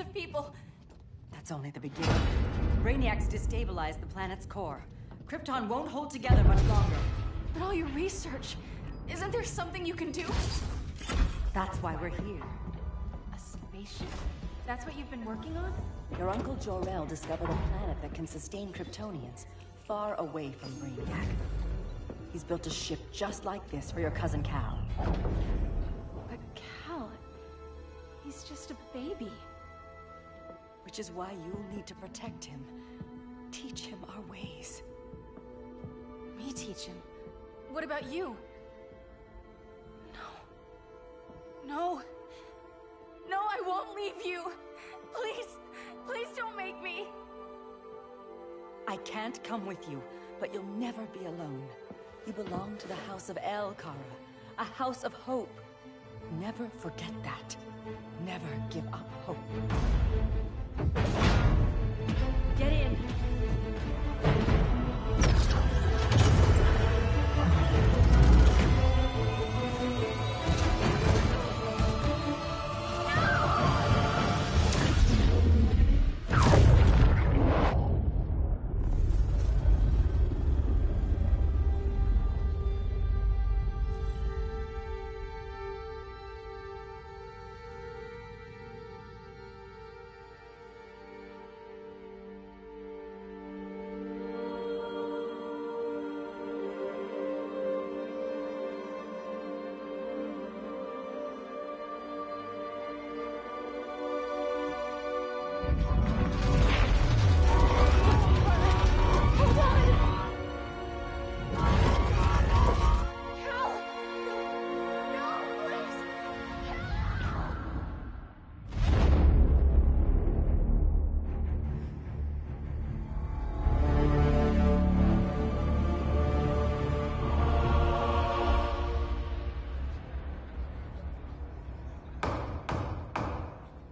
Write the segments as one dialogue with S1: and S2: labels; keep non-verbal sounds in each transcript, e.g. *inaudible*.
S1: Of people.
S2: That's only the beginning. Brainiac's destabilized the planet's core. Krypton won't hold together much longer.
S1: But all your research, isn't there something you can do?
S2: That's why we're here.
S1: A spaceship? That's what you've been working on?
S2: Your uncle Jor-El discovered a planet that can sustain Kryptonians, far away from Brainiac. He's built a ship just like this for your cousin Kal.
S1: But Kal... He's just a baby.
S2: Which is why you'll need to protect him. Teach him our ways.
S1: Me teach him. What about you? No. No. No, I won't leave you. Please, please don't make me.
S2: I can't come with you, but you'll never be alone. You belong to the House of El, Kara. A house of hope. Never forget that. Never give up hope. Get in!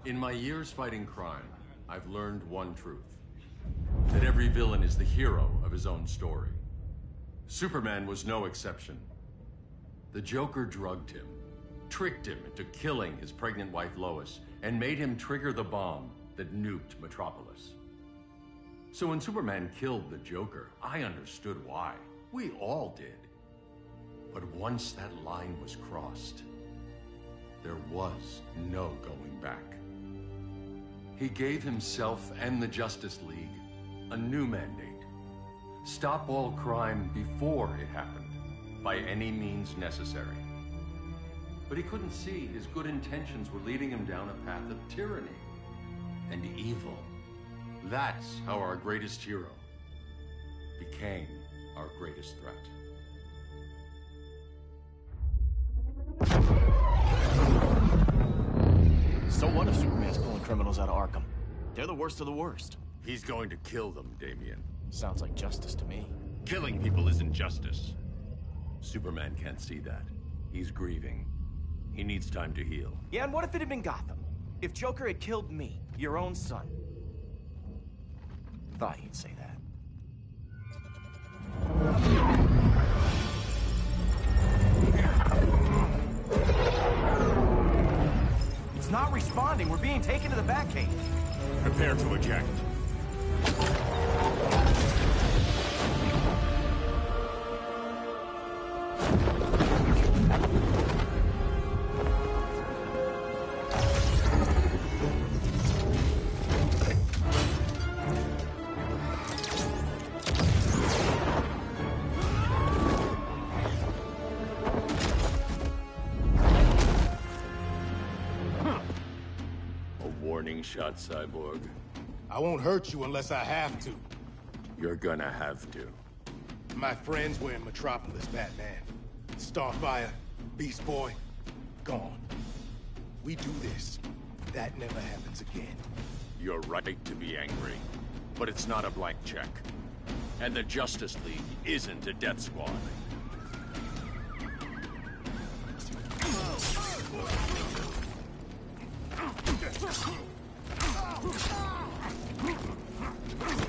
S3: In my years fighting crime, I've learned one truth. That every villain is the hero of his own story. Superman was no exception. The Joker drugged him, tricked him into killing his pregnant wife Lois, and made him trigger the bomb that nuked Metropolis. So when Superman killed the Joker, I understood why. We all did. But once that line was crossed, there was no going back. He gave himself and the Justice League a new mandate. Stop all crime before it happened, by any means necessary. But he couldn't see his good intentions were leading him down a path of tyranny and evil. That's how our greatest hero became our greatest threat.
S4: So what if Superman's pulling criminals out of Arkham? They're the worst of the worst.
S3: He's going to kill them, Damian.
S4: Sounds like justice to me.
S3: Killing people isn't justice. Superman can't see that. He's grieving. He needs time to heal.
S4: Yeah, and what if it had been Gotham? If Joker had killed me, your own son? Thought you'd say that. It's not responding. We're being taken to the Batcave.
S3: Prepare to eject. Shot, Cyborg.
S5: I won't hurt you unless I have to.
S3: You're gonna have to.
S5: My friends were in Metropolis, Batman. Starfire, Beast Boy, gone. We do this. That never happens again.
S3: You're right to be angry. But it's not a blank check. And the Justice League isn't a death squad. Oh. Come on.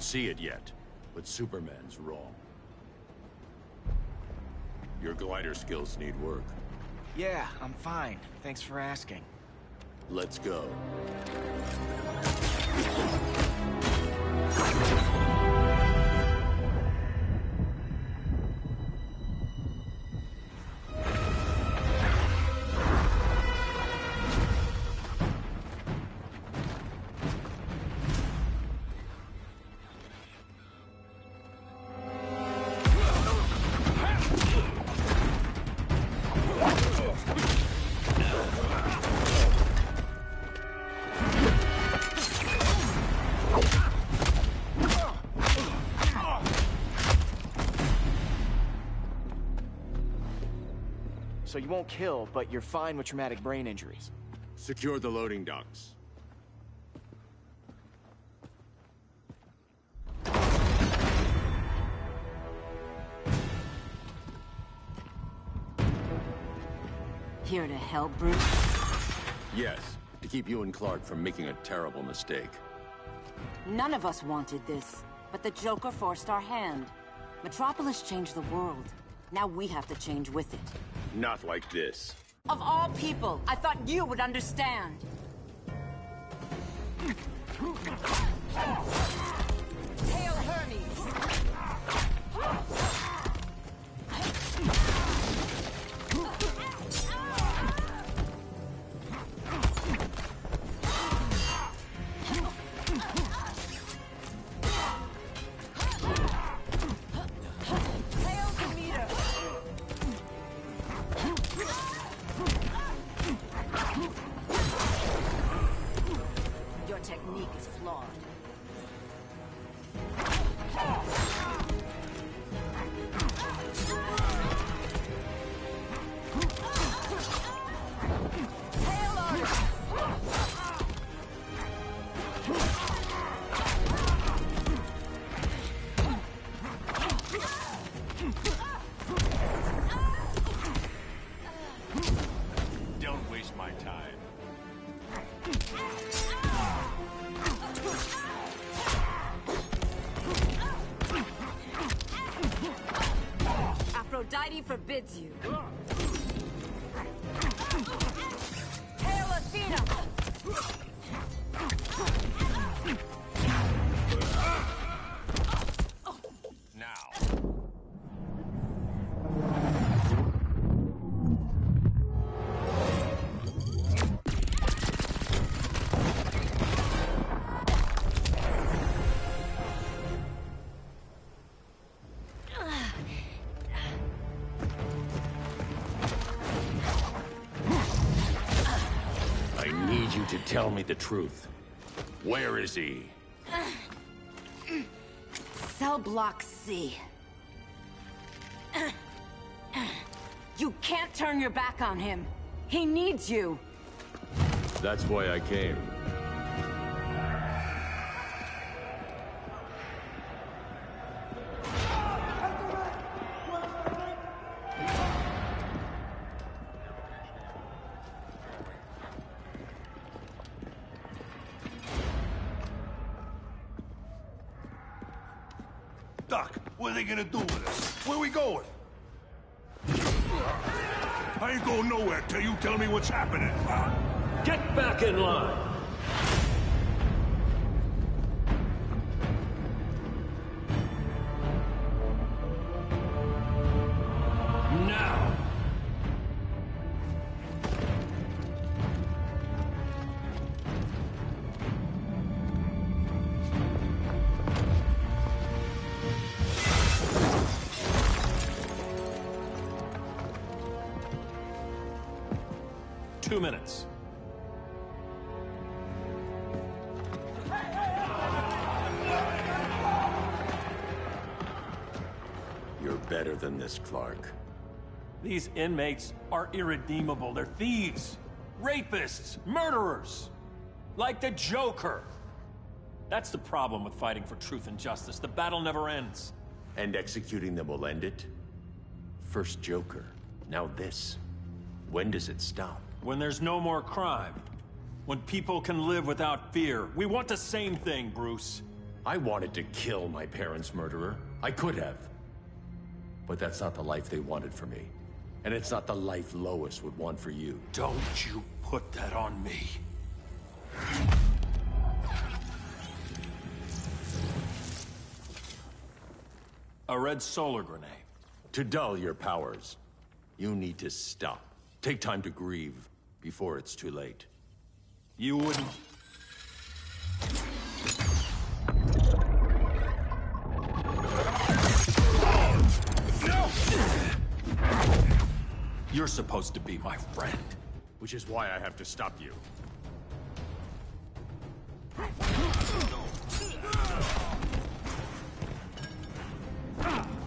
S3: Don't see it yet, but Superman's wrong. Your glider skills need work.
S4: Yeah, I'm fine. Thanks for asking.
S3: Let's go.
S4: So you won't kill, but you're fine with traumatic brain injuries.
S3: Secure the loading docks.
S6: Here to help, Bruce?
S3: Yes, to keep you and Clark from making a terrible mistake.
S6: None of us wanted this, but the Joker forced our hand. Metropolis changed the world. Now we have to change with it.
S3: Not like this.
S6: Of all people, I thought you would understand. Hail Hermes! Forbids you.
S3: Tell me the truth. Where is he?
S6: Cell block C. You can't turn your back on him. He needs you.
S3: That's why I came.
S7: Gonna do with us? Where we going? I ain't going nowhere till you tell me what's happening.
S8: Get back in line! These inmates are irredeemable. They're thieves, rapists, murderers. Like the Joker. That's the problem with fighting for truth and justice. The battle never ends.
S3: And executing them will end it? First Joker, now this. When does it stop?
S8: When there's no more crime. When people can live without fear. We want the same thing, Bruce.
S3: I wanted to kill my parents' murderer. I could have. But that's not the life they wanted for me. And it's not the life Lois would want for you.
S8: Don't you put that on me. A red solar grenade.
S3: To dull your powers, you need to stop. Take time to grieve before it's too late.
S8: You wouldn't... You're supposed to be my friend.
S3: Which is why I have to stop you.
S8: Don't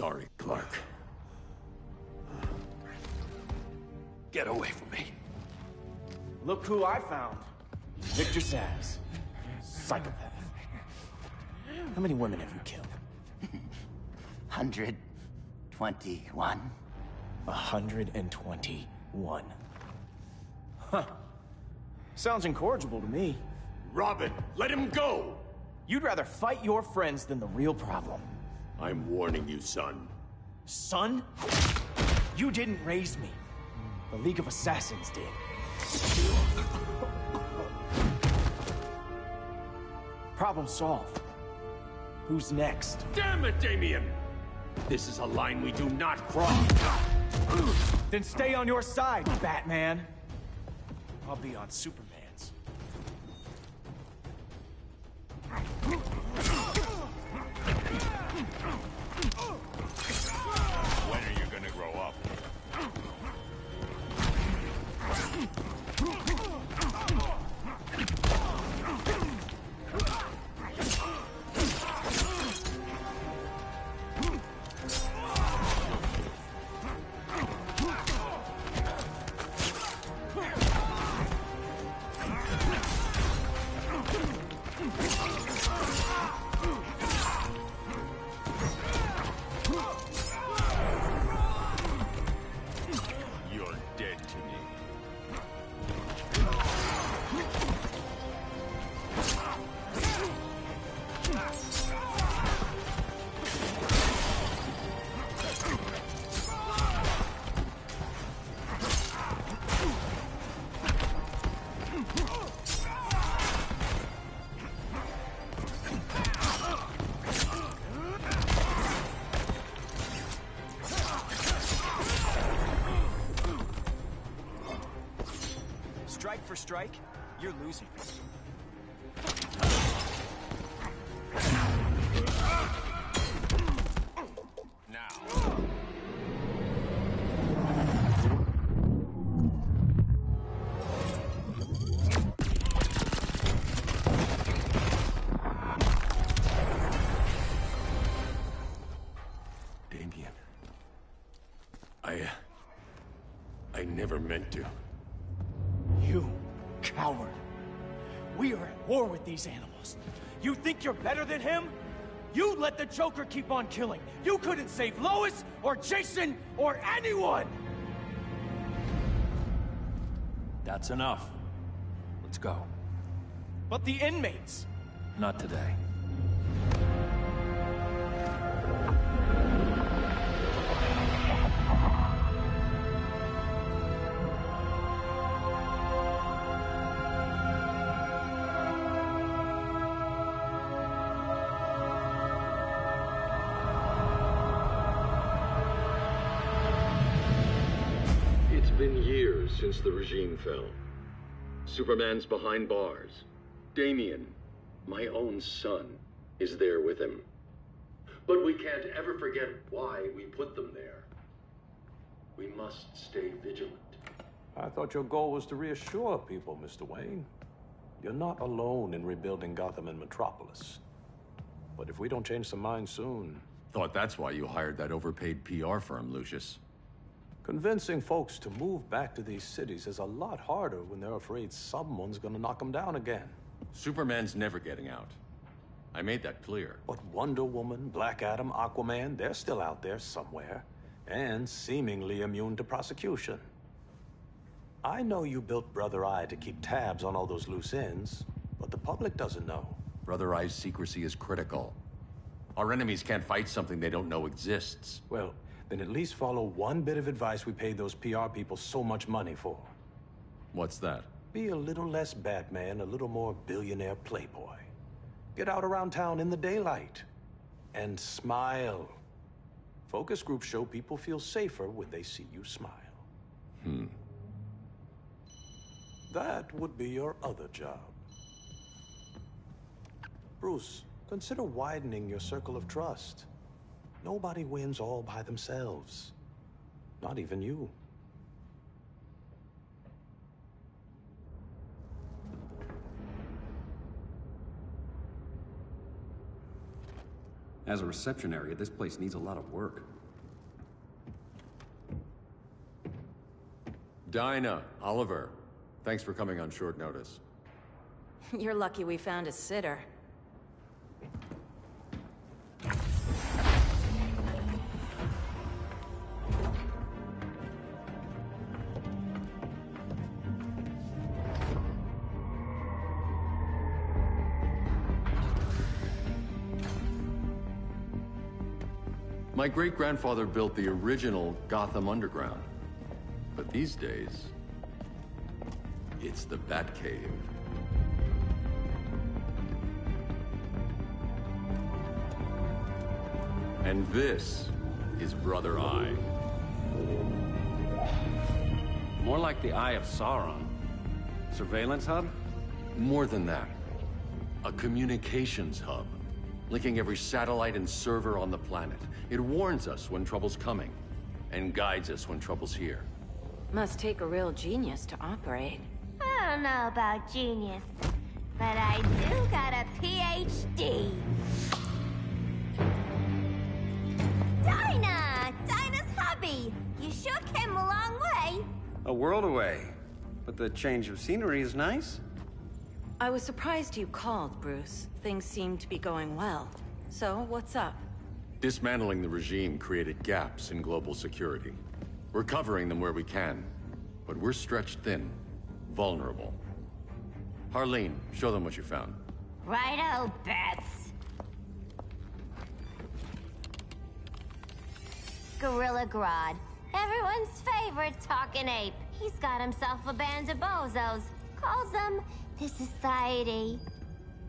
S3: sorry, Clark.
S8: Get away from me.
S4: Look who I found. Victor Zsasz. Psychopath. How many women have you killed? *laughs*
S9: 121.
S4: 121. Huh. Sounds incorrigible to me.
S3: Robin, let him go!
S4: You'd rather fight your friends than the real problem.
S3: I'm warning you, son.
S4: Son? You didn't raise me. The League of Assassins did. Problem solved. Who's next?
S3: Damn it, Damian! This is a line we do not cross.
S4: Then stay on your side, Batman. I'll be on Superman's.
S3: Never meant to.
S4: You coward. We are at war with these animals. You think you're better than him? You let the Joker keep on killing. You couldn't save Lois, or Jason, or anyone!
S8: That's enough. Let's go.
S4: But the inmates!
S8: Not today.
S3: The regime fell. Superman's behind bars. Damian, my own son, is there with him. But we can't ever forget why we put them there. We must stay vigilant.
S10: I thought your goal was to reassure people, Mr. Wayne. You're not alone in rebuilding Gotham and Metropolis. But if we don't change some minds soon,
S3: Thought that's why you hired that overpaid PR firm, Lucius.
S10: Convincing folks to move back to these cities is a lot harder when they're afraid someone's gonna knock them down again.
S3: Superman's never getting out. I made that clear.
S10: But Wonder Woman, Black Adam, Aquaman, they're still out there somewhere, and seemingly immune to prosecution. I know you built Brother Eye to keep tabs on all those loose ends, but the public doesn't know.
S3: Brother Eye's secrecy is critical. Our enemies can't fight something they don't know exists.
S10: Well, then at least follow one bit of advice we paid those PR people so much money for.
S3: What's that?
S10: Be a little less Batman, a little more billionaire playboy. Get out around town in the daylight. And smile. Focus groups show people feel safer when they see you smile.
S3: Hmm.
S10: That would be your other job. Bruce, consider widening your circle of trust. Nobody wins all by themselves. Not even you.
S11: As a reception area, this place needs a lot of work.
S3: Dinah, Oliver, thanks for coming on short notice. *laughs*
S12: You're lucky we found a sitter.
S3: My great grandfather built the original Gotham Underground. But these days, it's the Batcave. And this is Brother Eye.
S11: More like the Eye of Sauron. Surveillance hub?
S3: More than that. A communications hub, linking every satellite and server on the planet. It warns us when trouble's coming, and guides us when trouble's here.
S12: Must take a real genius to operate.
S13: I don't know about genius, but I do got a PhD. Dinah! Dinah's hubby! You sure came a long way.
S11: A world away. But the change of scenery is nice.
S12: I was surprised you called, Bruce. Things seem to be going well. So, what's up?
S3: Dismantling the regime created gaps in global security. We're covering them where we can, but we're stretched thin, vulnerable. Harleen, show them what you found.
S13: Righto, Bats. Gorilla Grodd. Everyone's favorite talking ape. He's got himself a band of bozos. Calls them the Society.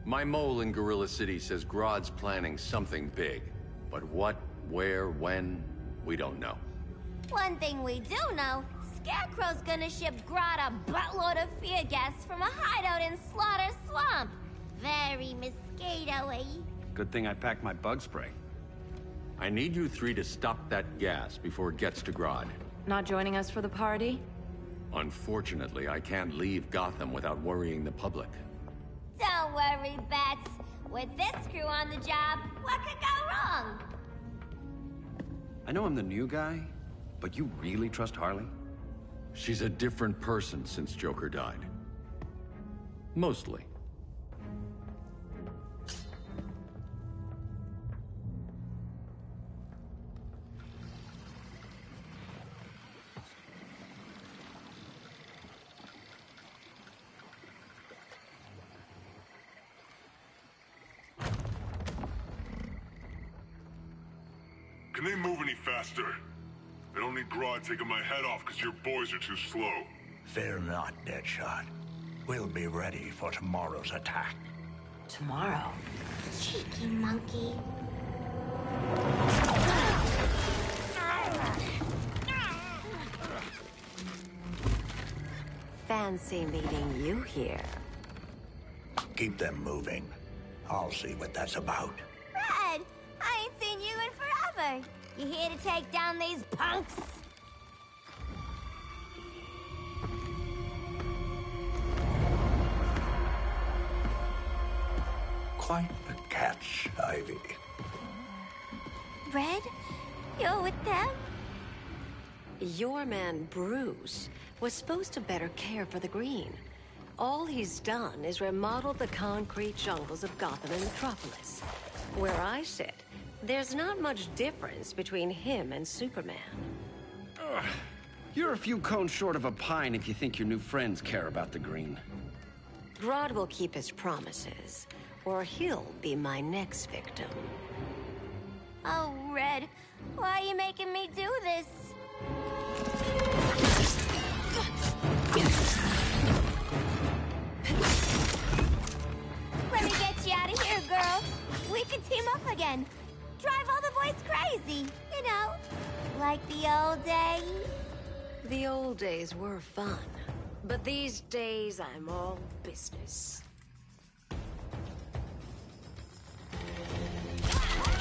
S3: My mole in Gorilla City says Grodd's planning something big. But what, where, when, we don't know.
S13: One thing we do know, Scarecrow's gonna ship Grodd a buttload of fear gas from a hideout in Slaughter Swamp. Very mosquito-y.
S11: Good thing I packed my bug spray.
S3: I need you three to stop that gas before it gets to Grodd.
S14: Not joining us for the party?
S3: Unfortunately, I can't leave Gotham without worrying the public.
S13: Don't worry, Bats. With this crew on the job, what could go wrong?
S11: I know I'm the new guy, but you really trust Harley?
S3: She's a different person since Joker died. Mostly.
S7: I don't need Grodd taking my head off because your boys are too slow.
S15: Fear not, Deadshot. We'll be ready for tomorrow's attack.
S14: Tomorrow?
S13: Cheeky monkey.
S16: Fancy meeting you here.
S15: Keep them moving. I'll see what that's about.
S13: Red, I ain't seen you in forever. You here to take down these punks?
S15: Quite the catch, Ivy.
S13: Red, you're with them?
S16: Your man, Bruce, was supposed to better care for the green. All he's done is remodeled the concrete jungles of Gotham and Metropolis. Where I sit, there's not much difference between him and Superman.
S11: Ugh. You're a few cones short of a pine if you think your new friends care about the green.
S16: Grodd will keep his promises, or he'll be my next victim.
S13: Oh, Red, why are you making me do this? Let me get you out of here, girl. We can team up again. Drive all the boys crazy, you know, like the old days.
S16: The old days were fun, but these days I'm all business. Go to sleep, Harley.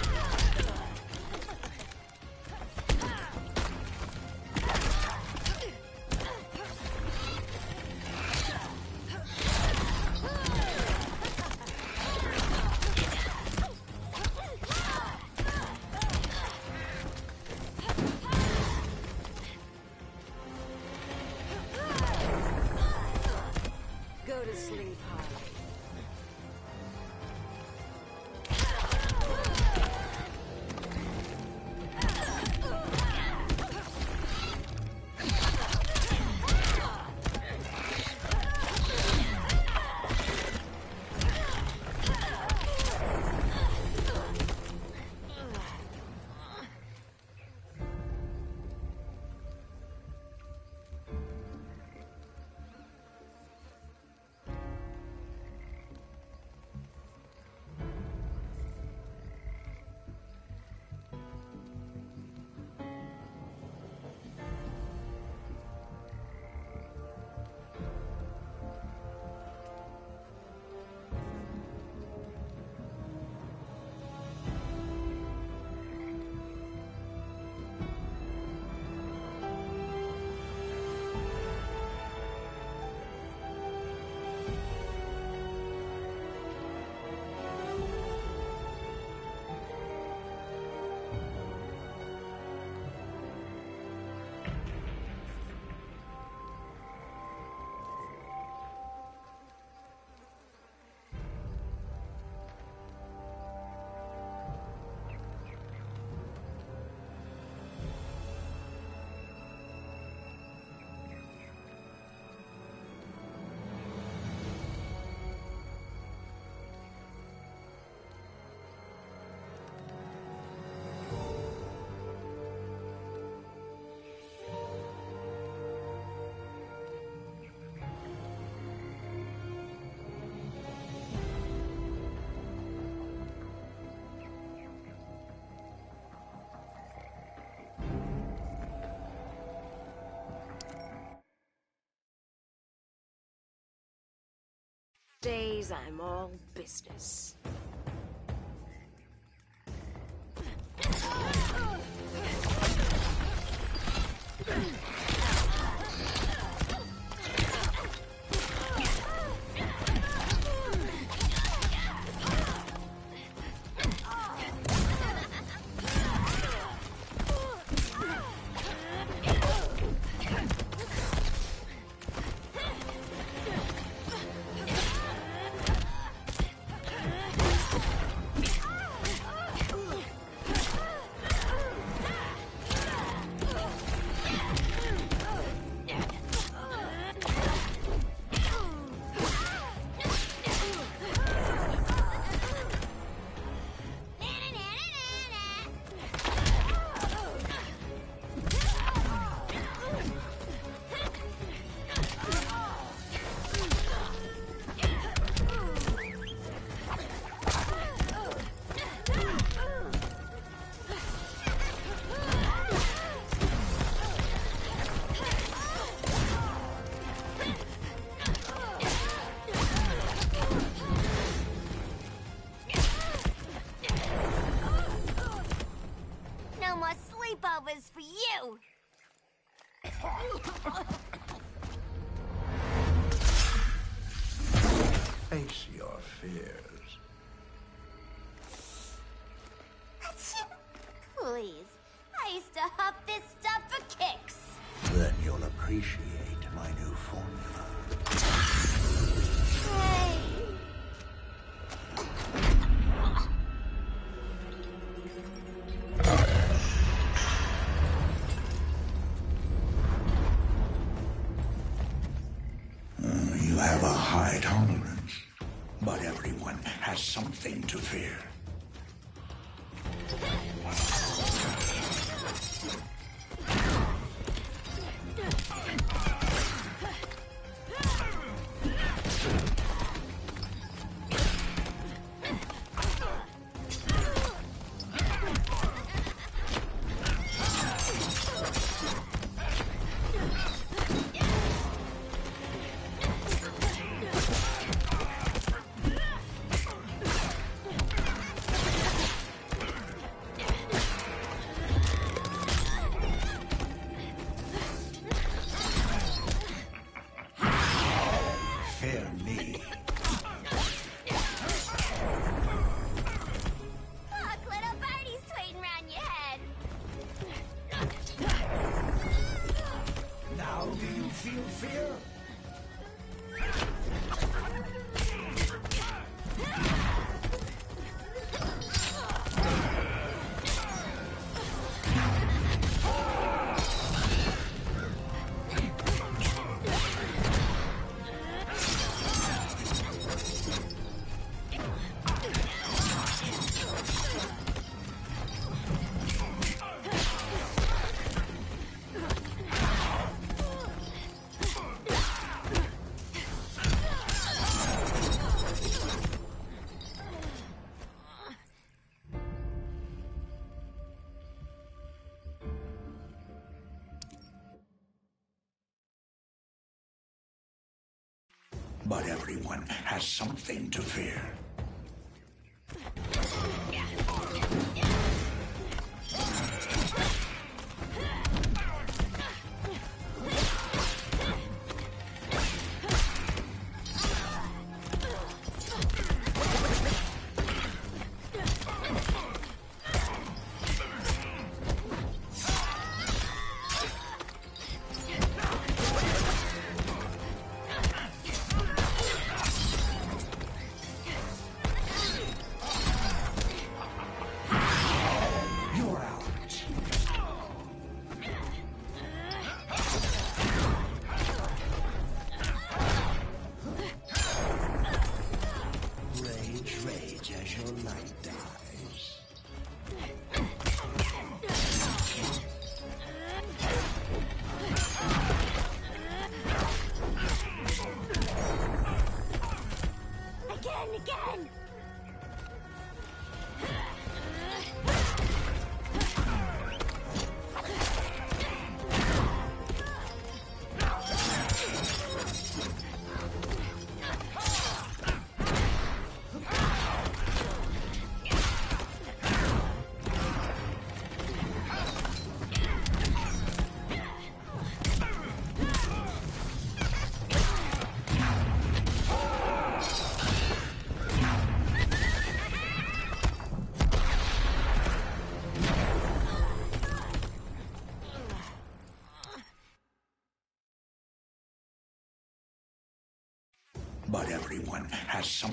S16: days I'm all business.
S13: fear. But everyone has something to fear.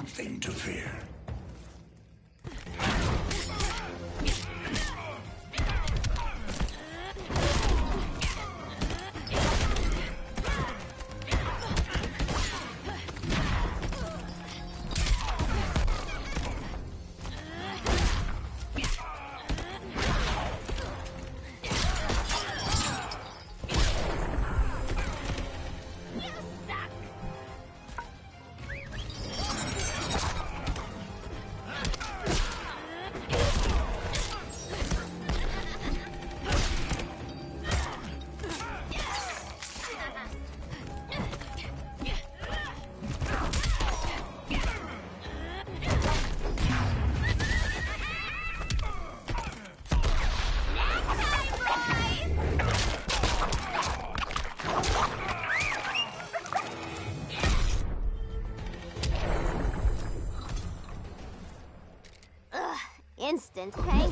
S17: something to fear.
S18: instant,
S17: hey?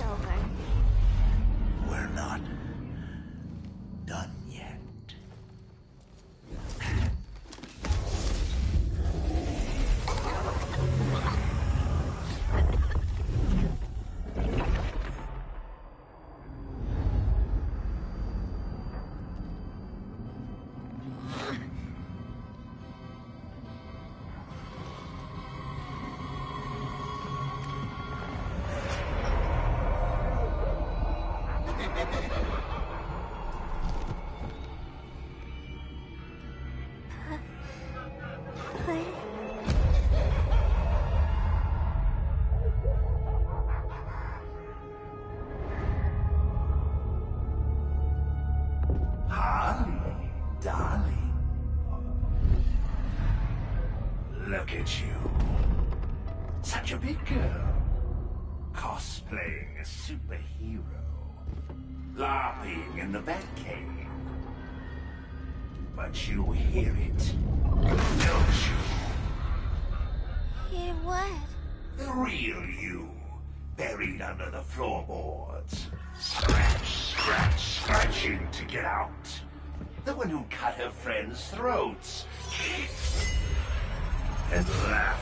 S17: superhero. LARPing in the Batcave. But you hear it, don't you?
S18: Hear what?
S17: The real you, buried under the floorboards. Scratch, scratch, scratching to get out. The one who cut her friends' throats, and
S13: laughed.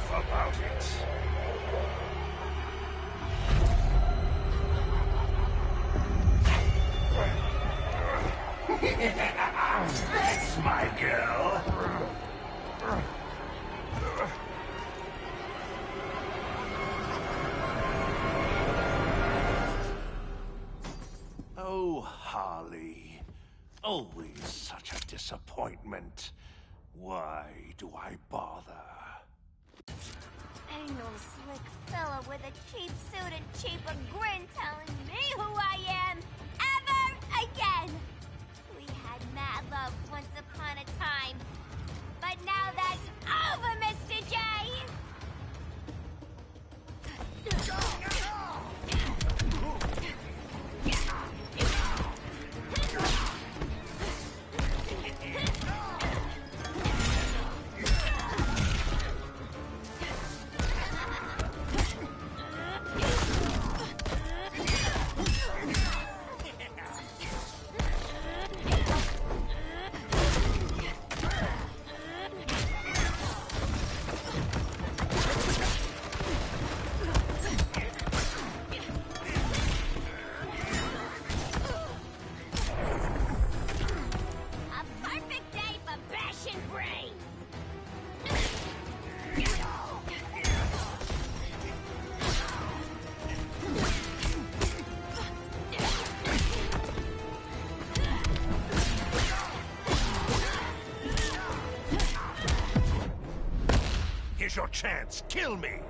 S13: chance. Kill me.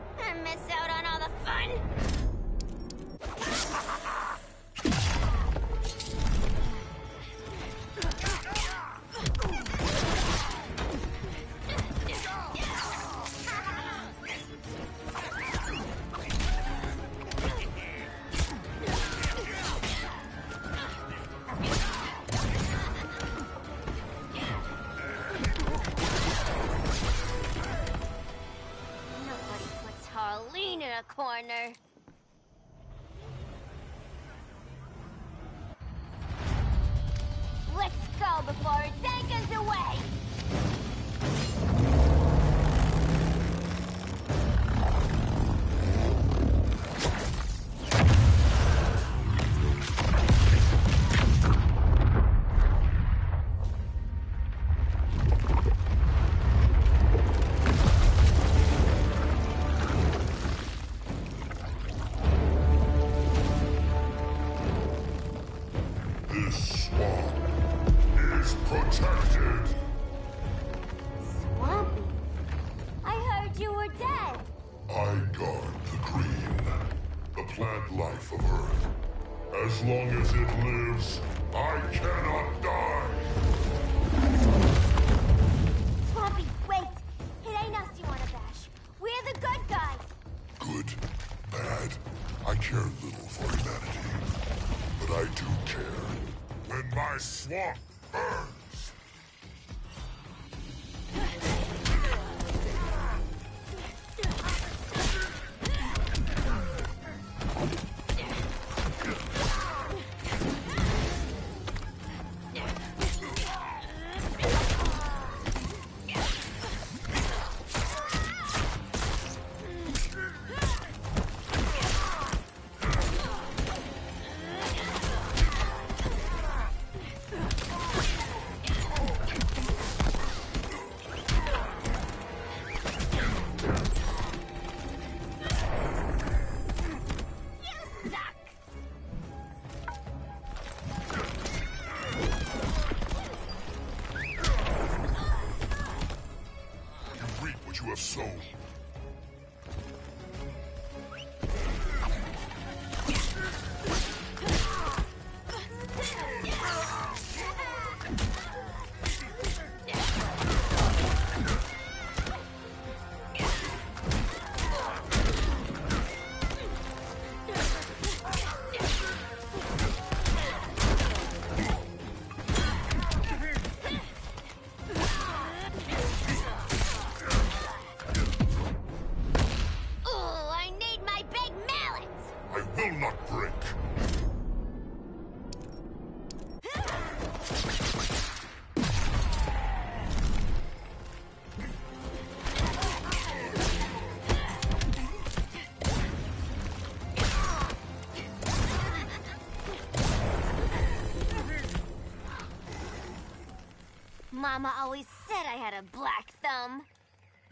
S18: corner.
S19: I care little for humanity. But I do care when my swamp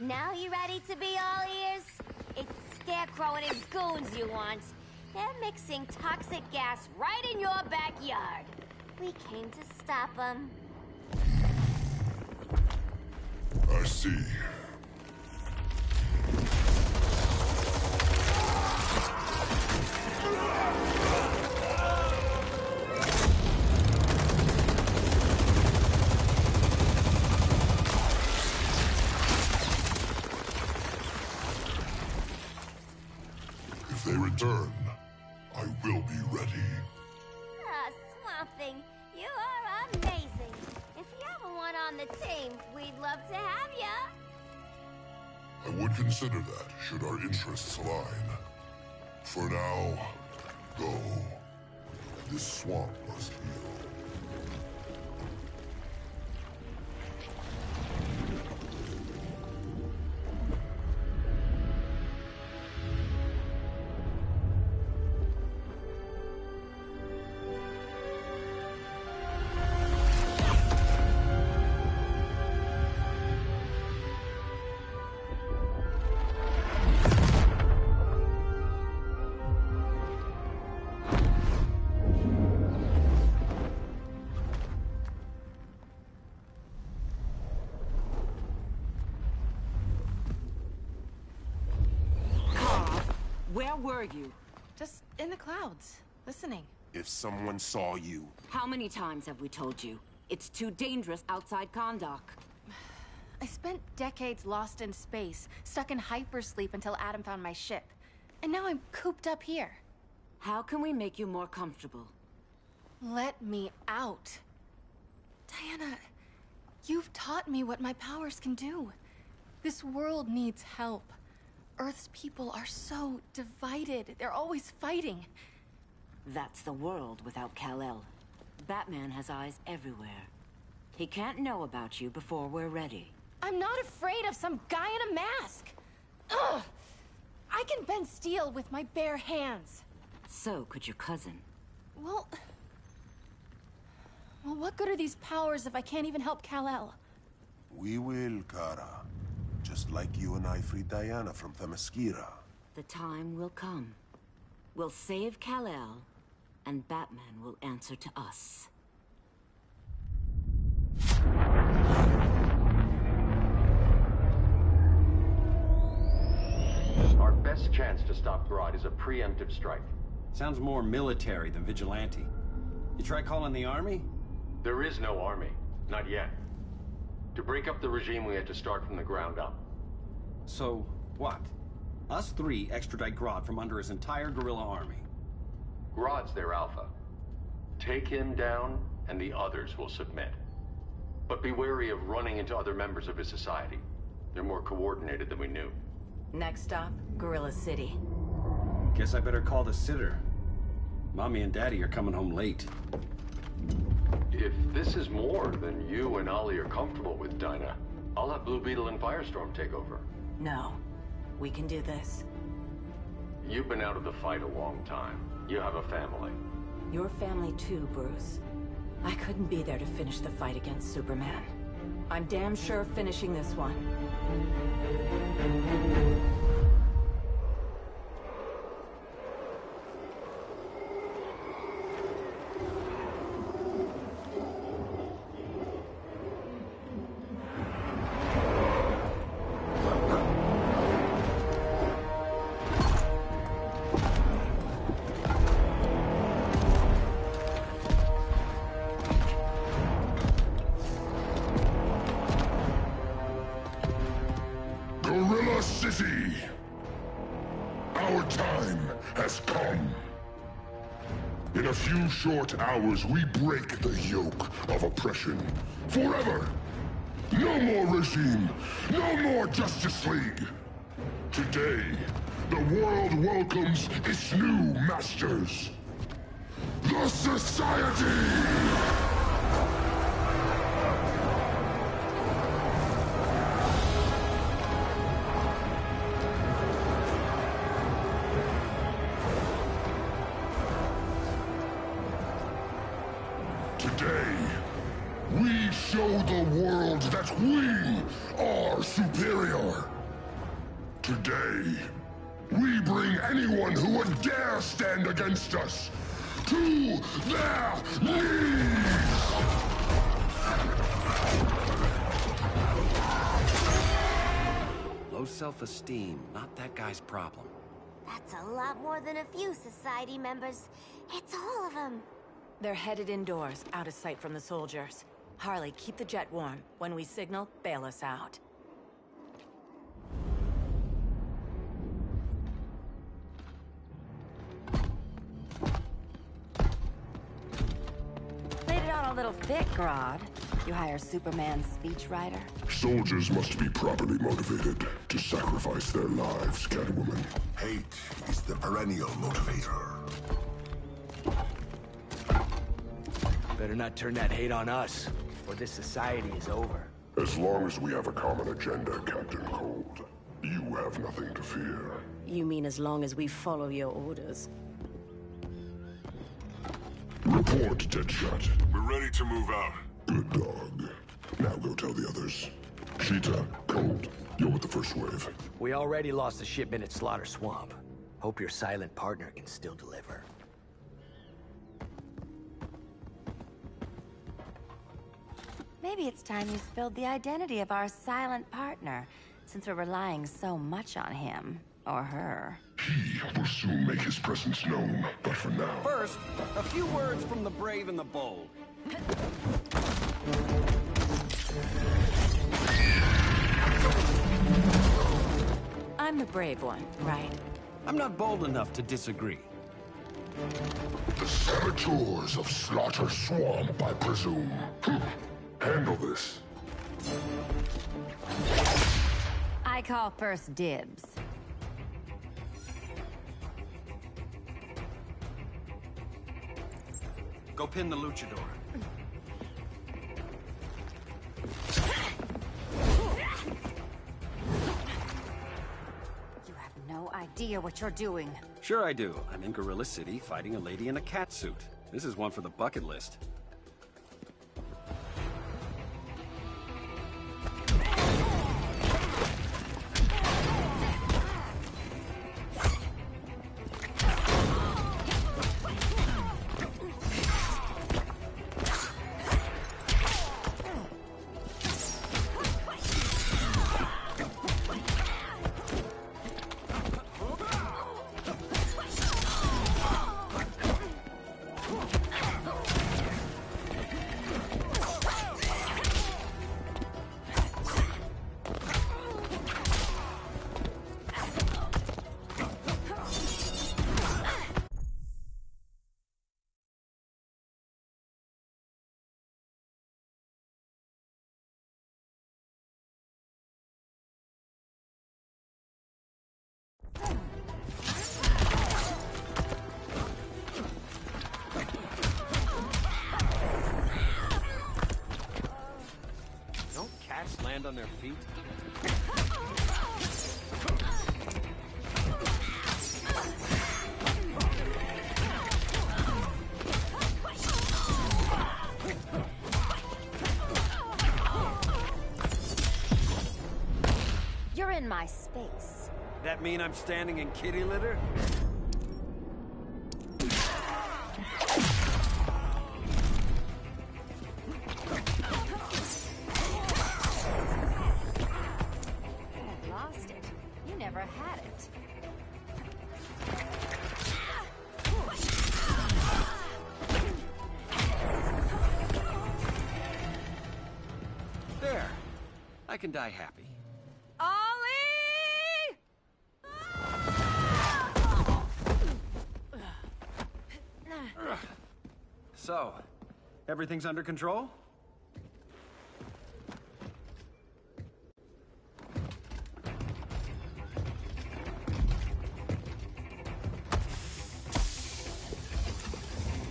S13: Now you ready to be all ears? It's Scarecrow and his goons you want. They're mixing toxic gas right in your backyard. We came to stop them.
S19: I see. Interests align. For now, go. This swamp must heal.
S6: Were you?
S1: Just in the clouds, listening.
S12: If someone saw you,
S6: How many times have we told you? It's too dangerous outside Kandor. *sighs*
S1: I spent decades lost in space, stuck in hypersleep until Adam found my ship. And now I'm cooped up here.
S6: How can we make you more comfortable?
S1: Let me out. Diana, you've taught me what my powers can do. This world needs help. Earth's people are so divided. They're always fighting.
S6: That's the world without Kal-El. Batman has eyes everywhere. He can't know about you before we're ready.
S1: I'm not afraid of some guy in a mask. Ugh! I can bend steel with my bare hands.
S6: So could your cousin.
S1: Well... Well, what good are these powers if I can't even help Kal-El?
S12: we will, Kara. Just like you and I freed Diana from Themyscira.
S6: The time will come. We'll save Kal-El, and Batman will answer to us.
S20: Our Our best chance to stop Grodd is a preemptive strike.
S11: Sounds more military than vigilante. You try calling the army?
S20: There is no army. Not yet. To break up the regime, we had to start from the ground up.
S11: So, what? Us three extradite Grodd from under his entire guerrilla army.
S20: Grodd's their alpha. Take him down, and the others will submit. But be wary of running into other members of his society. They're more coordinated than we knew.
S14: Next stop, Gorilla City.
S11: Guess I better call the sitter. Mommy and Daddy are coming home late.
S20: If this is more than you and Ollie are comfortable with, Dinah, I'll have Blue Beetle and Firestorm take over.
S14: No. We can do this.
S20: You've been out of the fight a long time. You have a family.
S14: Your family too, Bruce. I couldn't be there to finish the fight against Superman. I'm damn sure finishing this one.
S19: Short hours, we break the yoke of oppression. Forever! No more regime! No more Justice League! Today, the world welcomes its new masters. The Society! Today, we bring anyone who would dare stand against us to their knees!
S11: Low self-esteem, not that guy's problem.
S13: That's a lot more than a few society members. It's all of them.
S14: They're headed indoors, out of sight from the soldiers. Harley, keep the jet warm. When we signal, bail us out. On a little thick, Grodd. You hire Superman's speechwriter?
S19: Soldiers must be properly motivated to sacrifice their lives, Catwoman.
S21: Hate is the perennial motivator.
S22: Better not turn that hate on us, or this society is over.
S19: As long as we have a common agenda, Captain Cold, you have nothing to fear.
S23: You mean as long as we follow your orders?
S19: Report, Deadshot.
S21: We're ready to move out.
S19: Good dog. Now go tell the others. Cheetah, Cold, you're with the first wave.
S22: We already lost a shipment at Slaughter Swamp. Hope your silent partner can still deliver.
S14: Maybe it's time you spilled the identity of our silent partner, since we're relying so much on him. Or her.
S19: He will soon make his presence known, but for now...
S11: First, a few words from the brave and the bold.
S14: I'm the brave one, right?
S11: I'm not bold enough to disagree.
S19: The saboteurs of Slaughter Swamp, I presume. Hmm. Handle this.
S14: I call first dibs.
S11: Go pin the luchador.
S14: You have no idea what you're doing.
S11: Sure I do. I'm in Gorilla City fighting a lady in a cat suit. This is one for the bucket list.
S2: Space.
S11: That mean I'm standing in kitty litter?
S2: Lost it. You never had it.
S11: There. I can die happy.
S14: Ollie!
S11: So, everything's under control?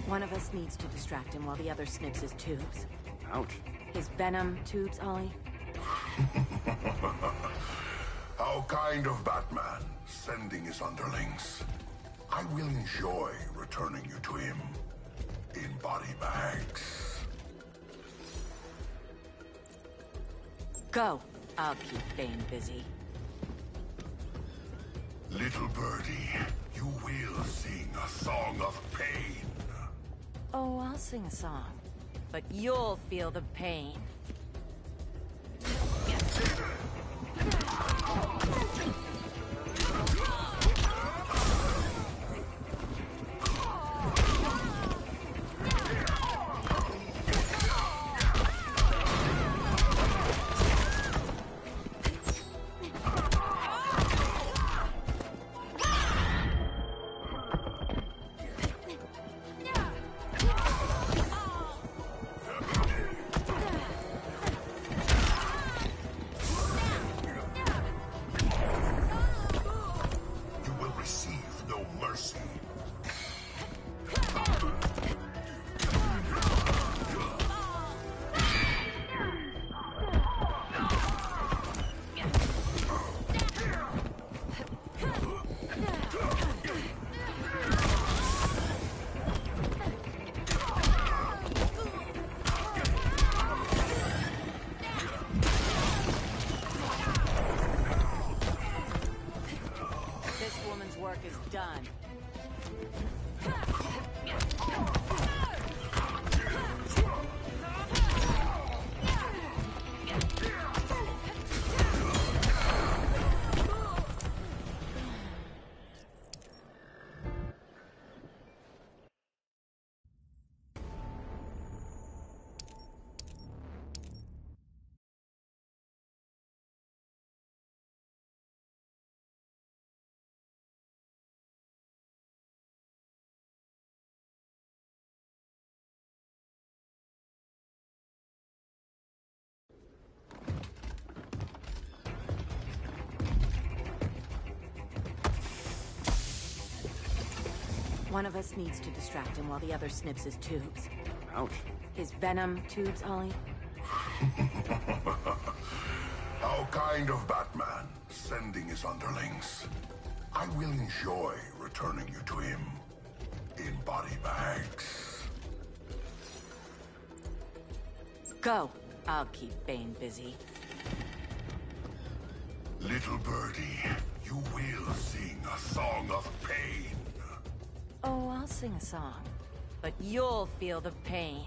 S14: One of us needs to distract him while the other snips his tubes.
S11: Ouch.
S14: His venom tubes, Ollie. *laughs*
S21: How kind of Batman, sending his underlings. I will enjoy returning you to him in body bags.
S14: Go. I'll keep Bane busy.
S21: Little birdie, you will sing a song of pain.
S14: Oh, I'll sing a song. But you'll feel the pain.
S21: You
S14: One of us needs to distract him while the other snips his tubes.
S11: Ouch.
S14: His venom tubes, Ollie. *laughs*
S21: How kind of Batman, sending his underlings. I will enjoy returning you to him in body bags.
S14: Go. I'll keep Bane busy.
S21: Little birdie, you will sing a song of pain.
S14: Oh, I'll sing a song. But you'll feel the pain.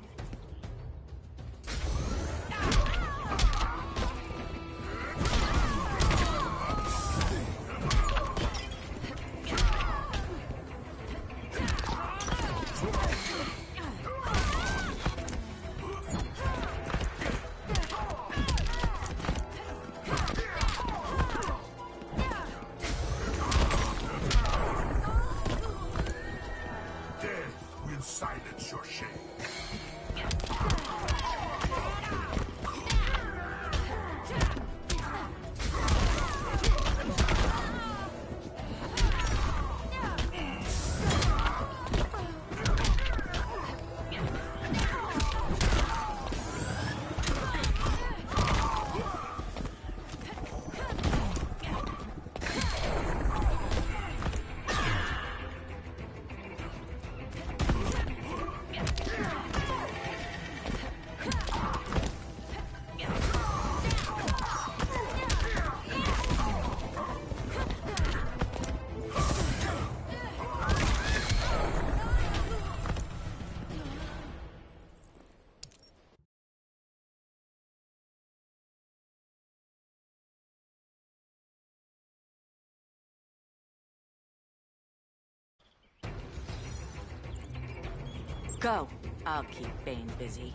S14: Go. I'll keep Bane busy.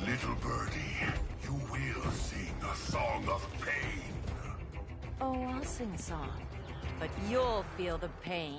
S24: Little birdie, you will sing a song of pain.
S14: Oh, I'll sing a song. But you'll feel the pain.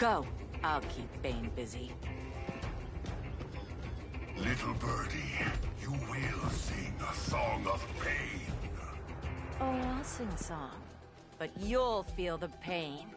S14: Go. I'll keep Bane busy.
S24: Little birdie, you will sing a song of pain.
S14: Oh, I'll sing a song. But you'll feel the pain.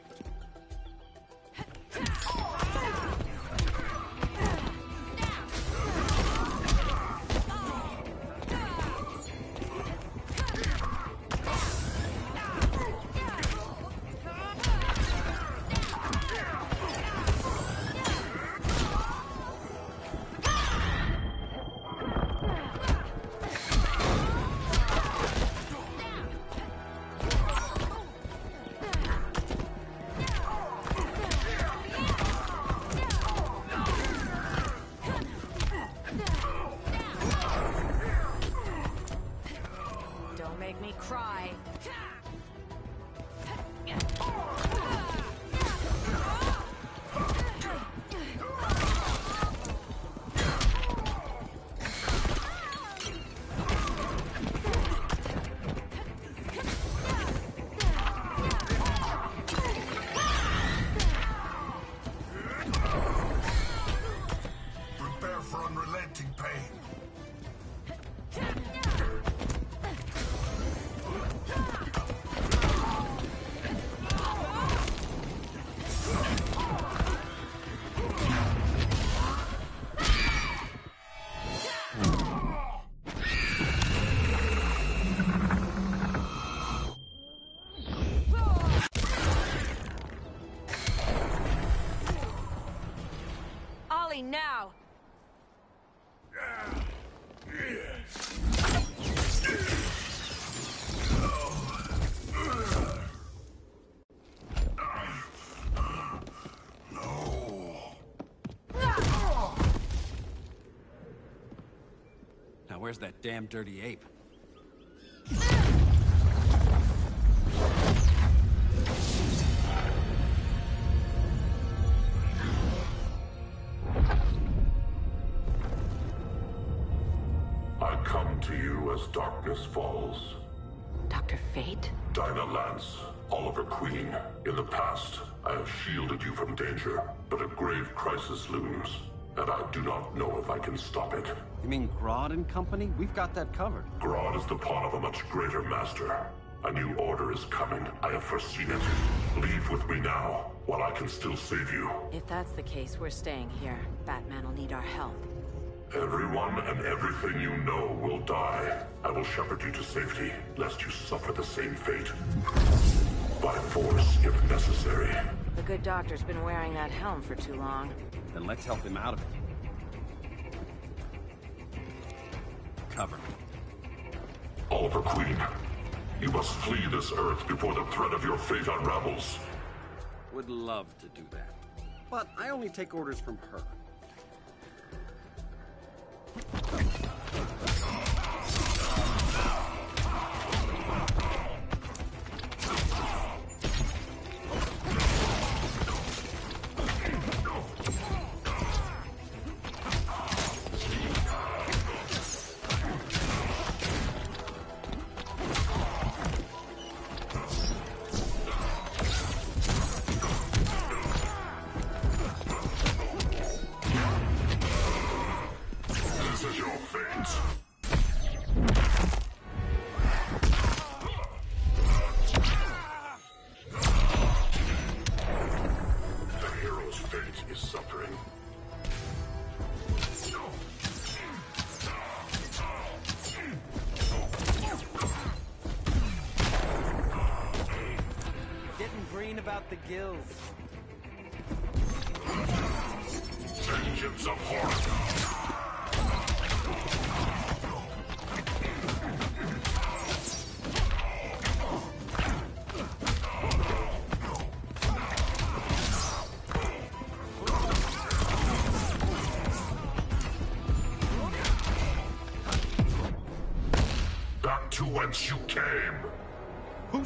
S11: That damn dirty ape?
S24: I come to you as darkness falls.
S14: Dr. Fate?
S24: Dinah Lance, Oliver Queen. In the past, I have shielded you from danger, but a grave crisis looms, and I do not know if I can stop it.
S11: You mean Grodd and company? We've got that covered.
S24: Grodd is the pawn of a much greater master. A new order is coming. I have foreseen it. Leave with me now, while I can still save you.
S14: If that's the case, we're staying here. Batman will need our help.
S24: Everyone and everything you know will die. I will shepherd you to safety, lest you suffer the same fate. By force, if necessary.
S14: The good doctor's been wearing that helm for too long.
S11: Then let's help him out of it. Cover.
S24: Oliver Queen, you must flee this Earth before the threat of your fate unravels.
S11: Would love to do that. But I only take orders from her.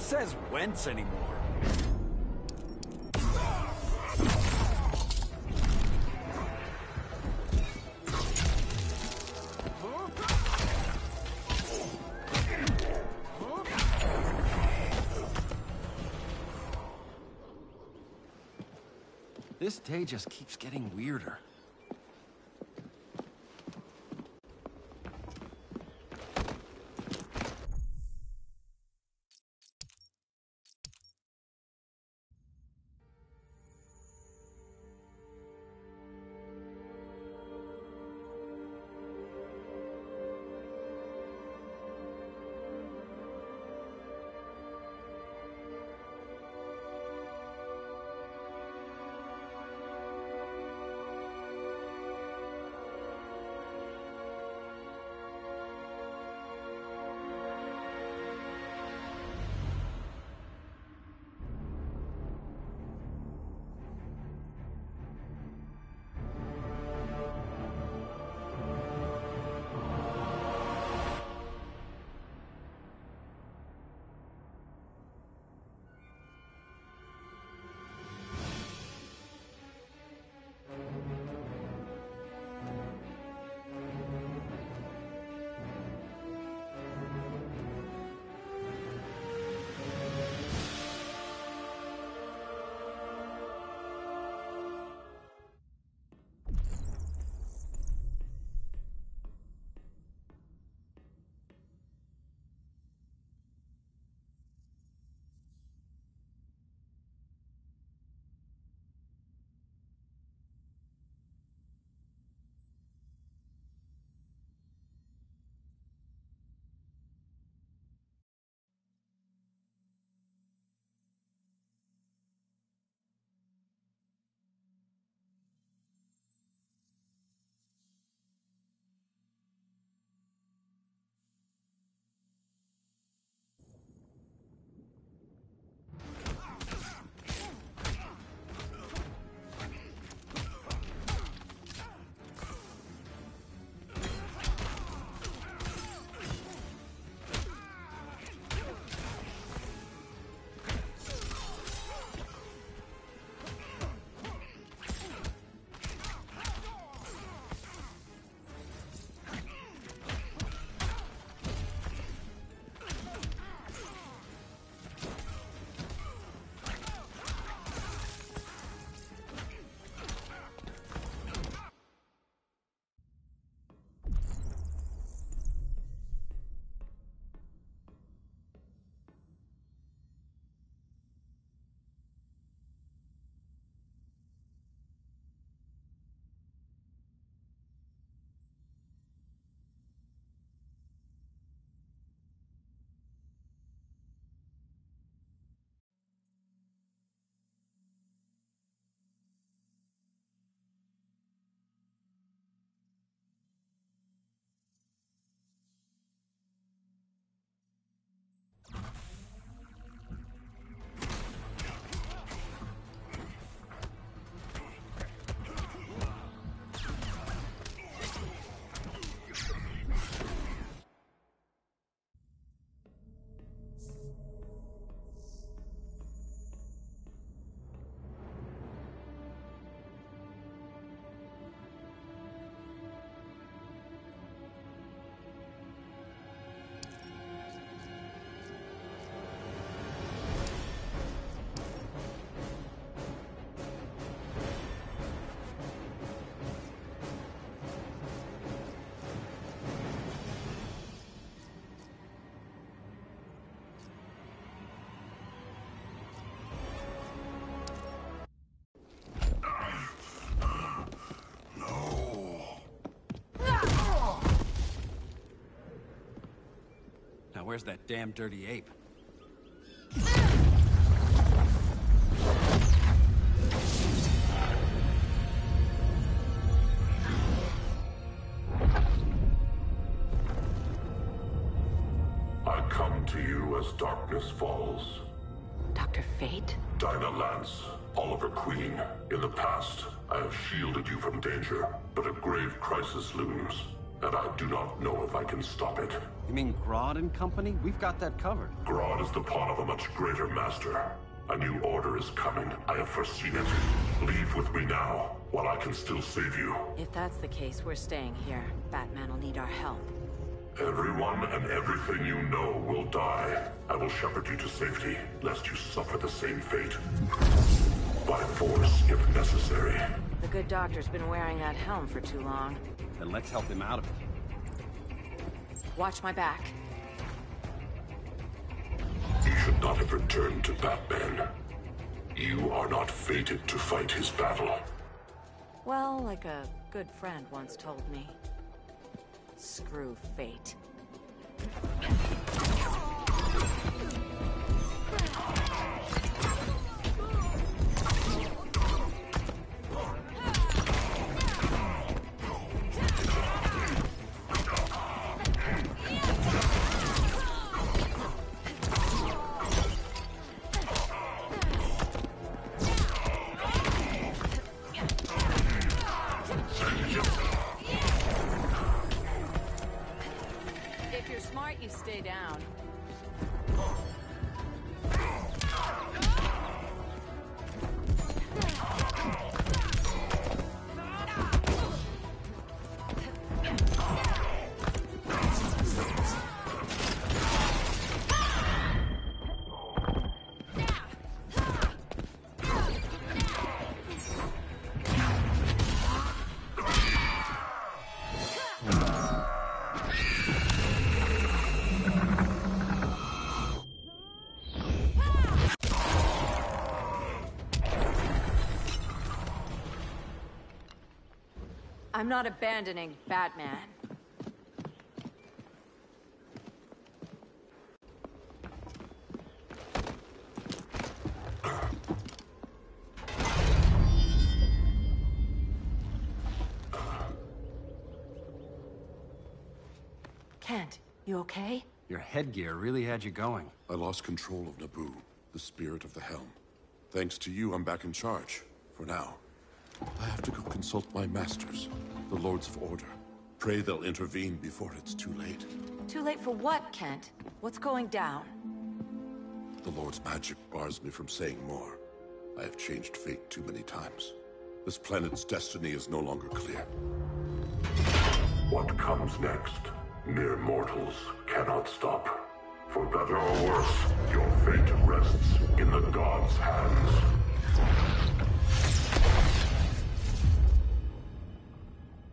S4: Says whence anymore?
S11: This day just keeps getting weirder. Where's that damn dirty ape?
S24: I come to you as darkness falls.
S25: Dr. Fate?
S24: Dinah Lance, Oliver Queen. In the past, I have shielded you from danger, but a grave crisis looms, and I do not know if I can stop it.
S11: You mean Grodd and company? We've got that covered.
S24: Grodd is the pawn of a much greater master. A new order is coming. I have foreseen it. Leave with me now, while I can still save you.
S14: If that's the case, we're staying here. Batman will need our help.
S24: Everyone and everything you know will die. I will shepherd you to safety, lest you suffer the same fate. By force, if necessary.
S14: The good doctor's been wearing that helm for too long.
S11: Then let's help him out of it.
S14: Watch my back.
S24: You should not have returned to Batman. You are not fated to fight his battle.
S14: Well, like a good friend once told me. Screw fate. I'm not abandoning Batman. Kent, you okay?
S11: Your headgear really had you going.
S26: I lost control of Nabu, the spirit of the helm. Thanks to you, I'm back in charge. For now. I have to go consult my masters, the Lords of Order. Pray they'll intervene before it's too late.
S14: Too late for what, Kent? What's going down?
S26: The Lord's magic bars me from saying more. I have changed fate too many times. This planet's destiny is no longer clear.
S24: What comes next, mere mortals cannot stop. For better or worse, your fate rests in the gods' hands.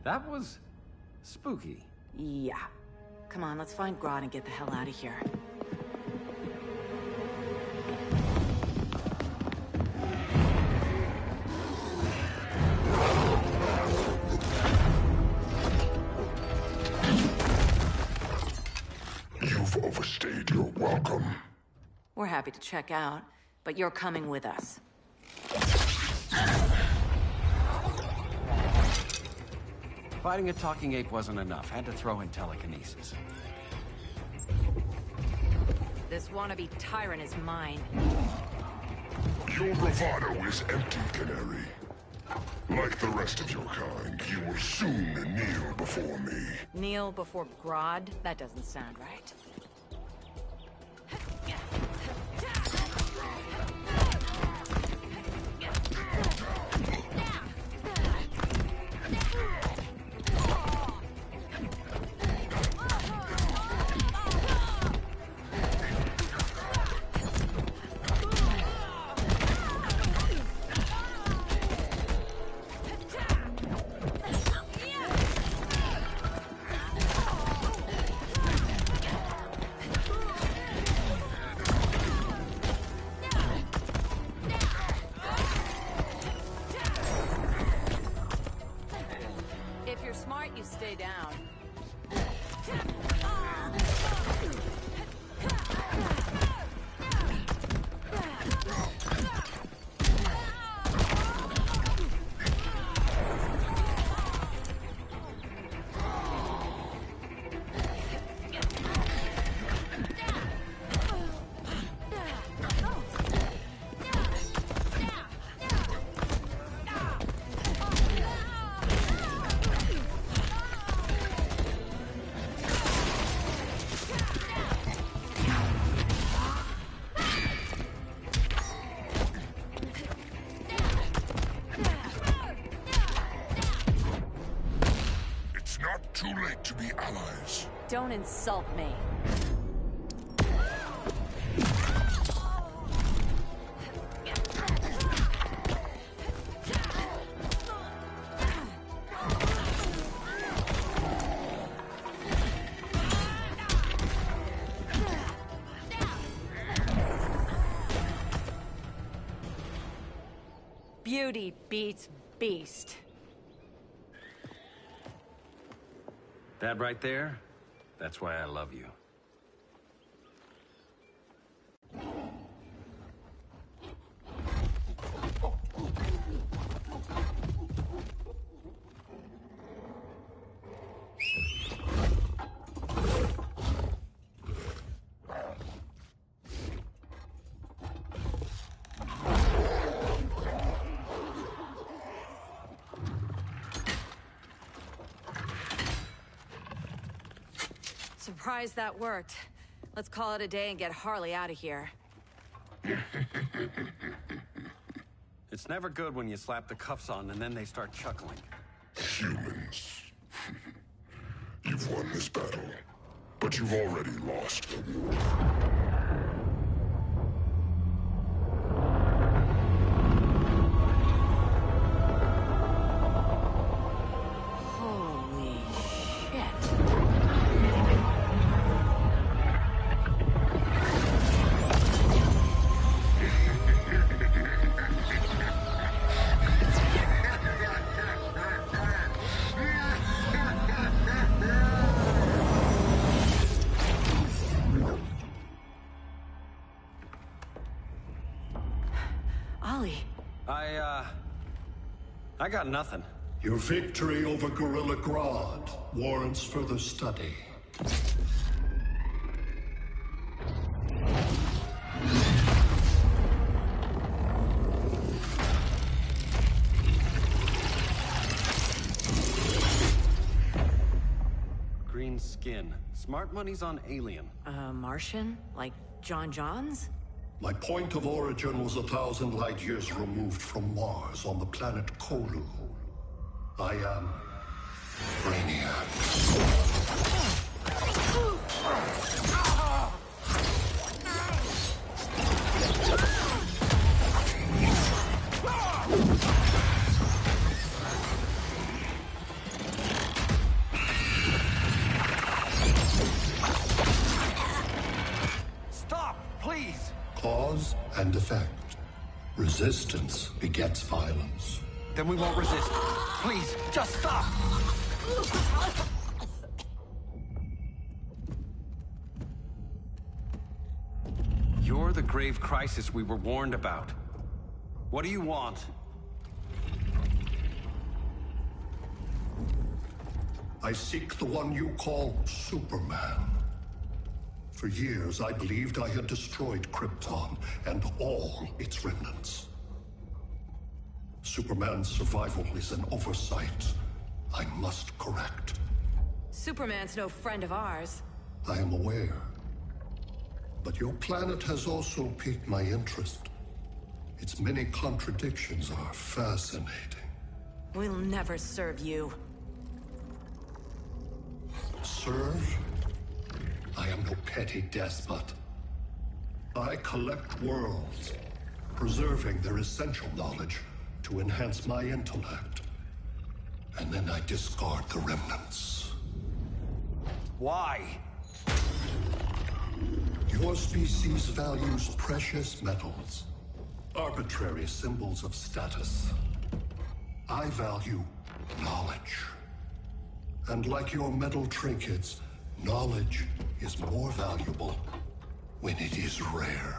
S11: That was... spooky.
S14: Yeah. Come on, let's find Grodd and get the hell out of here.
S24: You've overstayed your welcome.
S14: We're happy to check out, but you're coming with us.
S11: Fighting a talking ape wasn't enough. Had to throw in telekinesis.
S14: This wannabe tyrant is mine.
S24: Your bravado is empty, Canary. Like the rest of your kind, you will soon kneel before me.
S14: Kneel before Grodd? That doesn't sound right. Insult me. Beauty beats beast.
S11: That right there, that's why I love you.
S14: Surprised that worked. Let's call it a day and get Harley out of here. *laughs*
S11: It's never good when you slap the cuffs on and then they start chuckling.
S19: Humans. *laughs* You've won this battle, but you've already lost.
S14: Holy
S11: got nothing.
S27: Your victory over Gorilla Grodd warrants further study.
S11: Green skin. Smart money's on alien.
S14: Uh, Martian? Like J'onn J'onzz?
S27: My point of origin was a thousand light years removed from Mars on the planet Colu. I am Brainiac. And effect. Resistance begets violence.
S11: Then we won't resist. Please, just stop! You're the grave crisis we were warned about. What do you want?
S27: I seek the one you call Superman. For years, I believed I had destroyed Krypton and all its remnants. Superman's survival is an oversight I must correct.
S14: Superman's no friend of ours.
S27: I am aware. But your planet has also piqued my interest. Its many contradictions are fascinating.
S14: We'll never serve you.
S27: Serve? I am no petty despot. I collect worlds, preserving their essential knowledge to enhance my intellect. And then I discard the remnants.
S11: Why?
S27: Your species values precious metals, arbitrary symbols of status. I value knowledge. And like your metal trinkets, knowledge is more valuable when it is rare.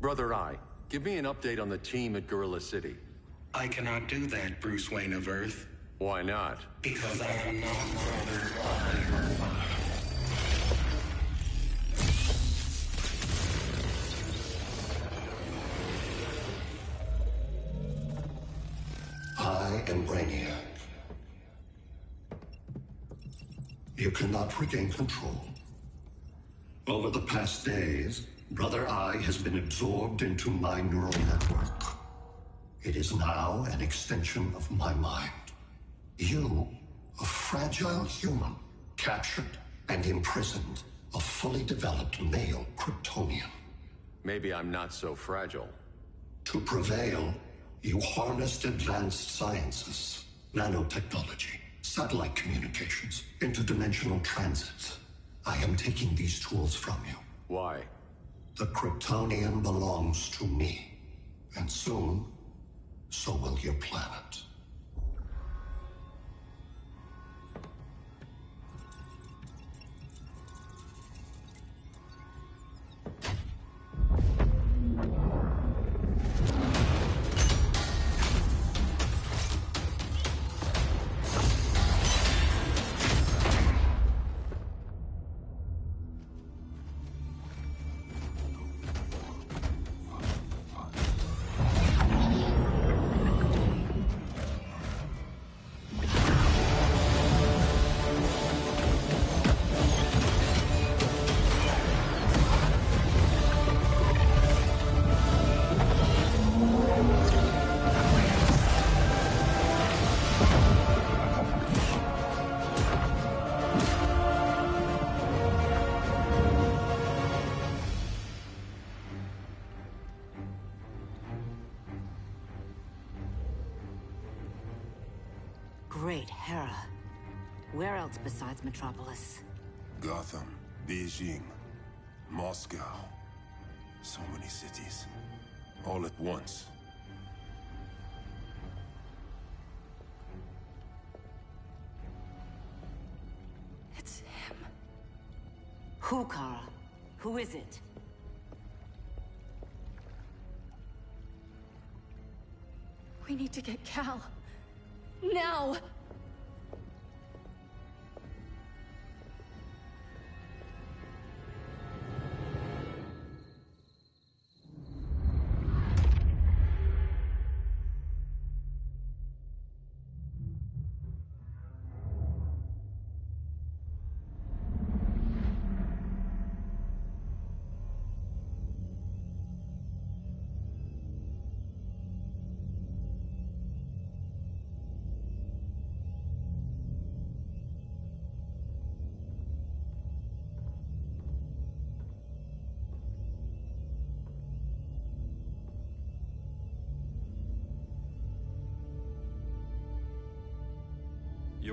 S20: Brother Eye, Give me an update on the team at Gorilla City.
S28: I cannot do that, Bruce Wayne of Earth.
S20: Why not?
S28: Because I am not Brother Oliver. I am Brainiac.
S27: You cannot regain control. Over the past days, Brother Eye has been absorbed into my neural network. It is now an extension of my mind. You, a fragile human, captured and imprisoned a fully developed male Kryptonian.
S3: Maybe I'm not so fragile.
S27: To prevail, you harnessed advanced sciences, nanotechnology, satellite communications, interdimensional transits. I am taking these tools from you.
S3: Why?
S27: The Kryptonian belongs to me. And soon, so will your planet.
S20: Else besides Metropolis?
S29: Gotham, Beijing, Moscow. So many cities. All at once.
S12: It's him.
S20: Who, Kara? Who is it?
S12: We need to get Kal. Now!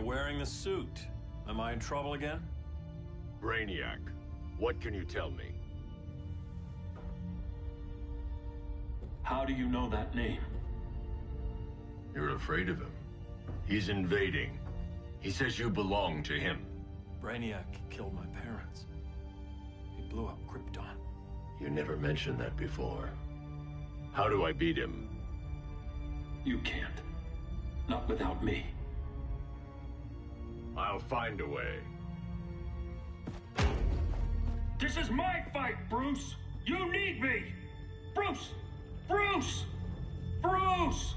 S8: You're wearing the suit. Am I in trouble again?
S3: Brainiac, what can you tell me?
S8: How do you know that name?
S3: You're afraid of him. He's invading. He says you belong to him.
S8: Brainiac killed my parents. He blew up Krypton.
S3: You never mentioned that before. How do I beat him?
S8: You can't. Not without me.
S3: I'll find a way.
S8: This is my fight, Bruce! You need me! Bruce! Bruce! Bruce!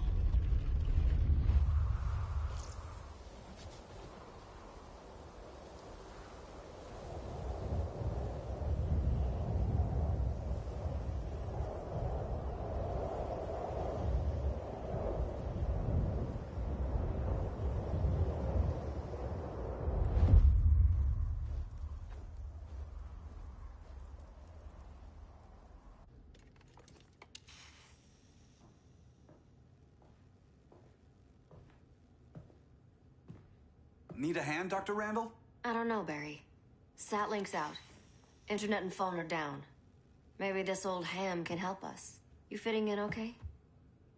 S30: Need a hand, Dr. Randall?
S31: I don't know, Barry. Satlink's out. Internet and phone are down. Maybe this old ham can help us. You fitting in okay?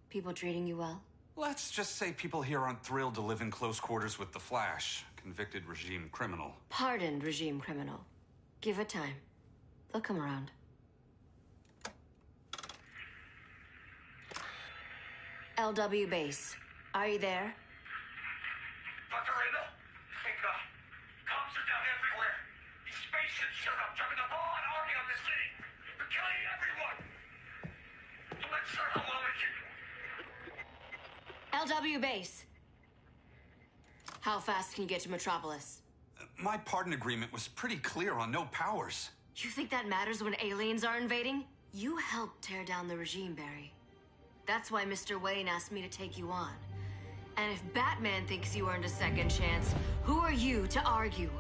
S31: People treating you well?
S30: Let's just say people here aren't thrilled to live in close quarters with the Flash, convicted regime criminal.
S31: Pardoned regime criminal. Give it time. They'll come around. LW base. Are you there?
S17: Dr. Randall? Thank God. Cops are down everywhere. These spaceships showed up, dropping the ball and army on the city. They're killing everyone. I'm not sure how long it.
S31: LW base. How fast can you get to Metropolis?
S30: My pardon agreement was pretty clear on no powers.
S31: You think that matters when aliens are invading? You helped tear down the regime, Barry. That's why Mr. Wayne asked me to take you on. And if Batman thinks you earned a second chance, who are you to argue?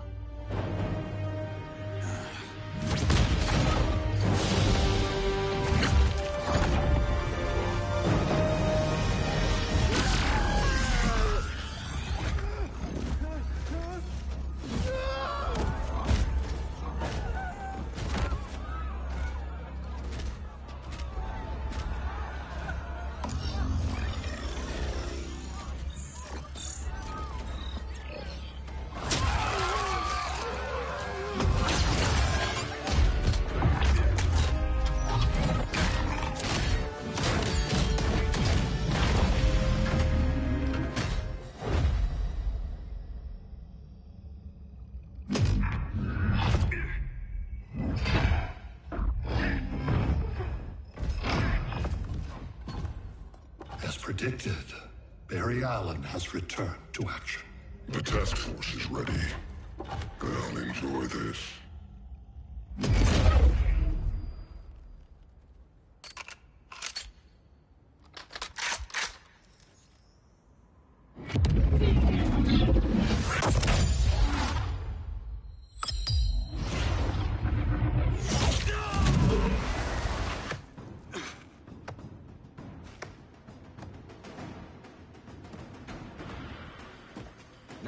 S27: Returned to action.
S19: The task force is ready.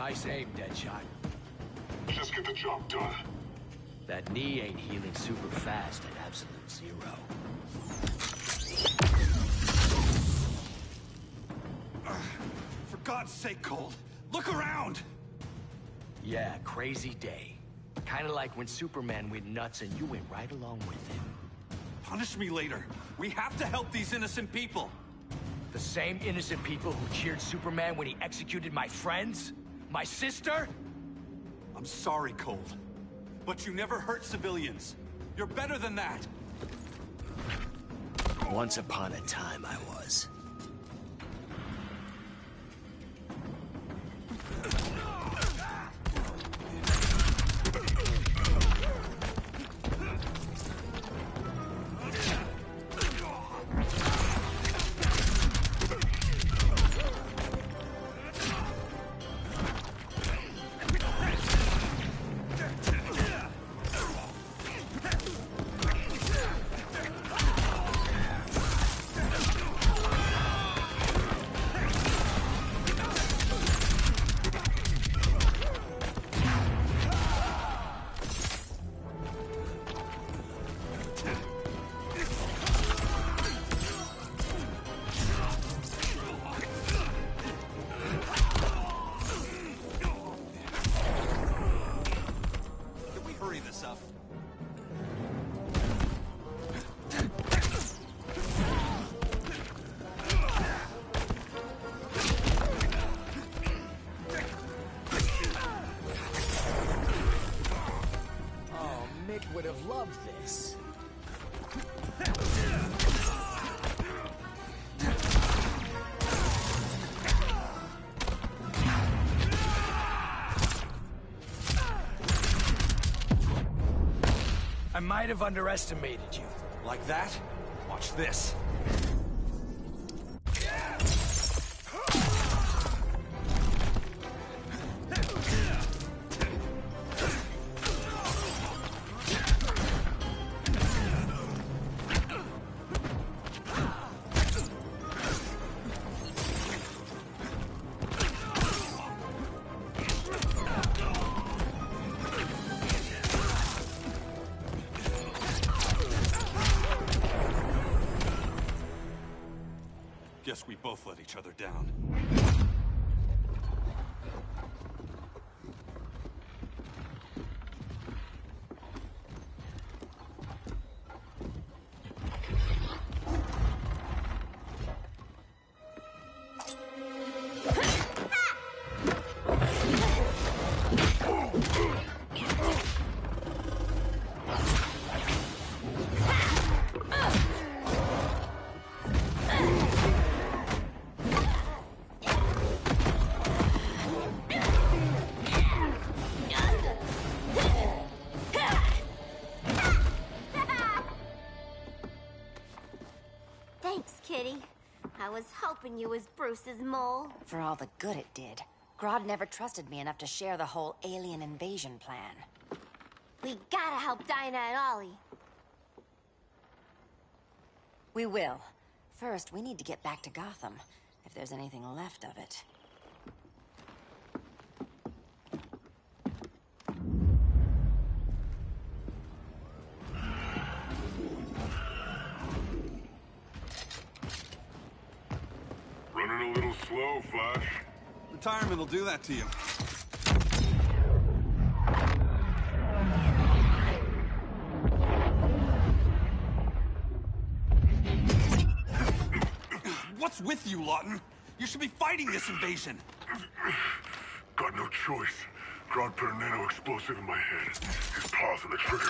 S22: Nice aim, Deadshot.
S19: Just get the job done.
S22: That knee ain't healing super fast at absolute zero.
S30: For God's sake, Cold, look around!
S22: Yeah, crazy day. Kinda like when Superman went nuts and you went right along with him.
S30: Punish me later. We have to help these innocent people.
S22: The same innocent people who cheered Superman when he executed my friends? My sister?
S30: I'm sorry, Cold. But you never hurt civilians. You're better than that.
S22: Once upon a time I was. Might have underestimated you.
S30: Like that? Watch this.
S13: Helping you as Bruce's mole.
S2: For all the good it did. Grodd never trusted me enough to share the whole alien invasion plan.
S13: We gotta help Dinah and Ollie.
S2: We will. First, we need to get back to Gotham, if there's anything left of it.
S7: Running a little slow, Flash.
S30: Retirement will do that to you. What's with you, Lawton? You should be fighting this invasion.
S7: Got no choice. Grodd put a nano explosive in my head. His paws on the trigger.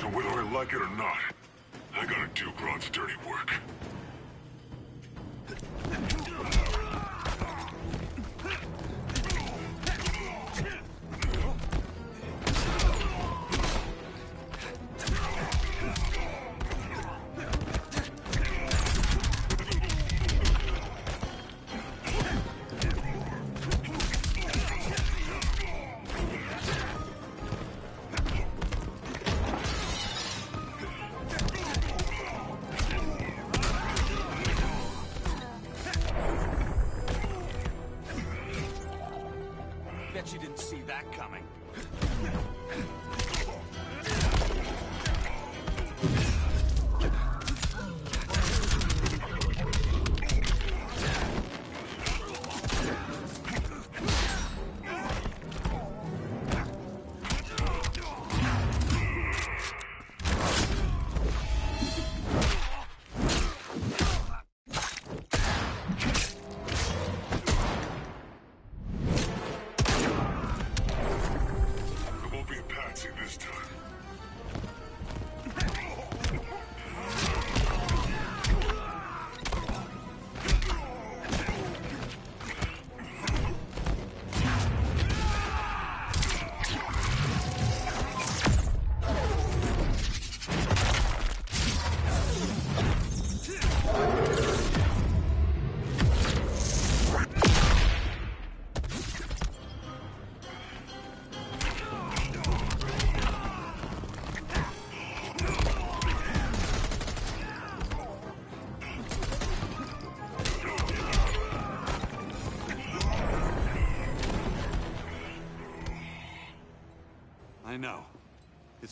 S7: So whether I like it or not, do Grodd's dirty work.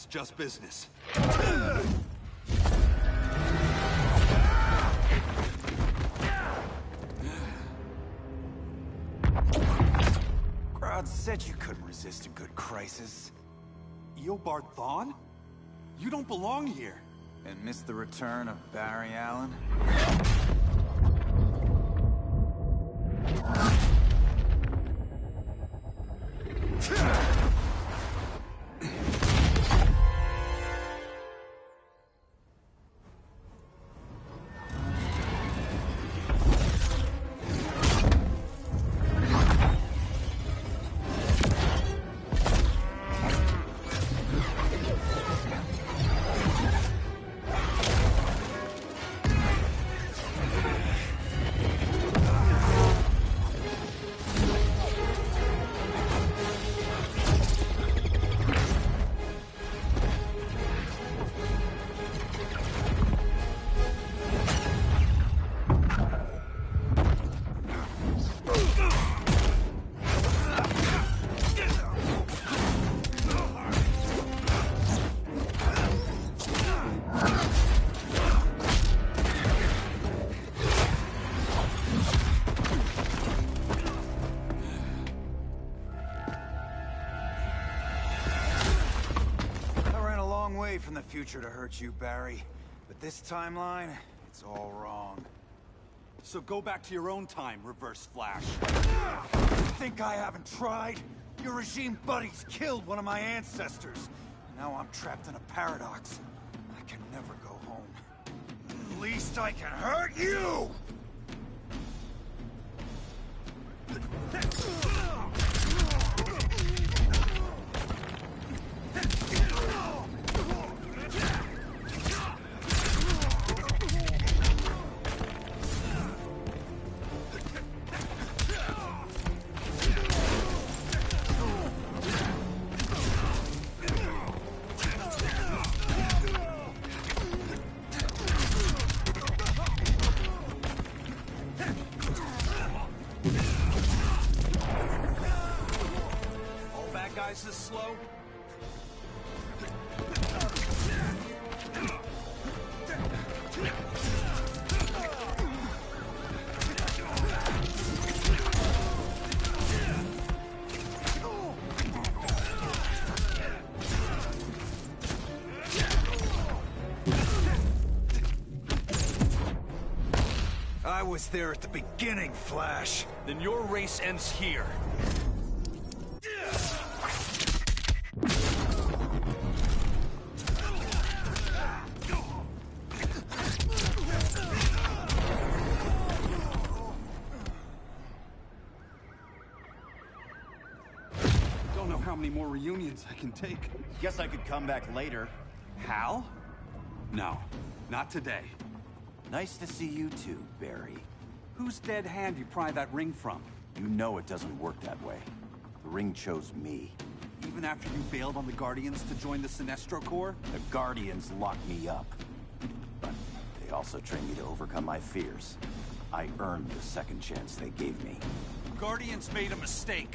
S30: Just business.
S32: Grodd said you couldn't resist a good crisis.
S30: Eobard Thawne? You don't belong here.
S32: And miss the return of Barry Allen? Future to hurt you, Barry. But this timeline, it's all wrong.
S30: So go back to your own time, Reverse Flash.
S32: Think I haven't tried? Your regime buddies killed one of my ancestors. Now I'm trapped in a paradox. I can never go home. At least I can hurt you!
S33: Was there at the beginning, Flash.
S30: Then your race ends here. Don't know how many more reunions I can take.
S34: Guess I could come back later.
S30: Hal? No, not today.
S34: Nice to see you too, Barry.
S30: Whose dead hand you pry that ring from?
S34: You know it doesn't work that way. The ring chose me.
S30: Even after you bailed on the Guardians to join the Sinestro Corps?
S34: The Guardians locked me up. But they also trained me to overcome my fears. I earned the second chance they gave me.
S30: Guardians made a mistake.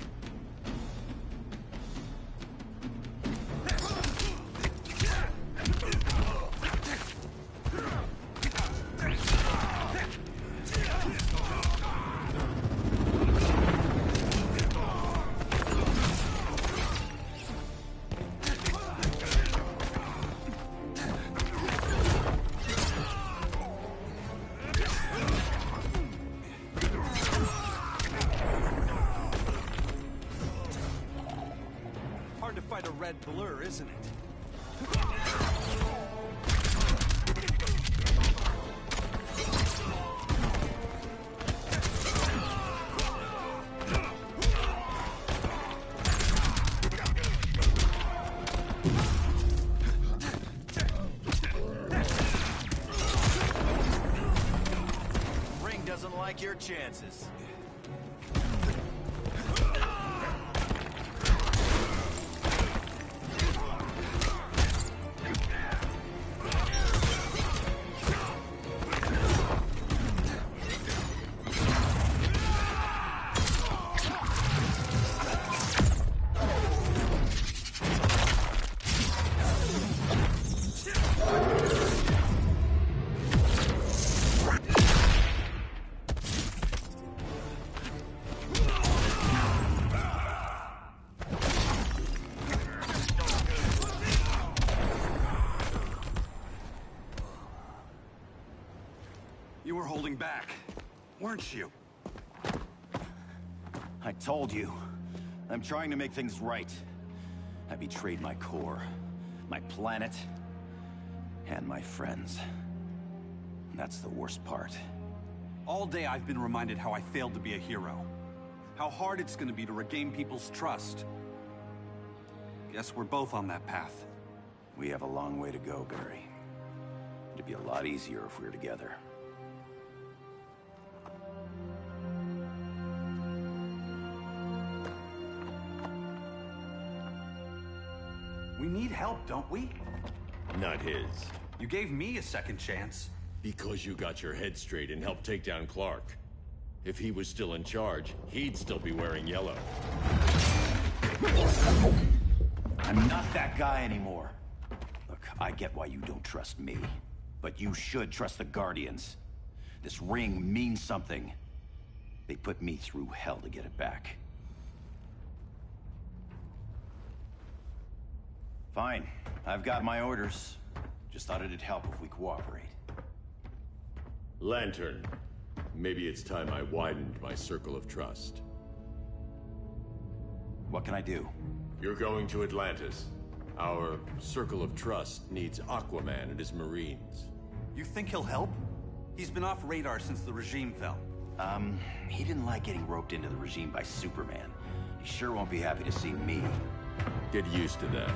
S30: Weren't you?
S34: I told you. I'm trying to make things right. I betrayed my core, my planet, and my friends. That's the worst part.
S30: All day I've been reminded how I failed to be a hero. How hard it's gonna be to regain people's trust. Guess we're both on that path.
S34: We have a long way to go, Barry. It'd be a lot easier if we were together.
S30: We need help, don't we?
S3: Not his.
S30: You gave me a second chance.
S3: Because you got your head straight and helped take down Clark. If he was still in charge, he'd still be wearing yellow.
S34: I'm not that guy anymore. Look, I get why you don't trust me. But you should trust the Guardians. This ring means something. They put me through hell to get it back. Fine. I've got my orders. Just thought it'd help if we cooperate.
S3: Lantern. Maybe it's time I widened my circle of trust.
S34: What can I do?
S3: You're going to Atlantis. Our circle of trust needs Aquaman and his Marines.
S30: You think he'll help? He's been off radar since the regime fell.
S34: Um, he didn't like getting roped into the regime by Superman. He sure won't be happy to see me.
S3: Get used to that.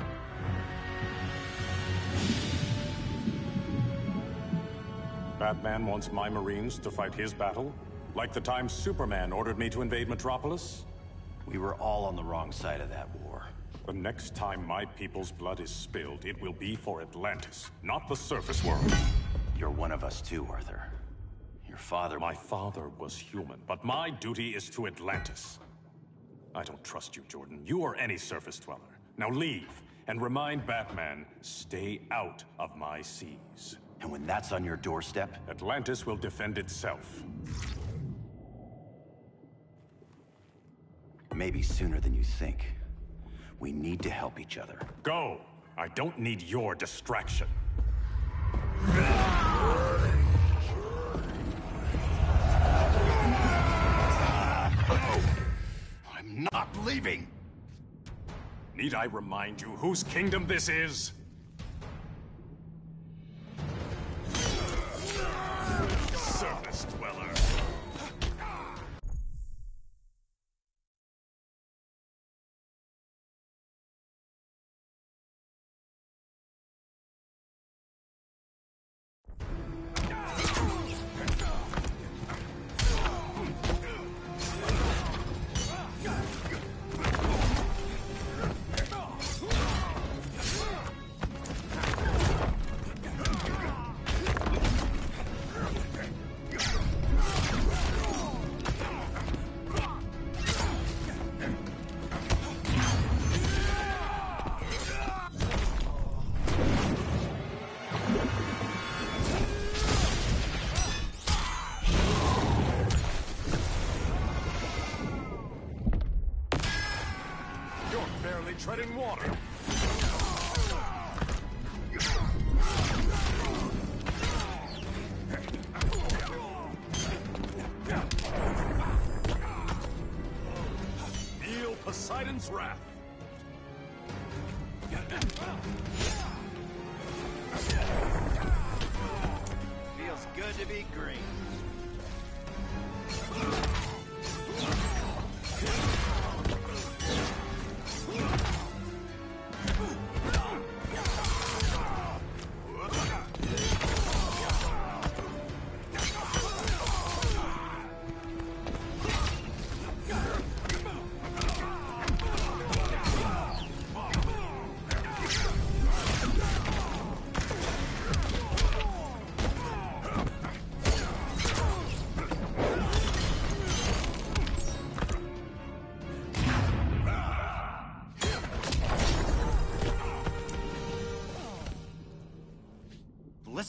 S10: Batman wants my Marines to fight his battle? Like the time Superman ordered me to invade Metropolis?
S34: We were all on the wrong side of that war.
S10: The next time my people's blood is spilled, it will be for Atlantis, not the surface world.
S34: You're one of us too, Arthur. Your father...
S10: My father was human, but my duty is to Atlantis. I don't trust you, Jordan. You or any surface dweller.
S35: Now leave, and remind Batman, stay out of my seas.
S34: And when that's on your doorstep?
S35: Atlantis will defend itself.
S34: Maybe sooner than you think. We need to help each other.
S35: Go! I don't need your distraction.
S34: I'm not leaving!
S35: Need I remind you whose kingdom this is?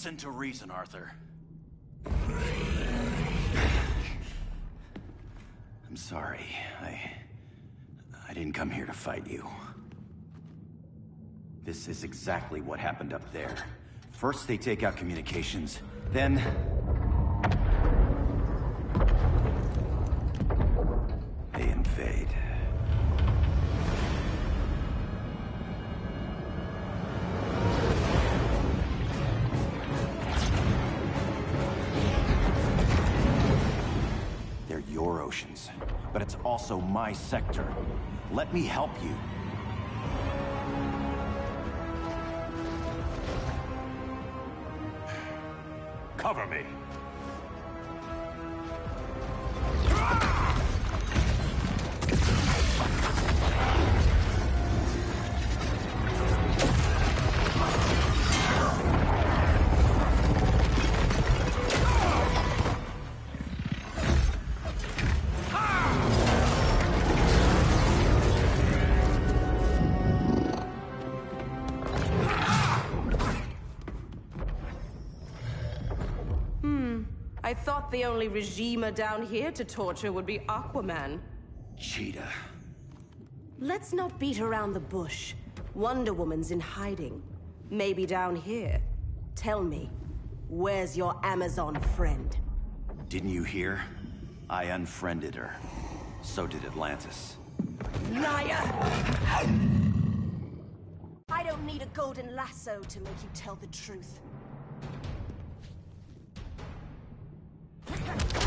S36: Listen to reason, Arthur.
S34: I'm sorry. I... I didn't come here to fight you. This is exactly what happened up there. First they take out communications, then... They invade. Also my sector. Let me help you.
S35: Cover me.
S23: Only regimer down here to torture would be Aquaman.
S34: Cheetah.
S23: Let's not beat around the bush. Wonder Woman's in hiding. Maybe down here. Tell me, where's your Amazon friend?
S34: Didn't you hear? I unfriended her. So did Atlantis.
S23: Liar! I don't need a golden lasso to make you tell the truth.
S36: Thank *laughs* you.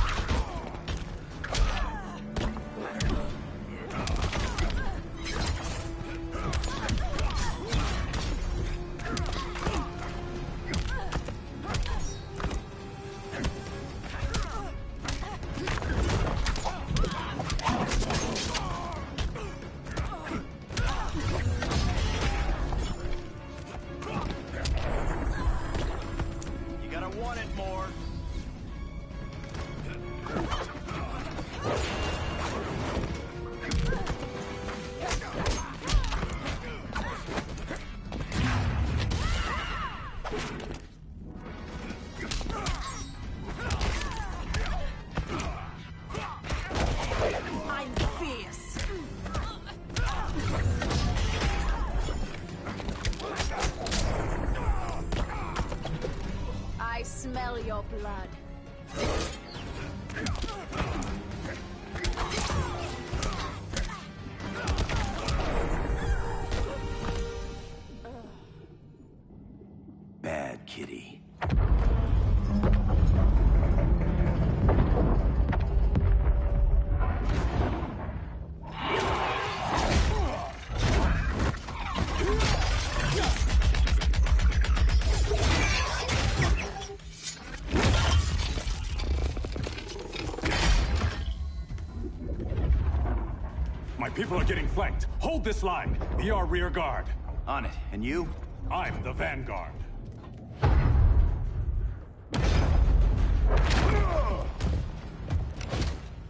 S35: People are getting flanked. Hold this line. Be our rear guard.
S34: On it. And you?
S35: I'm the vanguard.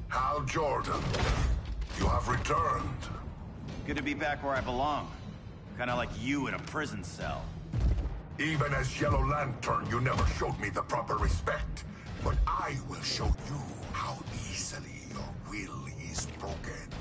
S21: Hal Jordan, you have returned.
S34: Good to be back where I belong. Kinda like you in a prison cell.
S21: Even as Yellow Lantern, you never showed me the proper respect. But I will show you how easily your will is broken.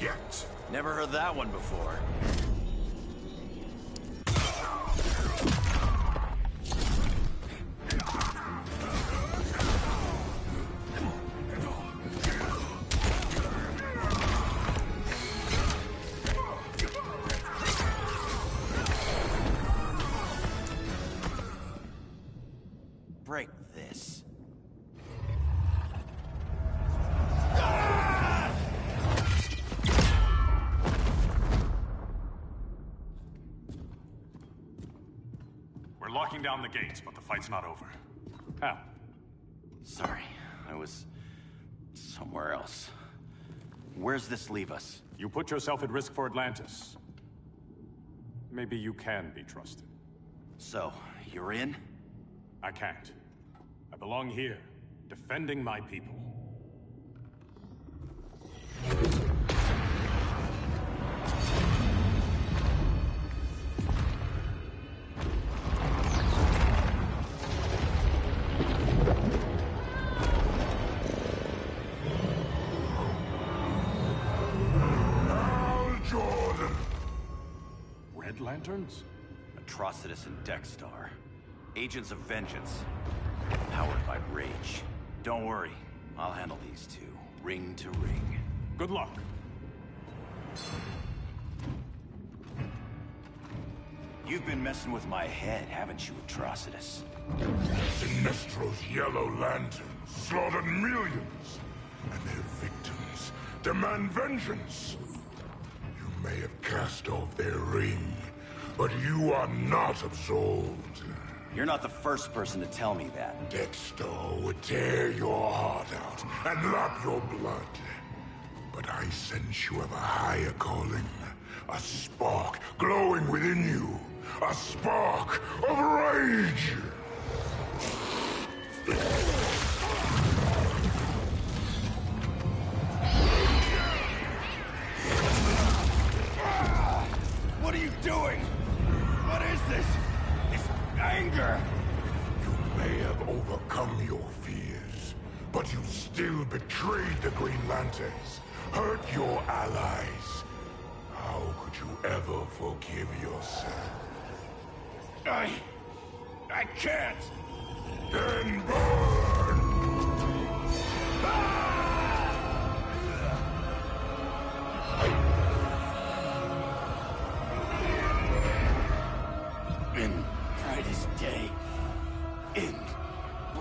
S21: yet.
S34: Never heard that one
S35: down the gates, but the fight's not over. How?
S34: Sorry, I was somewhere else. Where's this leave us?
S35: You put yourself at risk for Atlantis. Maybe you can be trusted.
S34: So, you're in?
S35: I can't. I belong here, defending my people. Lanterns?
S34: Atrocitus and Dex-Starr. Agents of Vengeance. Powered by rage. Don't worry, I'll handle these two, ring to ring.
S35: Good luck.
S34: You've been messing with my head, haven't you, Atrocitus?
S21: Sinestro's Yellow Lanterns slaughtered millions, and their victims demand vengeance. You may have cast off their ring, but you are not absolved.
S34: You're not the first person to tell me that.
S21: Dex-Starr would tear your heart out and lap your blood. But I sense you have a higher calling. A spark glowing within you. A spark of rage!
S37: What are you doing? Is this? It's anger.
S21: You may have overcome your fears, but you still betrayed the Green Lanterns, hurt your allies. How could you ever forgive yourself?
S37: I... I can't.
S21: Then burn!
S37: In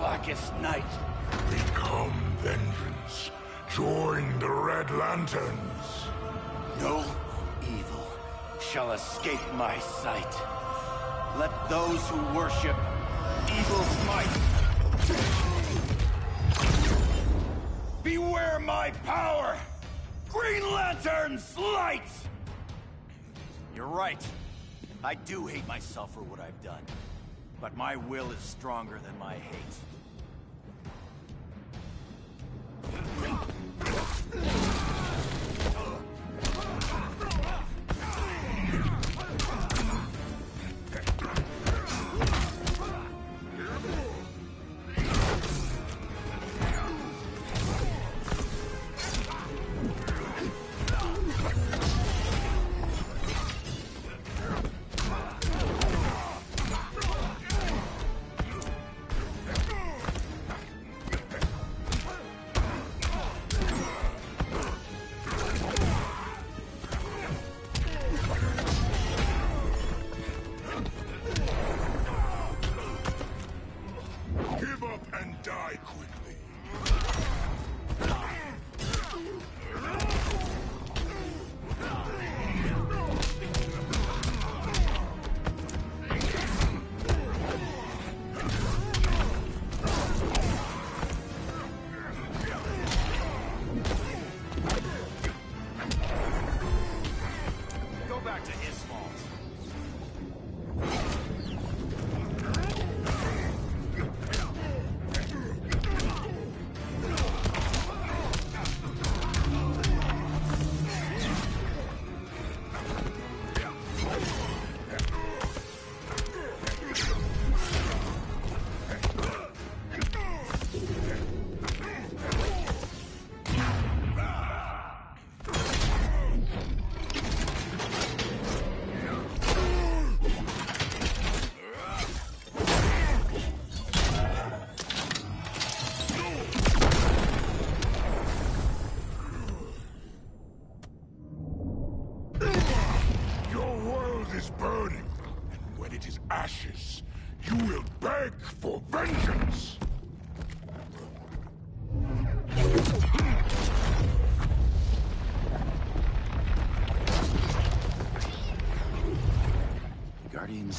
S37: blackest night,
S21: Become vengeance. Join the Red Lanterns.
S34: No evil shall escape my sight. Let those who worship evil's might beware my power! Green Lantern's light! You're right. I do hate myself for what I've done. But my will is stronger than my hate.
S19: Come
S34: on.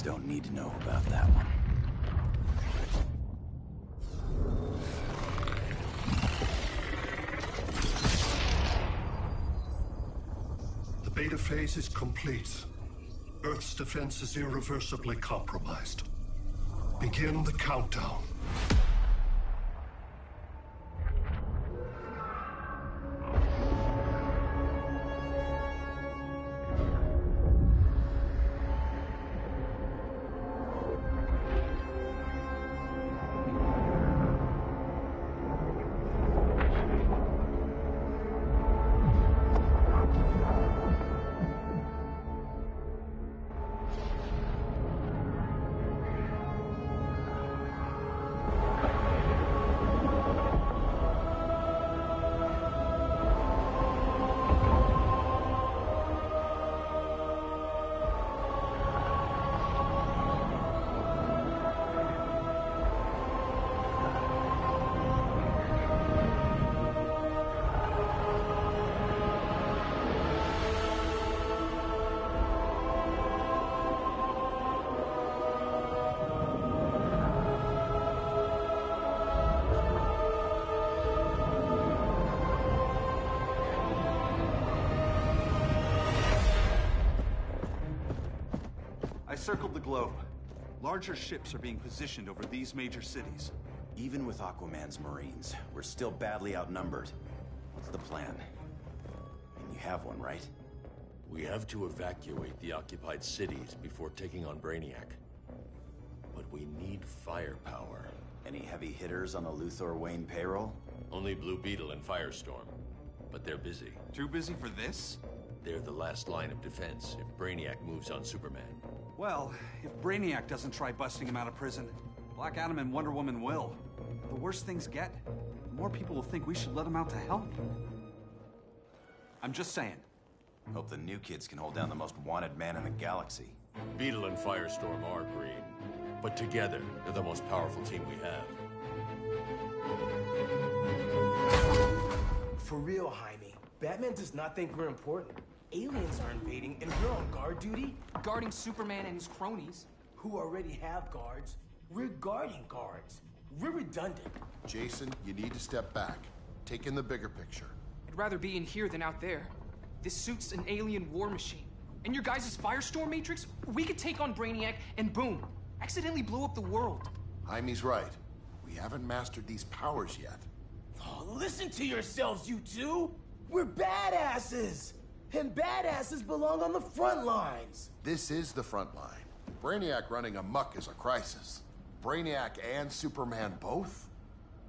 S34: Don't need to know about that one.
S27: The beta phase is complete. Earth's defense is irreversibly compromised. Begin the countdown.
S30: Larger ships are being positioned over these major cities.
S34: Even with Aquaman's Marines, we're still badly outnumbered. What's the plan? And you have one, right?
S3: We have to evacuate the occupied cities before taking on Brainiac. But we need firepower.
S34: Any heavy hitters on the Luthor Wayne payroll?
S3: Only Blue Beetle and Firestorm. But they're busy.
S30: Too busy for this?
S3: They're the last line of defense if Brainiac moves on Superman.
S30: Well, if Brainiac doesn't try busting him out of prison, Black Adam and Wonder Woman will. The worse things get, the more people will think we should let him out to help. I'm just saying.
S34: Hope the new kids can hold down the most wanted man in the galaxy.
S3: Beetle and Firestorm are green, but together, they're the most powerful team we have.
S22: For real, Jaime, Batman does not think we're important. Aliens are invading, and we're on guard duty?
S38: Guarding Superman and his cronies.
S22: Who already have guards. We're guarding guards. We're redundant.
S29: Jason, you need to step back. Take in the bigger picture.
S38: I'd rather be in here than out there. This suit's an alien war machine. And your guys' Firestorm Matrix, we could take on Brainiac and boom, accidentally blow up the world.
S29: Jaime's right. We haven't mastered these powers yet.
S22: Oh, listen to yourselves, you two! We're badasses! And badasses belong on the front lines!
S29: This is the front line. Brainiac running amok is a crisis. Brainiac and Superman both?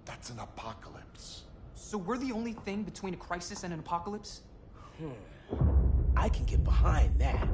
S29: That's an apocalypse.
S38: So we're the only thing between a crisis and an apocalypse?
S22: Hmm. I can get behind that.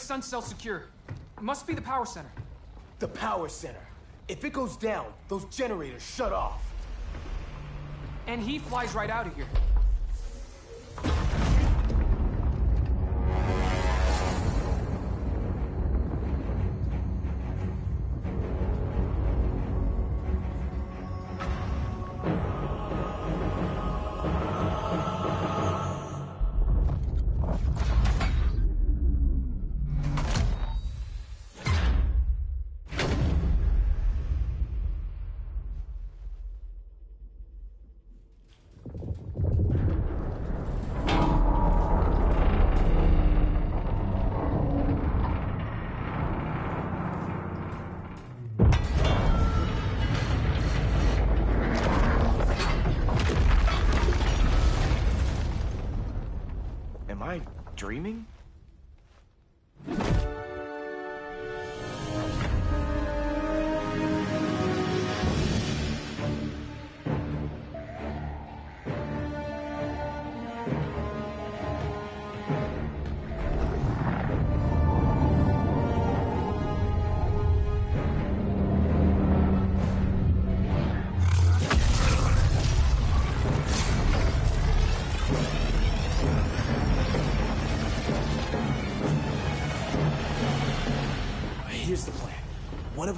S38: Sun cell secure. It must be the power center.
S22: The power center. If it goes down, those generators shut off.
S38: And he flies right out of here.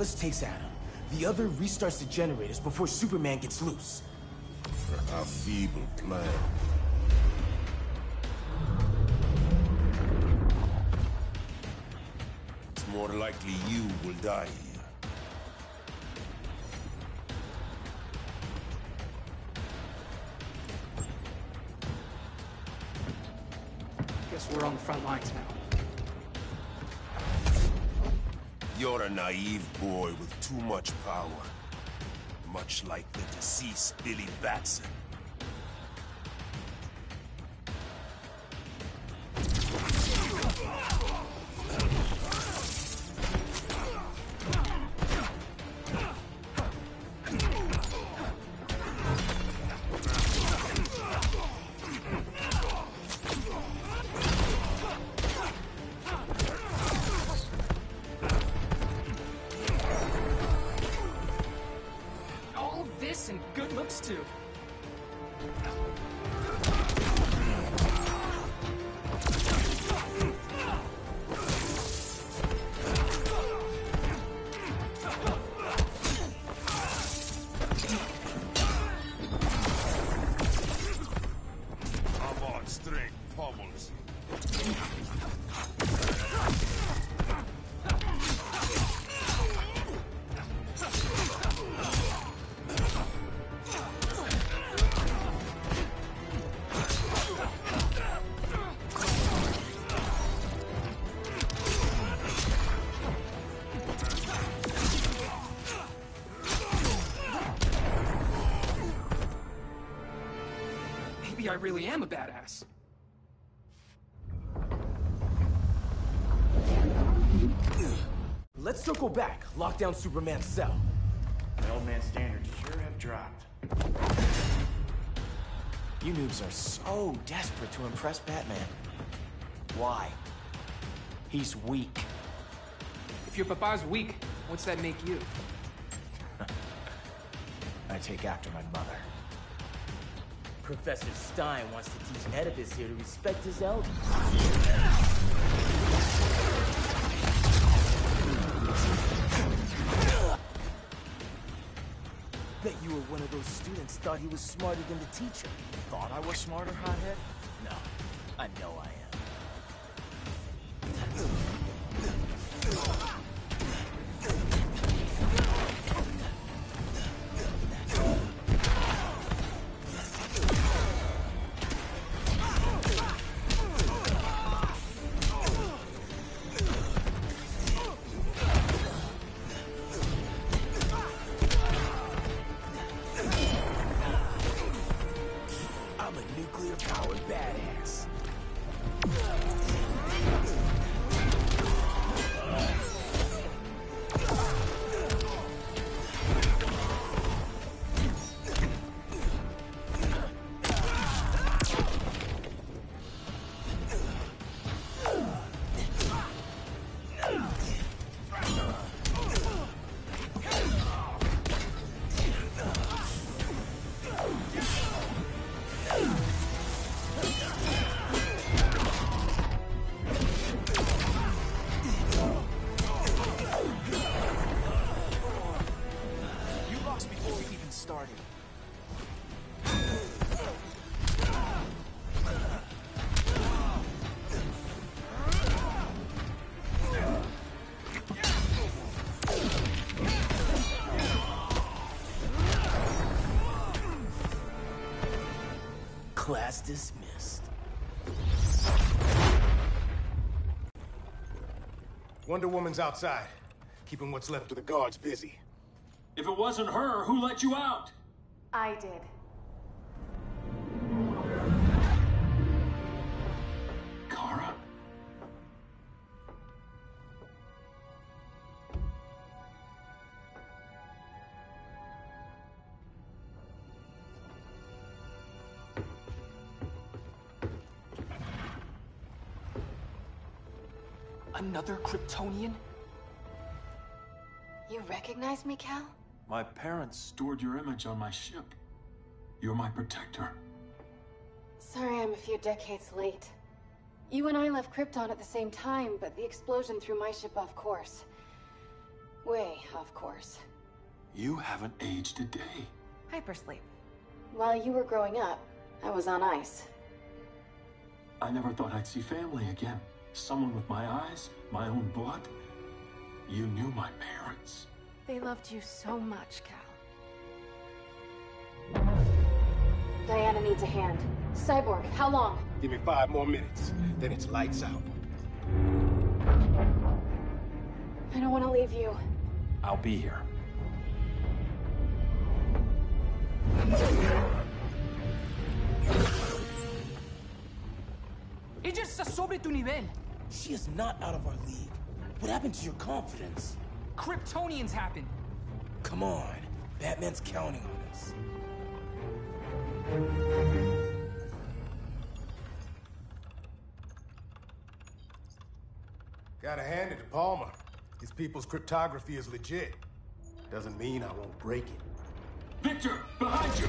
S22: Us takes Adam. The other restarts the generators before Superman gets loose.
S21: A feeble plan. It's more likely you will die here.
S38: Guess we're on the front lines now.
S21: You're a naive boy with too much power. Much like the deceased Billy Batson.
S38: I really am a badass.
S22: Let's circle back, lock down Superman's cell.
S4: The old man standards sure have dropped.
S22: You noobs are so desperate to impress Batman. Why? He's weak.
S38: If your papa's weak, what's that make you? *laughs*
S22: I take after my mother. Professor Stein wants to teach Oedipus here to respect his elders. Bet you were one of those students thought he was smarter than the teacher. Thought I was smarter, hothead? Class dismissed.
S5: Wonder Woman's outside, keeping what's left of the guards busy.
S8: If it wasn't her, who let you out?
S1: I did.
S38: Another Kryptonian?
S1: You recognize me, Kal?
S8: My parents stored your image on my ship. You're my protector.
S1: Sorry I'm a few decades late. You and I left Krypton at the same time, but the explosion threw my ship off course. Way off course.
S8: You haven't aged a day.
S1: Hypersleep. While you were growing up, I was on ice.
S8: I never thought I'd see family again. Someone with my eyes, my own blood. You knew my parents.
S1: They loved you so much, Kal. Diana needs a hand. Cyborg, how long?
S5: Give me five more minutes, then it's lights out.
S1: I don't want to leave you.
S8: I'll be here.
S38: Ella está sobre tu nivel.
S22: She is not out of our league. What happened to your confidence?
S38: Kryptonians happen.
S22: Come on. Batman's counting on us.
S5: Gotta hand it to Palmer. His people's cryptography is legit. Doesn't mean I won't break it.
S8: Victor, behind you!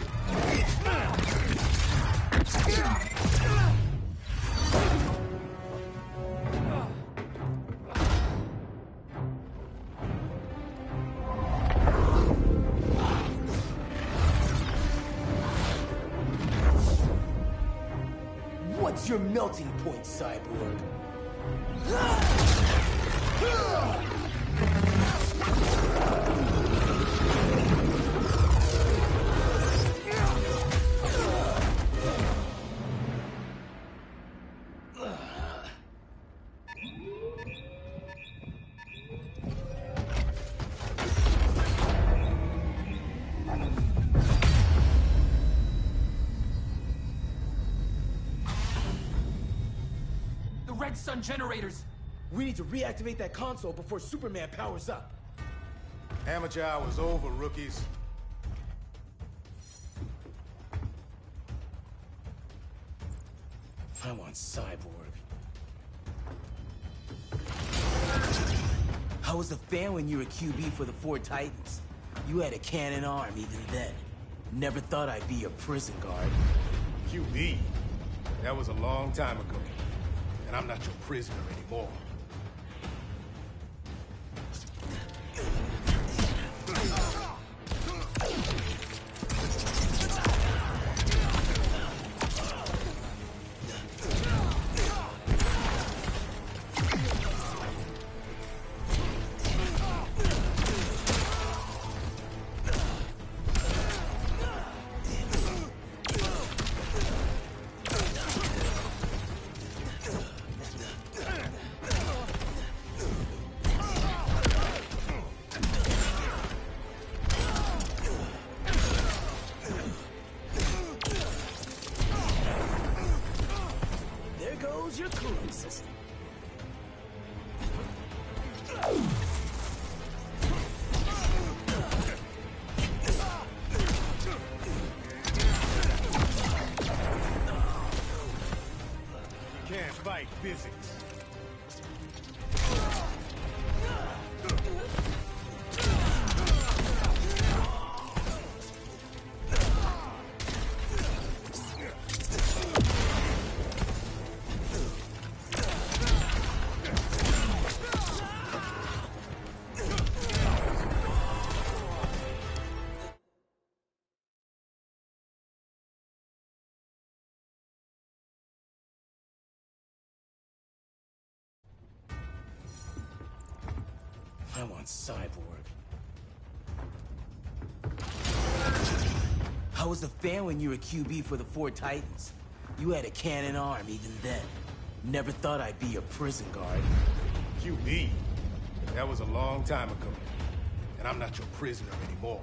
S38: The Red Sun generators.
S22: We need to reactivate that console before Superman powers up.
S5: Amateur hour's over, rookies.
S22: I want Cyborg. I was a fan when you were QB for the Four Titans. You had a cannon arm even then. Never thought I'd be a prison guard.
S5: QB? That was a long time ago. And I'm not your prisoner anymore.
S22: I Cyborg. I was a fan when you were QB for the Four Titans. You had a cannon arm even then. Never thought I'd be a prison guard.
S5: QB? That was a long time ago. And I'm not your prisoner anymore.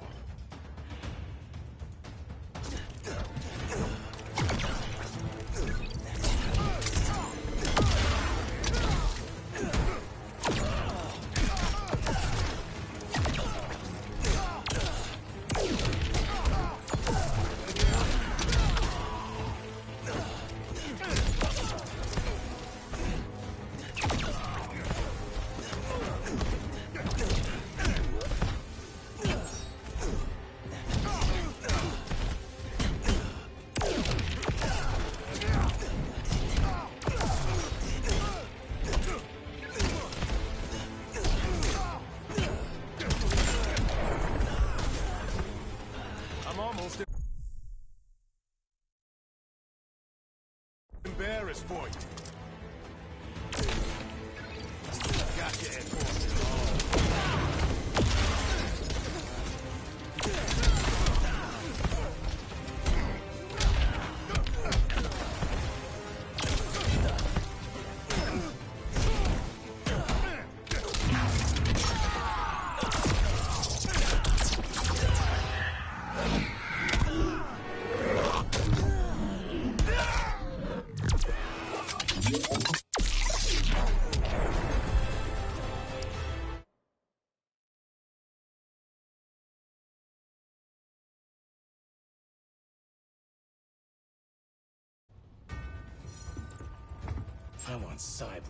S22: I want Cyborg.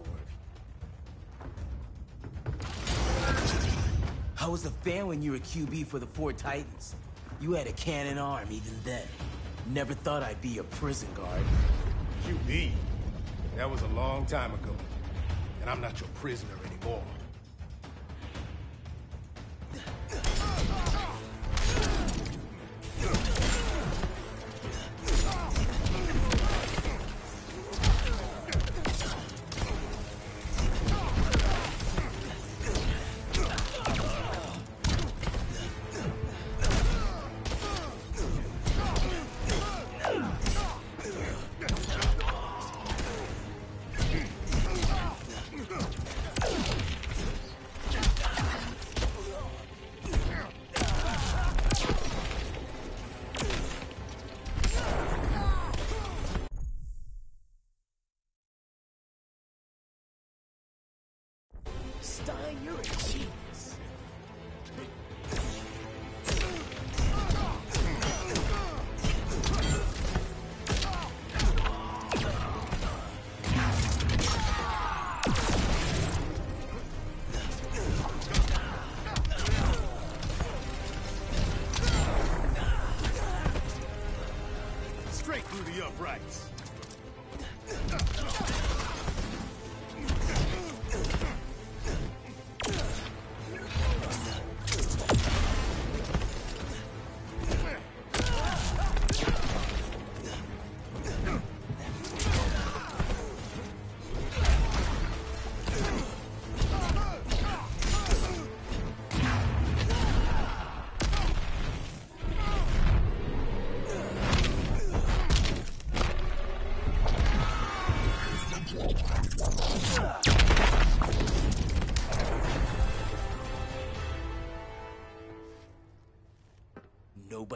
S22: How was the fan when you were QB for the Four Titans? You had a cannon arm even then. Never thought I'd be a prison guard.
S5: QB? That was a long time ago. And I'm not your prisoner anymore.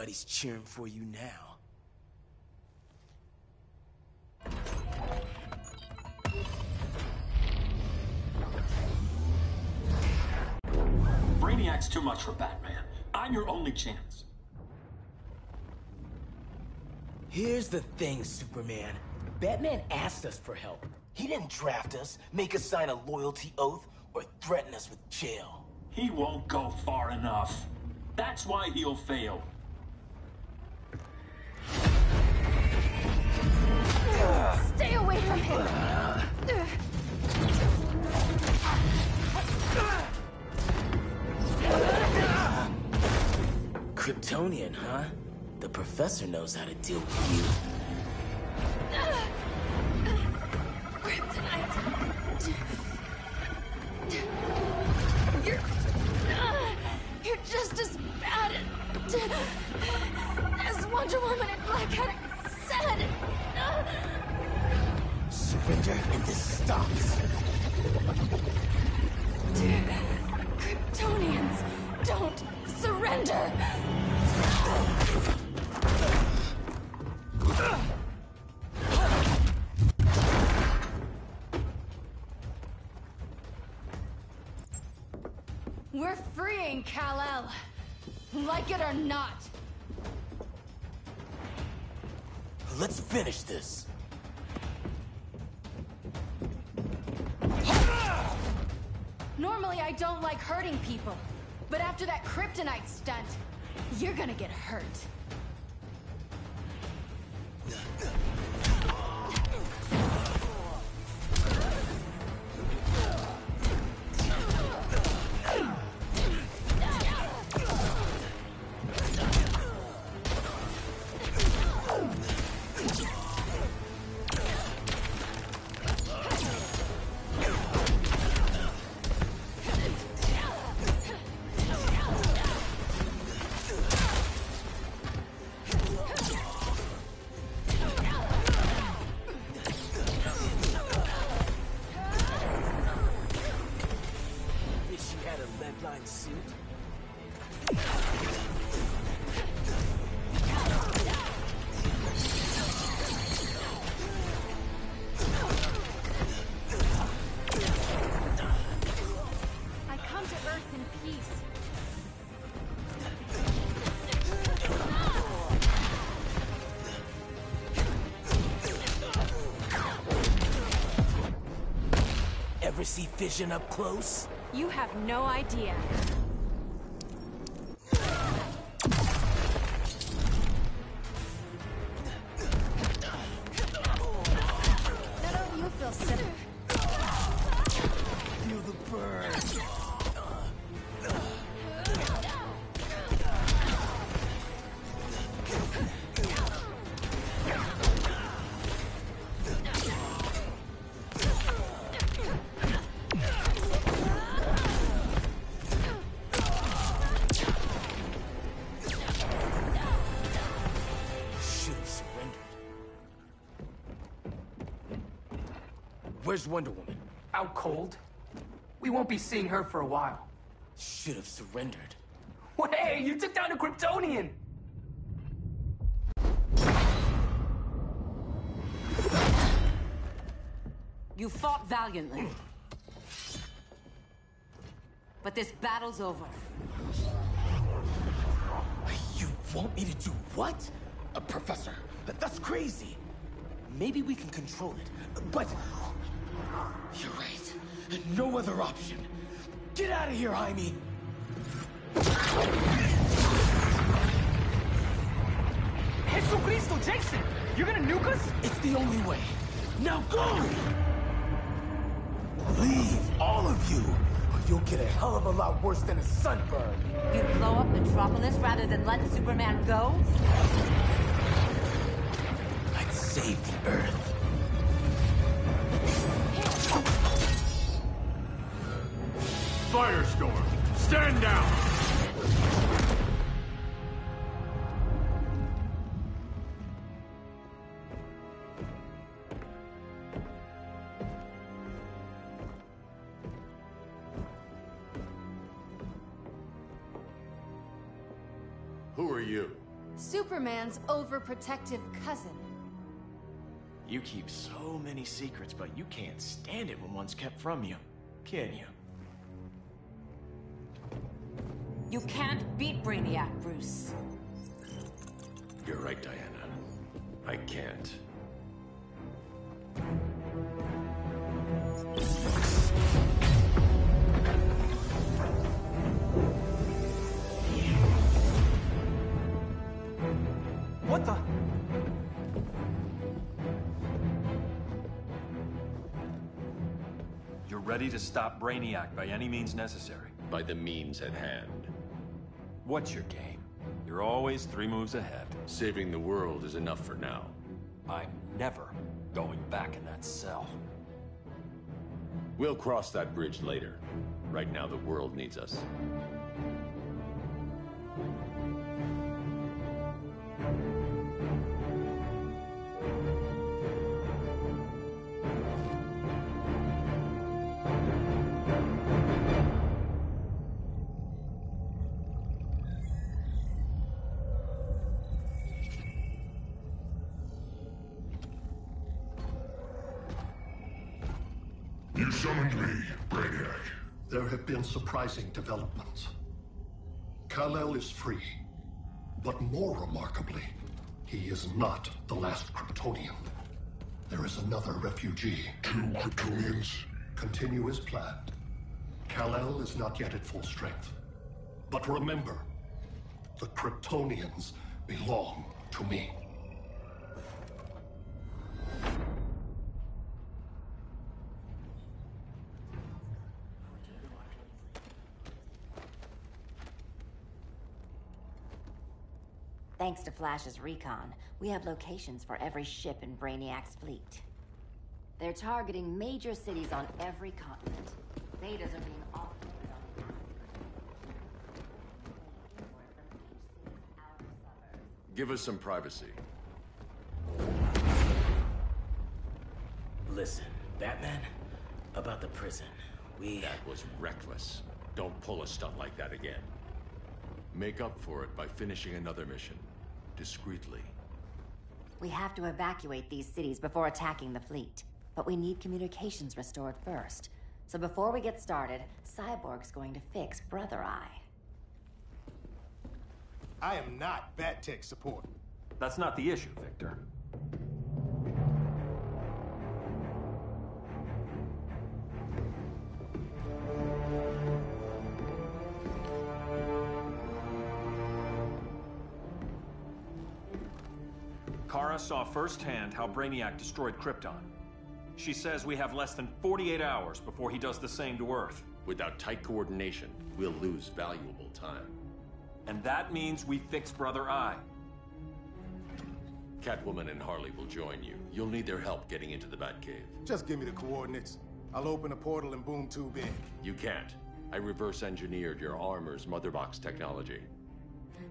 S22: Nobody's cheering for you now.
S39: Brainiac's too much for Batman. I'm your only chance.
S22: Here's the thing, Superman. Batman asked us for help. He didn't draft us, make us sign a loyalty oath, or threaten us with jail.
S39: He won't go far enough. That's why he'll fail.
S1: Stay away from him!
S22: Kryptonian, huh? The professor knows how to deal with you.
S1: Like it or not.
S22: Let's finish this.
S1: Normally, I don't like hurting people. But after that kryptonite stunt, you're gonna get hurt. *laughs*
S22: Fission up close?
S6: You have no idea.
S22: Wonder Woman?
S40: Out cold. We won't be seeing her for a while.
S22: Should have surrendered.
S40: Hey, you took down a Kryptonian!
S2: You fought valiantly. But this battle's over.
S22: You want me to do what? Uh, Professor, that's crazy. Maybe we can control it, but... You're right. And No other option. Get out of here, Jaime!
S40: Jesucristo, Jason! You're gonna nuke us?
S22: It's the only way. Now go! Leave, all of you, or you'll get a hell of a lot worse than a sunburn.
S2: You'd blow up Metropolis rather than let Superman go?
S22: I'd save the Earth.
S3: Firestorm, stand down! Who are you?
S6: Superman's overprotective cousin.
S4: You keep so many secrets, but you can't stand it when one's kept from you, can you?
S2: You can't beat Brainiac, Bruce.
S3: You're right, Diana. I can't.
S4: What the?
S8: You're ready to stop Brainiac by any means necessary.
S3: By the means at hand.
S8: What's your game? You're always three moves ahead.
S3: Saving the world is enough for now.
S8: I'm never going back in that cell.
S3: We'll cross that bridge later. Right now, the world needs us.
S27: Surprising developments. Kal-El is free. But more remarkably, he is not the last Kryptonian. There is another refugee.
S19: Two Kryptonians?
S27: Continue as planned. Kal-El is not yet at full strength. But remember, the Kryptonians belong to me.
S2: Thanks to Flash's recon, we have locations for every ship in Brainiac's fleet. They're targeting major cities on every continent. Betas are being offloaded on
S3: Give us some privacy.
S22: Listen, Batman, about the prison. We.
S3: That was reckless. Don't pull a stunt like that again. Make up for it by finishing another mission. Discreetly.
S2: We have to evacuate these cities before attacking the fleet. But we need communications restored first. So before we get started, Cyborg's going to fix Brother Eye.
S5: I am not Bat Tech support.
S8: That's not the issue, Victor. Kara saw firsthand how Brainiac destroyed Krypton. She says we have less than 48 hours before he does the same to Earth.
S3: Without tight coordination, we'll lose valuable time.
S8: And that means we fix Brother Eye.
S3: Catwoman and Harley will join you. You'll need their help getting into the Batcave.
S5: Just give me the coordinates. I'll open a portal and boom tube in.
S3: You can't. I reverse engineered your armor's motherbox technology.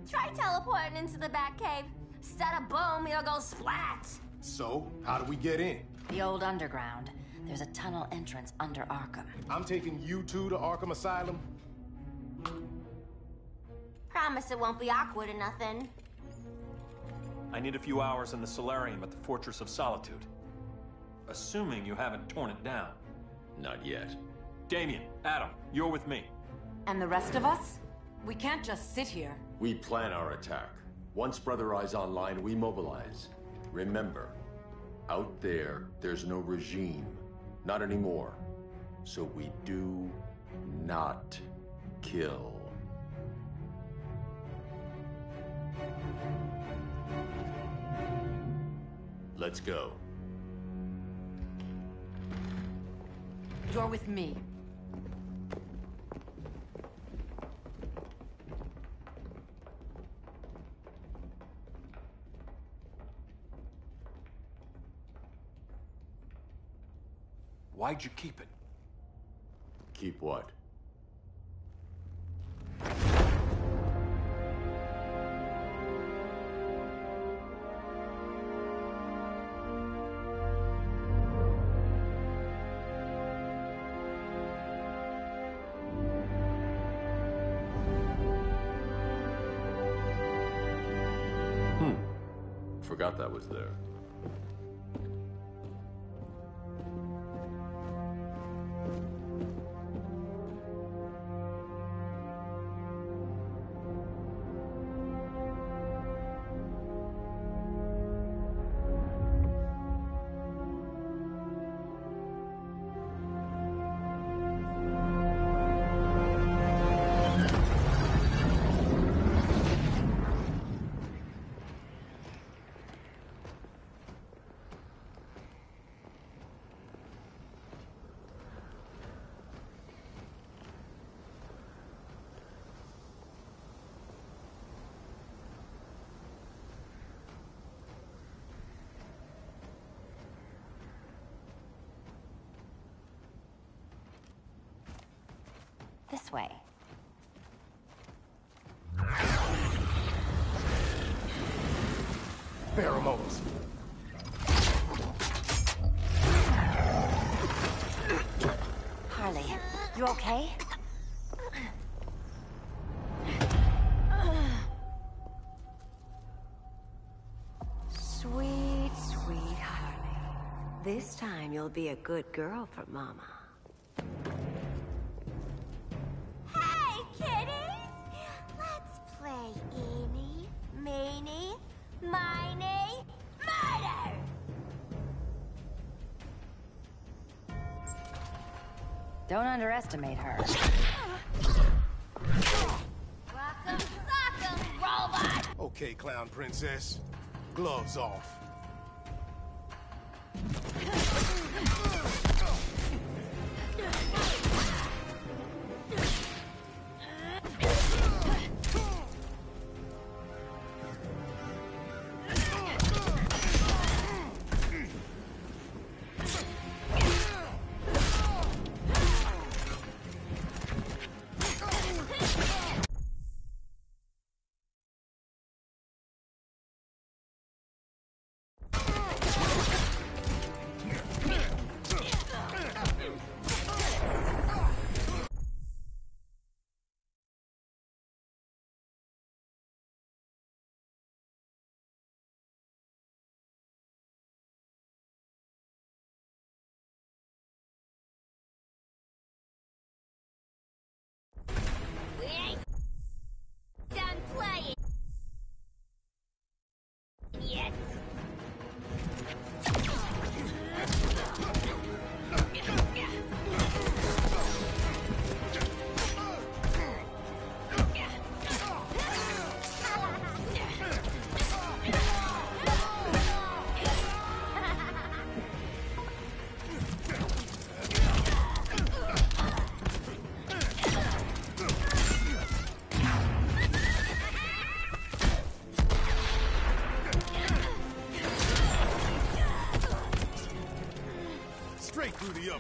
S13: Try teleporting into the Batcave. Instead of boom, you'll go splat.
S5: So, how do we get in?
S2: The old underground. There's a tunnel entrance under Arkham.
S5: I'm taking you two to Arkham Asylum.
S13: Promise it won't be awkward or nothing.
S8: I need a few hours in the solarium at the Fortress of Solitude. Assuming you haven't torn it down.
S3: Not yet.
S8: Damian, Adam, you're with me.
S6: And the rest of us? We can't just sit here.
S3: We plan our attack. Once Brother Eye's online, we mobilize. Remember, out there, there's no regime. Not anymore. So we do not kill. Let's go.
S6: You're with me.
S8: Why'd you keep it?
S3: Keep what? Hmm. Forgot that was there.
S2: Way.
S5: Pheromones.
S2: Harley, you okay?
S23: Sweet, sweet Harley. This time you'll be a good girl for Mama.
S2: Don't underestimate her.
S13: Rock'em sock'em, robot!
S5: Okay, clown princess. Gloves off.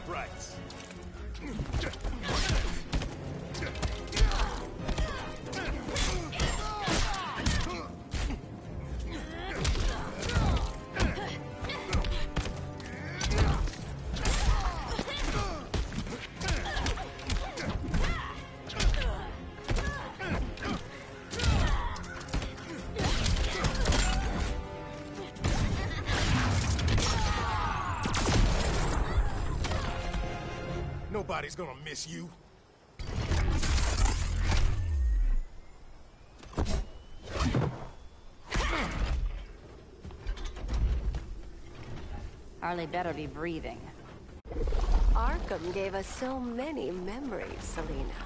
S33: brights.
S5: Nobody's gonna miss you.
S2: Harley better be breathing.
S16: Arkham gave us so many memories, Selina.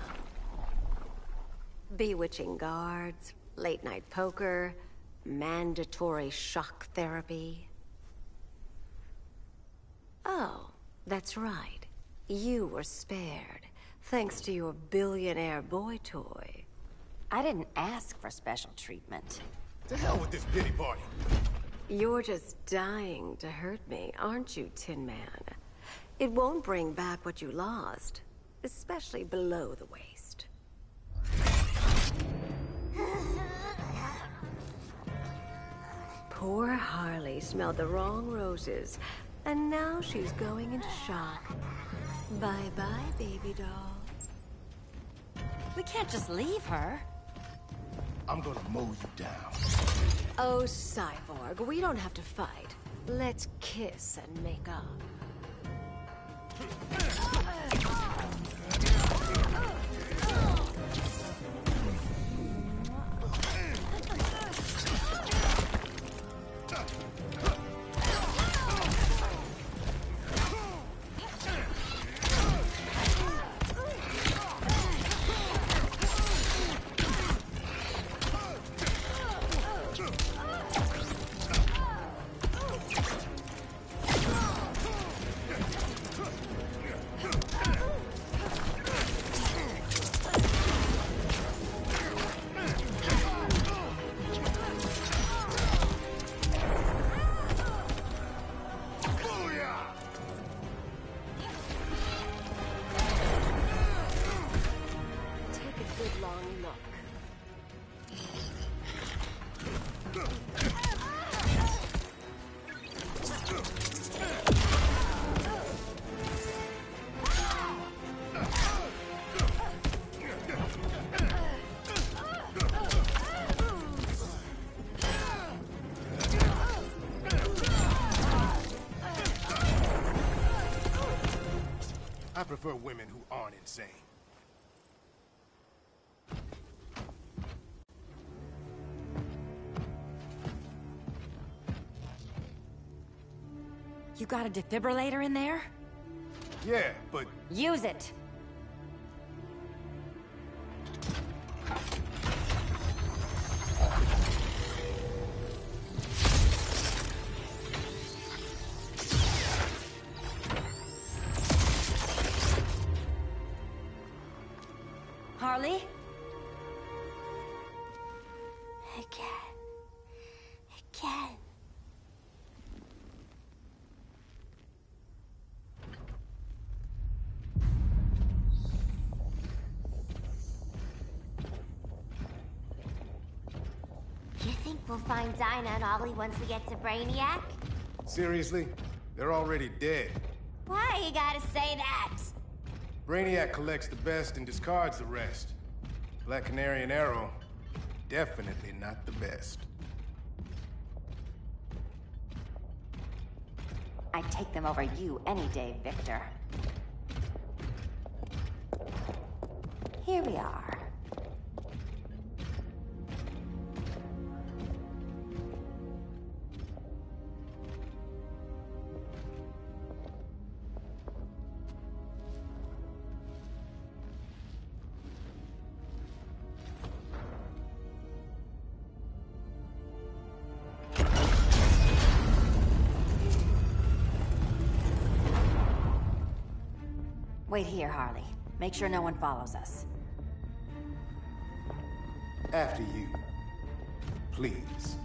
S16: Bewitching guards, late night poker, mandatory shock therapy. Oh, that's right. You were spared, thanks to your billionaire boy toy.
S2: I didn't ask for special treatment.
S5: To hell with this pity party.
S16: You're just dying to hurt me, aren't you, Tin Man? It won't bring back what you lost, especially below the waist. Poor Harley smelled the wrong roses, and now she's going into shock. Bye-bye, baby doll.
S2: We can't just leave her.
S5: I'm gonna mow you down.
S16: Oh, Cyborg, we don't have to fight. Let's kiss and make up.
S5: Prefer women who aren't insane.
S2: You got a defibrillator in there?
S5: Yeah, but
S2: Use it.
S13: Dinah and Ollie once we get to Brainiac?
S5: seriously? They're already dead.
S13: Why you gotta say that?
S5: Brainiac collects the best and discards the rest. Black Canary and Arrow, definitely not the best.
S2: I'd take them over you any day, Victor. Here we are. Here, Harley. Make sure no one follows us.
S5: After you. Please.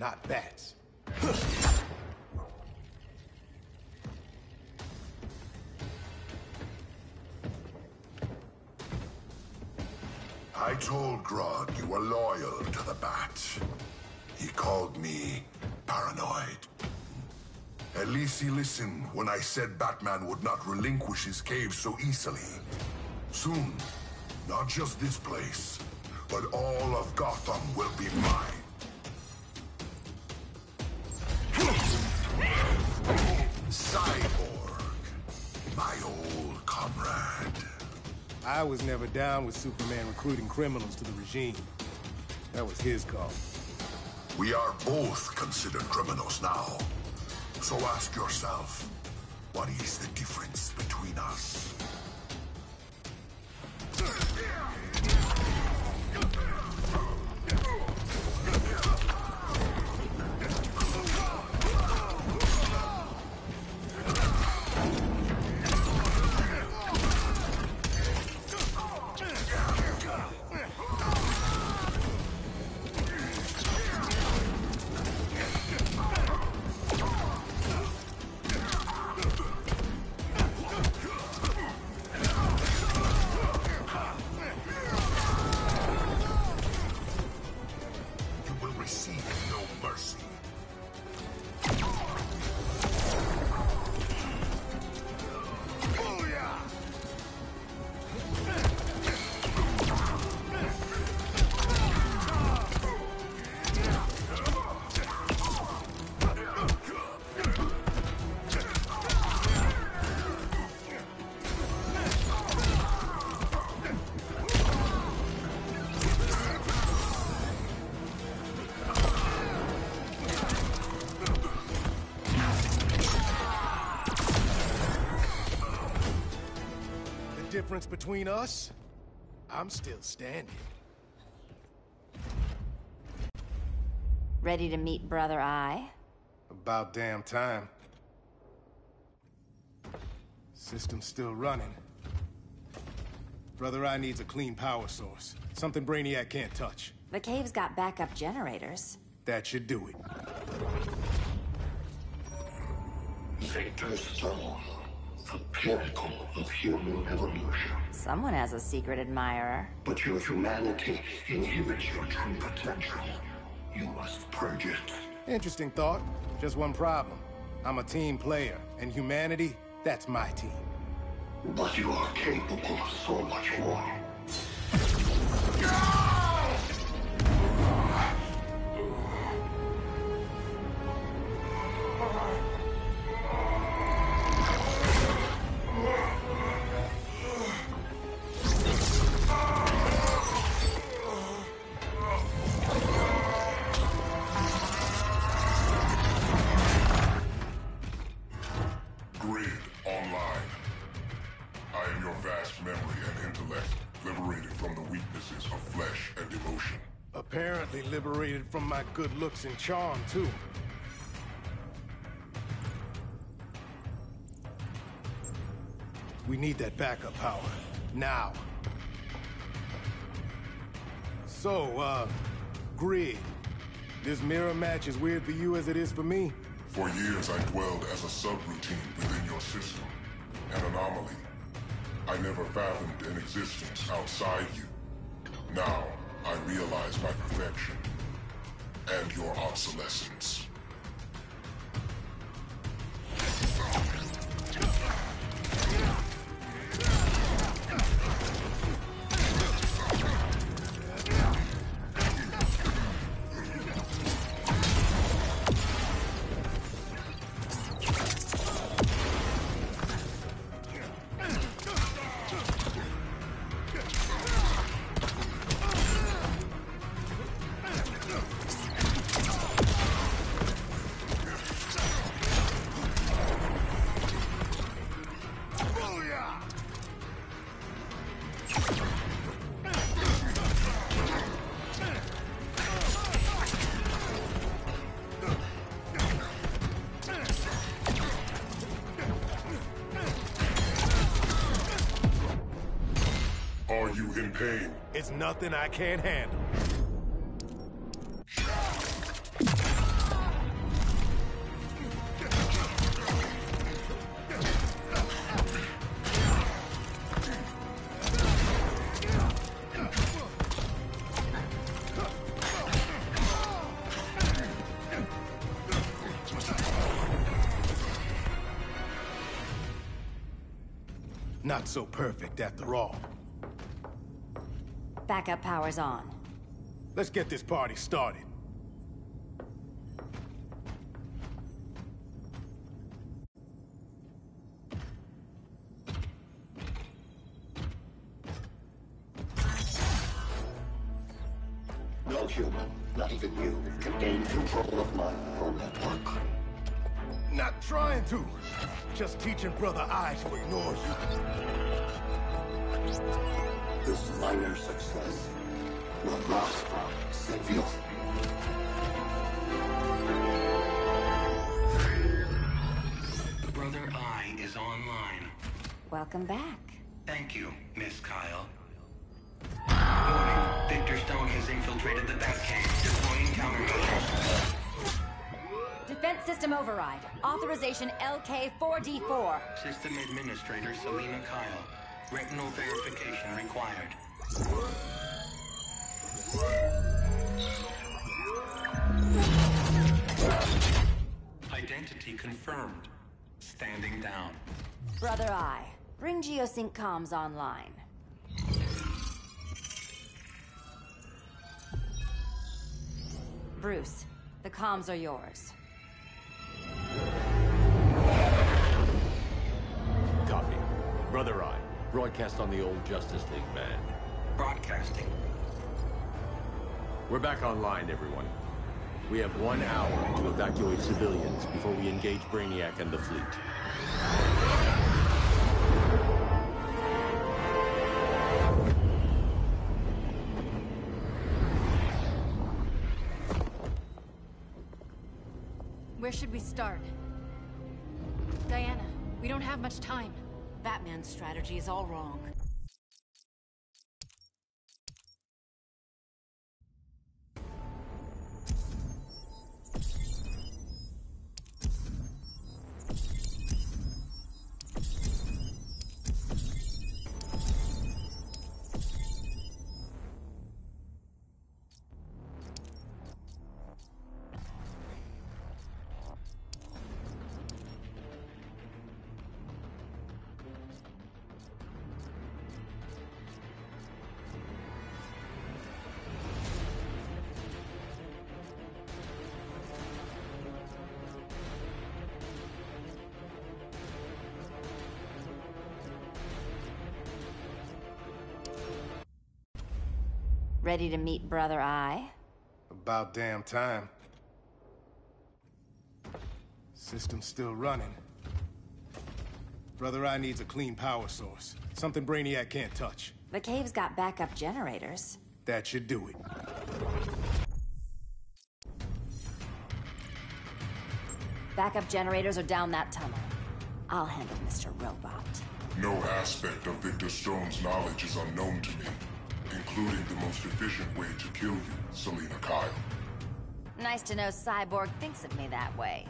S5: Not bats.
S21: I told Grodd you were loyal to the Bat. He called me paranoid. At least he listened when I said Batman would not relinquish his cave so easily. Soon, not just this place, but all of Gotham will be mine.
S5: Was never down with Superman recruiting criminals to the regime. That was his call.
S21: We are both considered criminals now. So ask yourself, what is the difference between us?
S5: Difference between us? I'm still standing.
S2: Ready to meet Brother Eye?
S5: About damn time. System's still running. Brother Eye needs a clean power source. Something Brainiac can't touch.
S2: The cave's got backup generators.
S5: That should do it.
S19: Victor's Stone, the pinnacle of human evolution.
S2: Someone has a secret admirer.
S19: But your humanity inhibits your true potential. You must purge it.
S5: Interesting thought. Just one problem. I'm a team player, and humanity, that's my team.
S19: But you are capable of so much more.
S5: Good looks and charm, too. We need that backup power. Now. So, uh, Grid. This mirror match is weird for you as it is for me?
S21: For years, I dwelled as a subroutine within your system, an anomaly. I never fathomed an existence outside you. Now, I realize my perfection and your obsolescence.
S5: Nothing I can't handle. Not so perfect after all.
S2: Backup power's on.
S5: Let's get this party started.
S27: No human, not even you, can gain control of my neural network.
S5: Not trying to. Just teaching Brother Eye to ignore you.
S27: This minor success will not save you.
S28: Brother Eye is online.
S2: Welcome back.
S28: Thank you, Miss Kyle. Warning, Victor Stone has infiltrated the Batcave, deploying countermeasures.
S2: Defense system override. Authorization LK4D4.
S28: System Administrator Selina Kyle. Retinal verification required. Identity confirmed. Standing down.
S2: Brother Eye, bring Geosync comms online. Bruce, the comms are yours.
S3: Copy. Brother Eye, broadcast on the old Justice League band.
S28: Broadcasting.
S3: We're back online, everyone. We have one hour to evacuate civilians before we engage Brainiac and the fleet.
S1: Where should we start? Diana, we don't have much time.
S6: Batman's strategy is all wrong.
S2: Ready to meet Brother Eye?
S5: About damn time. System's still running. Brother Eye needs a clean power source. Something Brainiac can't touch.
S2: The cave's got backup generators.
S5: That should do it.
S2: Backup generators are down that tunnel. I'll handle Mr. Robot.
S19: No aspect of Victor Stone's knowledge is unknown to me, including the most efficient way to kill you, Selina Kyle.
S2: Nice to know Cyborg thinks of me that way.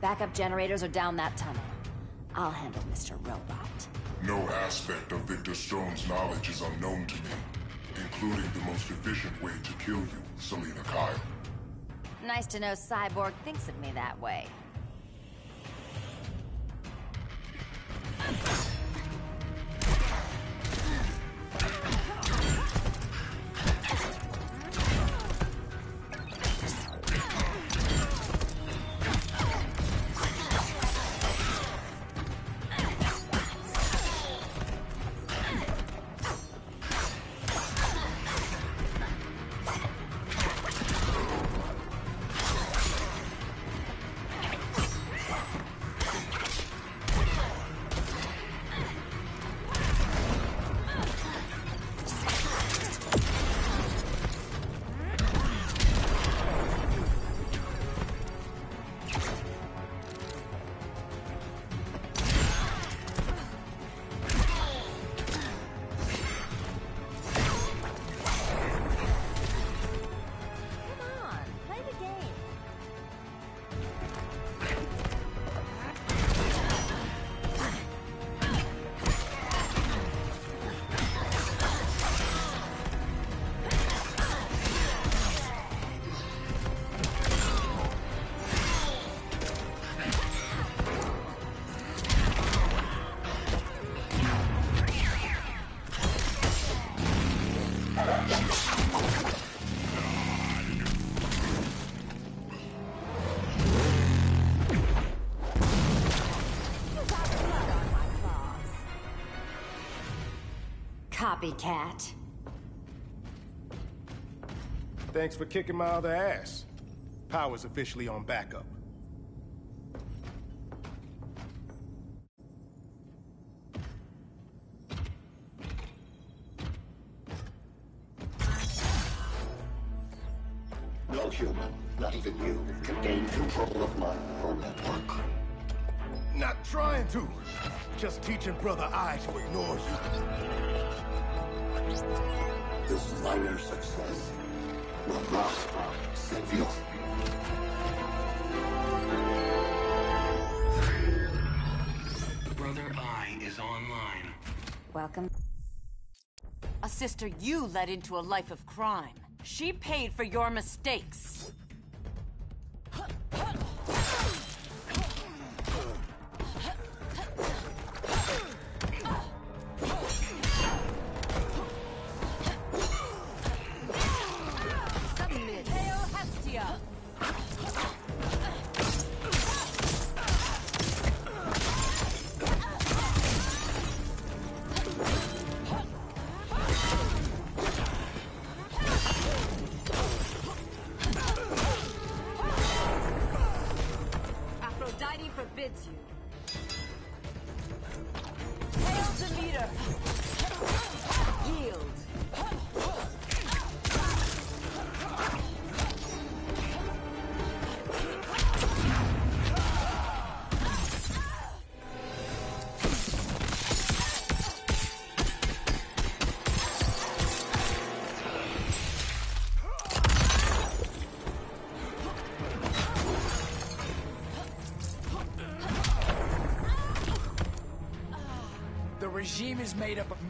S2: Backup generators are down that tunnel. I'll handle Mr. Robot.
S19: No aspect of Victor Stone's knowledge is unknown to me, including the most efficient way to kill you, Selina Kyle.
S2: Nice to know Cyborg thinks of me that way. Copycat.
S5: Thanks for kicking my other ass. Power's officially on backup. Just teaching Brother Eye to ignore you.
S27: This minor success will not save you.
S28: Brother Eye is online.
S2: Welcome.
S6: A sister you led into a life of crime. She paid for your mistakes.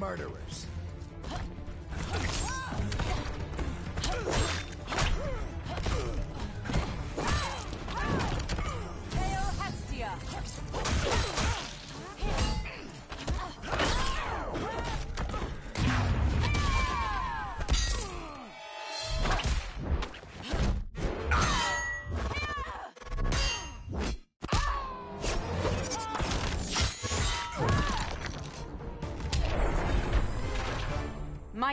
S4: Murderers.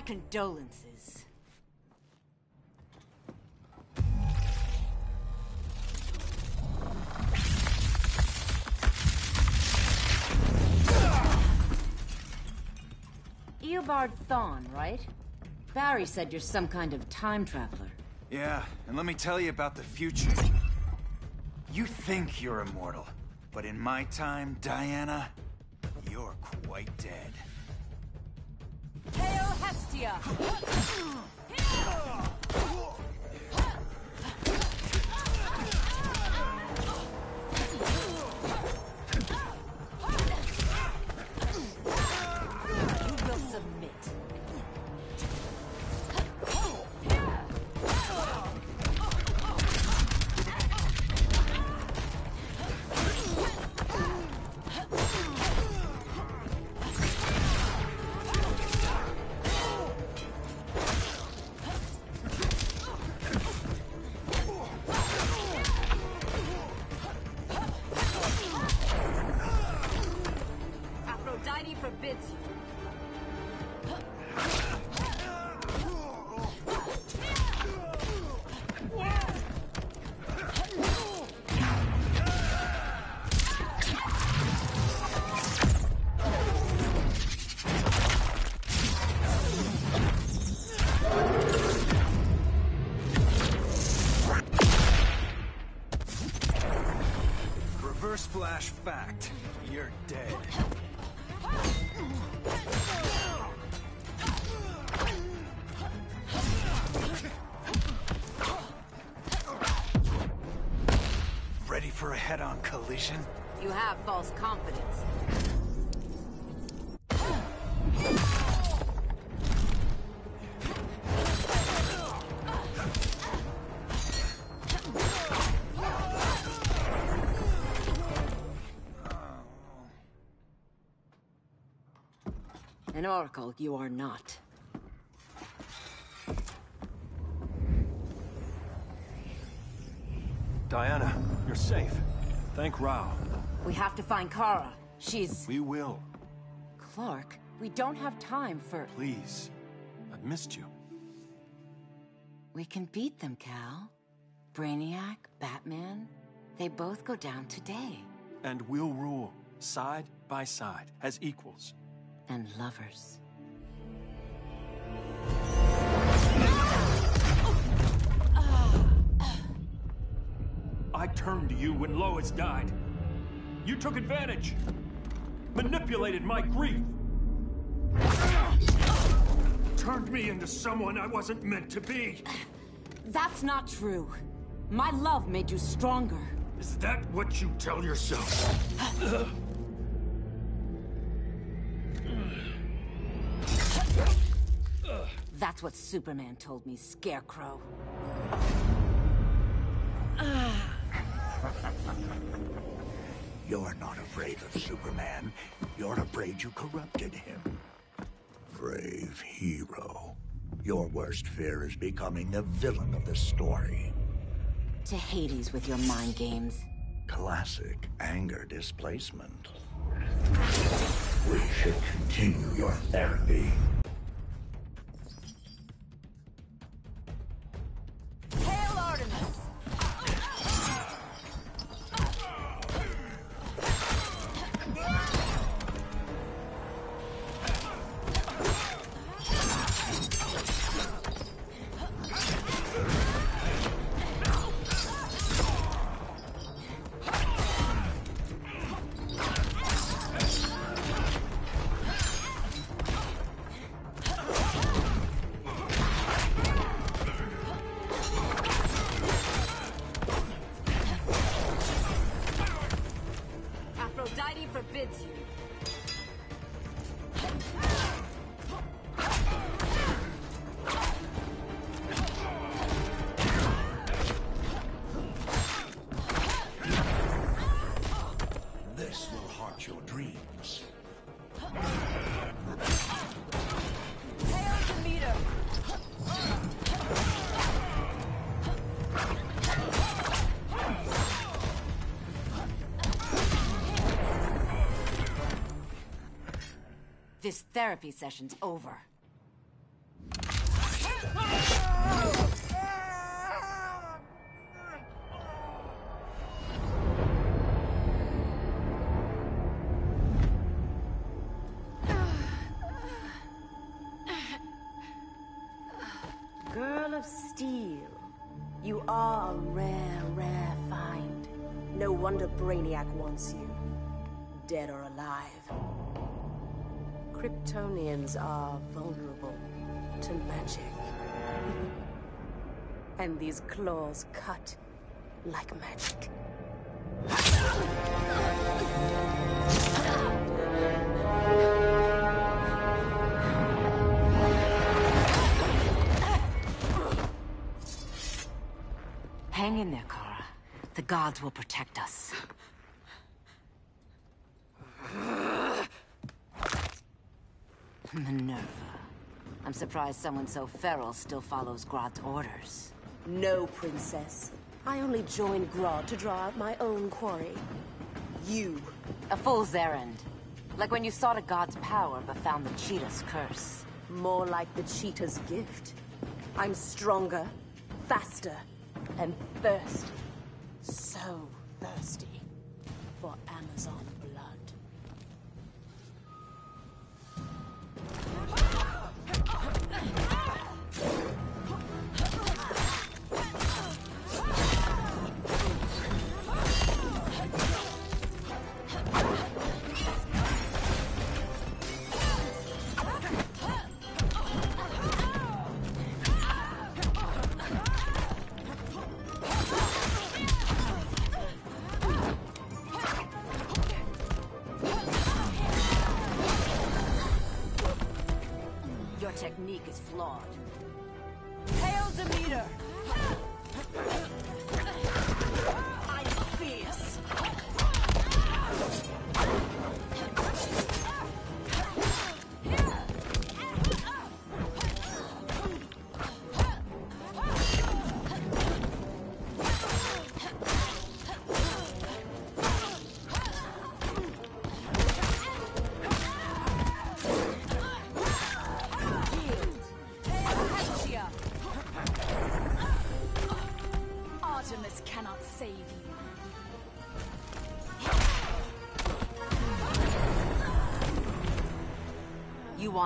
S6: Condolences. Eobard Thawne, right? Barry said you're some kind of time traveler.
S41: Yeah, and let me tell you about the future. You think you're immortal, but in my time, Diana,
S6: Hail An oracle you are not.
S8: Diana, you're safe. Thank Rao.
S6: We have to find Kara. She's...
S8: We will.
S6: Clark, we don't have time for...
S8: Please. I've missed you.
S6: We can beat them, Kal. Brainiac, Batman, they both go down today.
S8: And we'll rule, side by side, as equals.
S6: And lovers.
S8: I turned to you when Lois died. You took advantage. Manipulated my grief. Turned me into someone I wasn't meant to be.
S6: That's not true. My love made you stronger.
S8: Is that what you tell yourself? *sighs* *sighs* *sighs*
S6: That's what Superman told me, Scarecrow. *laughs*
S33: You're not afraid of Superman. You're afraid you corrupted him. Brave hero. Your worst fear is becoming the villain of the story.
S6: To Hades with your mind games.
S33: Classic anger displacement. We should continue your therapy.
S6: Therapy session's over.
S23: These claws cut like magic.
S6: Hang in there, Kara. The gods will protect us. Minerva. I'm surprised someone so feral still follows Grodd's orders.
S23: No, princess. I only joined Grodd to draw out my own quarry. You.
S6: A fool's errand. Like when you sought a god's power but found the cheetah's curse.
S23: More like the cheetah's gift. I'm stronger, faster, and thirsty. So thirsty for Amazon blood. *laughs*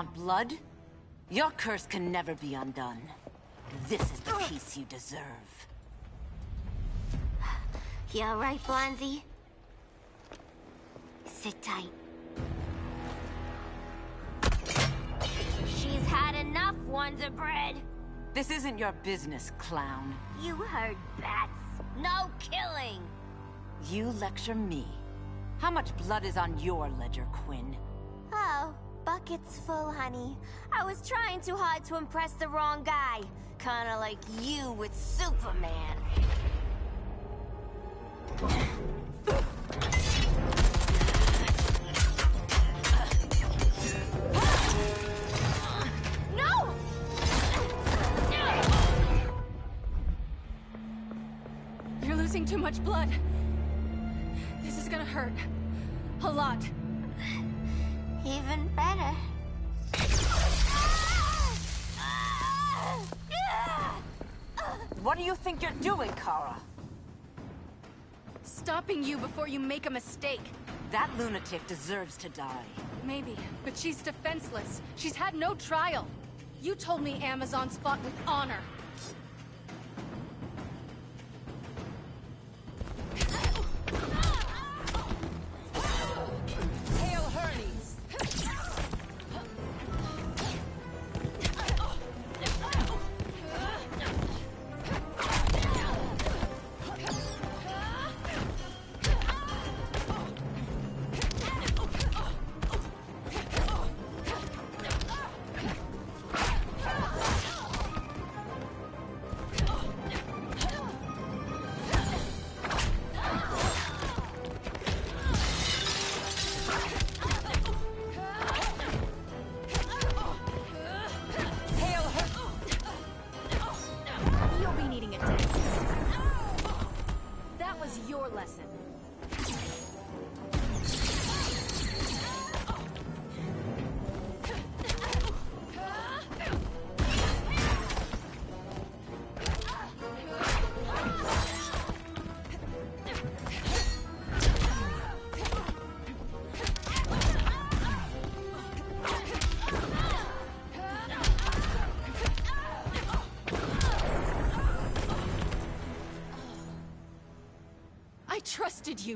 S6: want blood? Your curse can never be undone. This is the peace you deserve. *sighs*
S13: You alright, Blondie? Sit tight. She's had enough, Wonder Bread.
S6: This isn't your business, clown.
S13: You heard bats. No killing.
S6: You lecture me. How much blood is on your ledger, Quinn?
S13: Oh, buckets full, honey. I was trying too hard to impress the wrong guy. Kinda like you with Superman. No!
S1: You're losing too much blood. This is gonna hurt. A lot.
S13: Even better.
S6: What do you think you're doing, Kara?
S1: Stopping you before you make a mistake.
S6: That lunatic deserves to die.
S1: Maybe, but she's defenseless. She's had no trial. You told me Amazons fought with honor.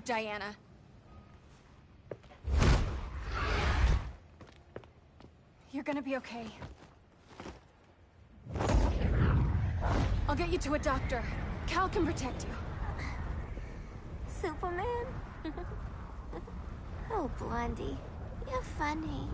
S1: Diana. You're gonna be okay. I'll get you to a doctor. Kal can protect you.
S13: Superman? *laughs* oh, Blondie. You're funny.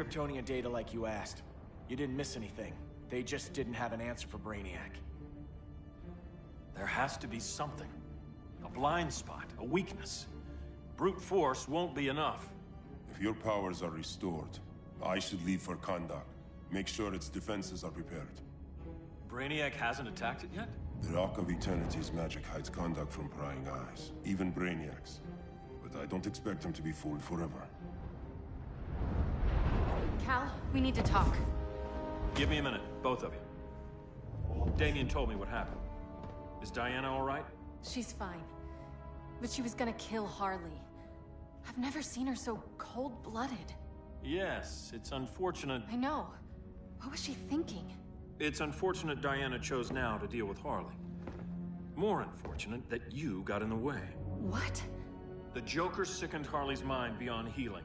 S4: Kryptonian data like you asked. You didn't miss anything. They just didn't have an answer for Brainiac.
S8: There has to be something. A blind spot, a weakness. Brute force won't be enough.
S29: If
S42: your powers are restored, I should leave for Kahndaq. Make sure its defenses are prepared.
S8: Brainiac hasn't attacked it yet?
S42: The Rock of Eternity's magic hides Kahndaq from prying eyes, even Brainiac's. But I don't expect him to be fooled forever.
S1: Kal, we need to talk.
S8: Give me a minute, both of you. Damian told me what happened. Is Diana all right?
S1: She's fine. But she was gonna kill Harley. I've never seen her so cold-blooded.
S8: Yes, it's unfortunate.
S1: I know. What was she thinking?
S8: It's unfortunate Diana chose now to deal with Harley. More unfortunate that you got in the way.
S1: What?
S8: The Joker sickened Harley's mind beyond healing.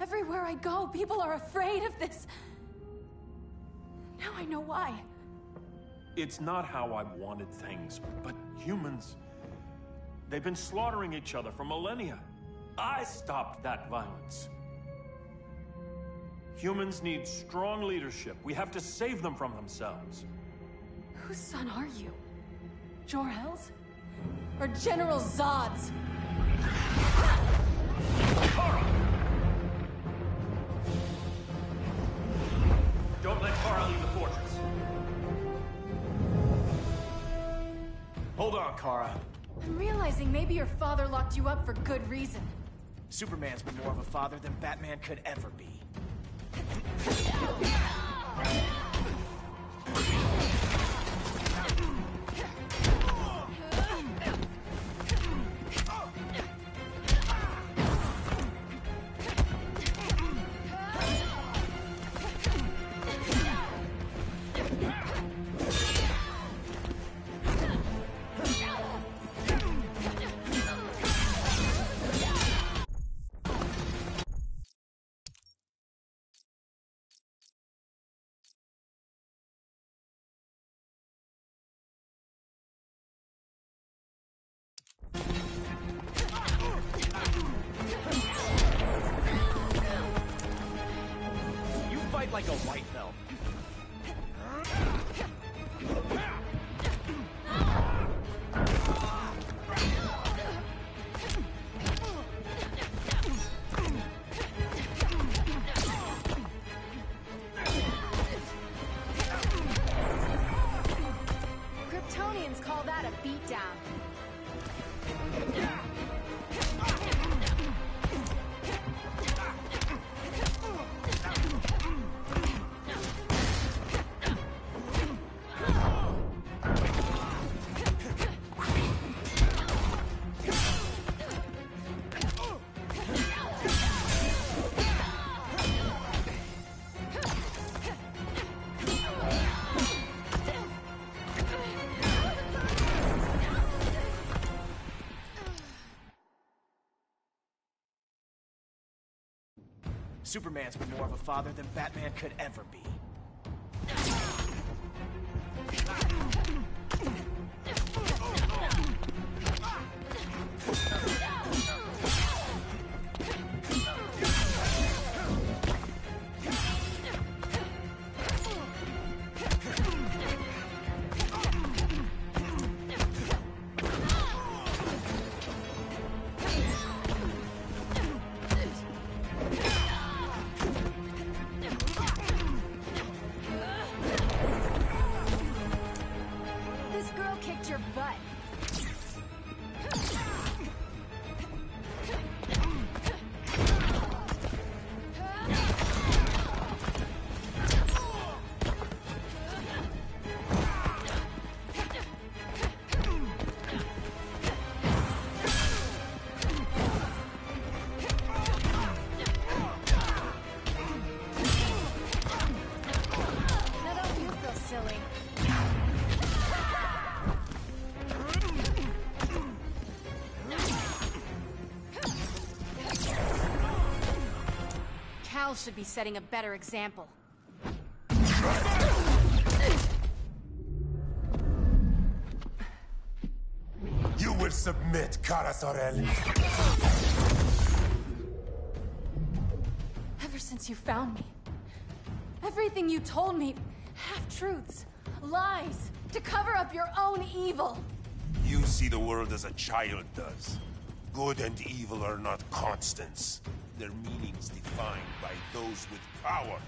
S1: Everywhere I go, people are afraid of this. Now I know why.
S8: It's not how I wanted things, but humans... They've been slaughtering each other for millennia. I stopped that violence. Humans need strong leadership. We have to save them from themselves.
S1: Whose son are you? Jor-El's? Or General Zod's?
S8: Don't let Kara leave the fortress.
S4: Hold on, Kara.
S1: I'm realizing maybe your father locked you up for good reason.
S4: Superman's been more of a father than Batman could ever be. Superman's been more of a father than Batman could ever be.
S1: Should be setting a better example.
S43: You will submit, Kara Zor-El.
S1: Ever since you found me, everything you told me, half-truths, lies, to cover up your own evil.
S43: You see the world as a child does. Good and evil are not constants. Their meanings defined by those with power.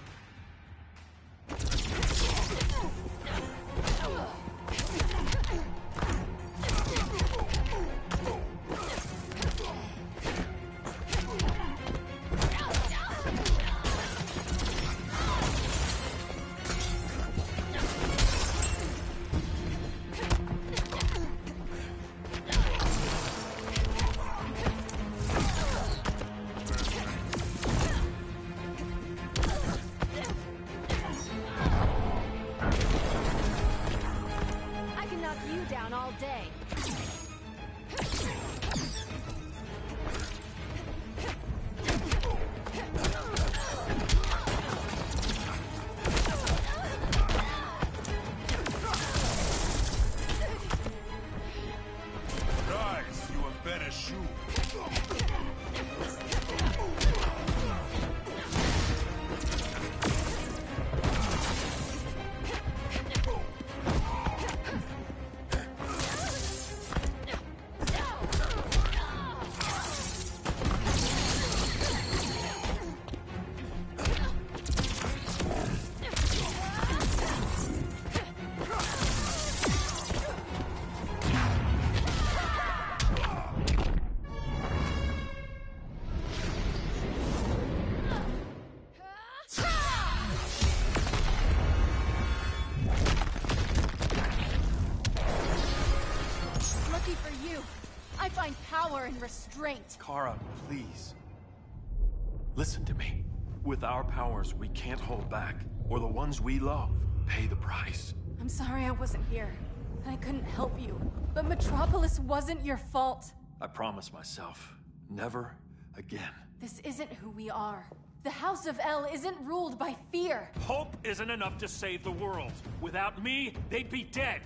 S1: Restraint.
S8: Kara, please. Listen to me. With our powers, we can't hold back, or the ones we love pay the price.
S1: I'm sorry I wasn't here. and I couldn't help you. But Metropolis wasn't your fault.
S8: I promise myself, never again.
S1: This isn't who we are. The House of El isn't ruled by fear.
S8: Hope isn't enough to save the world. Without me, they'd be dead.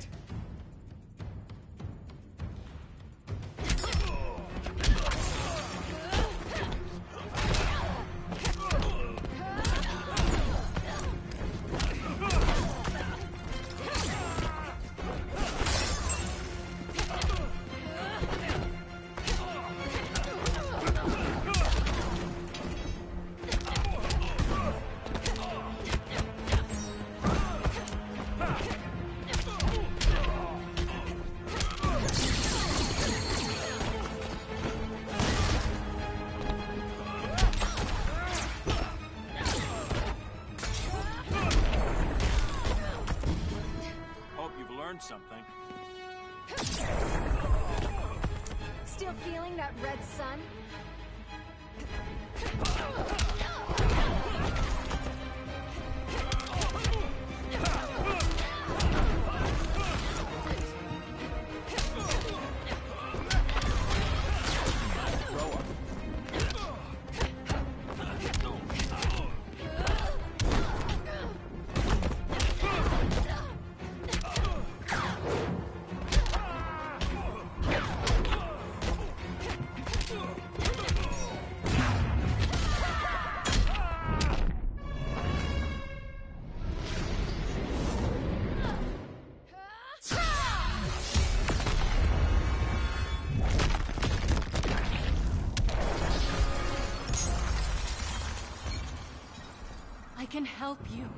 S1: Can help you.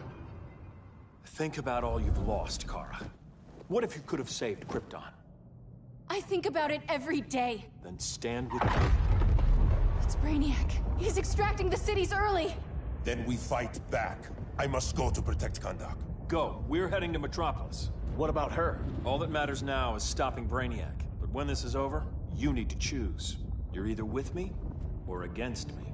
S8: Think about all you've lost, Kara. What if you could have saved Krypton?
S1: I think about it every day.
S8: Then stand with me.
S1: It's Brainiac. He's extracting the cities early.
S43: Then we fight back. I must go to protect Kandor.
S8: Go. We're heading to Metropolis. What about her? All that matters now is stopping Brainiac. But when this is over, you need to choose. You're either with me or against me.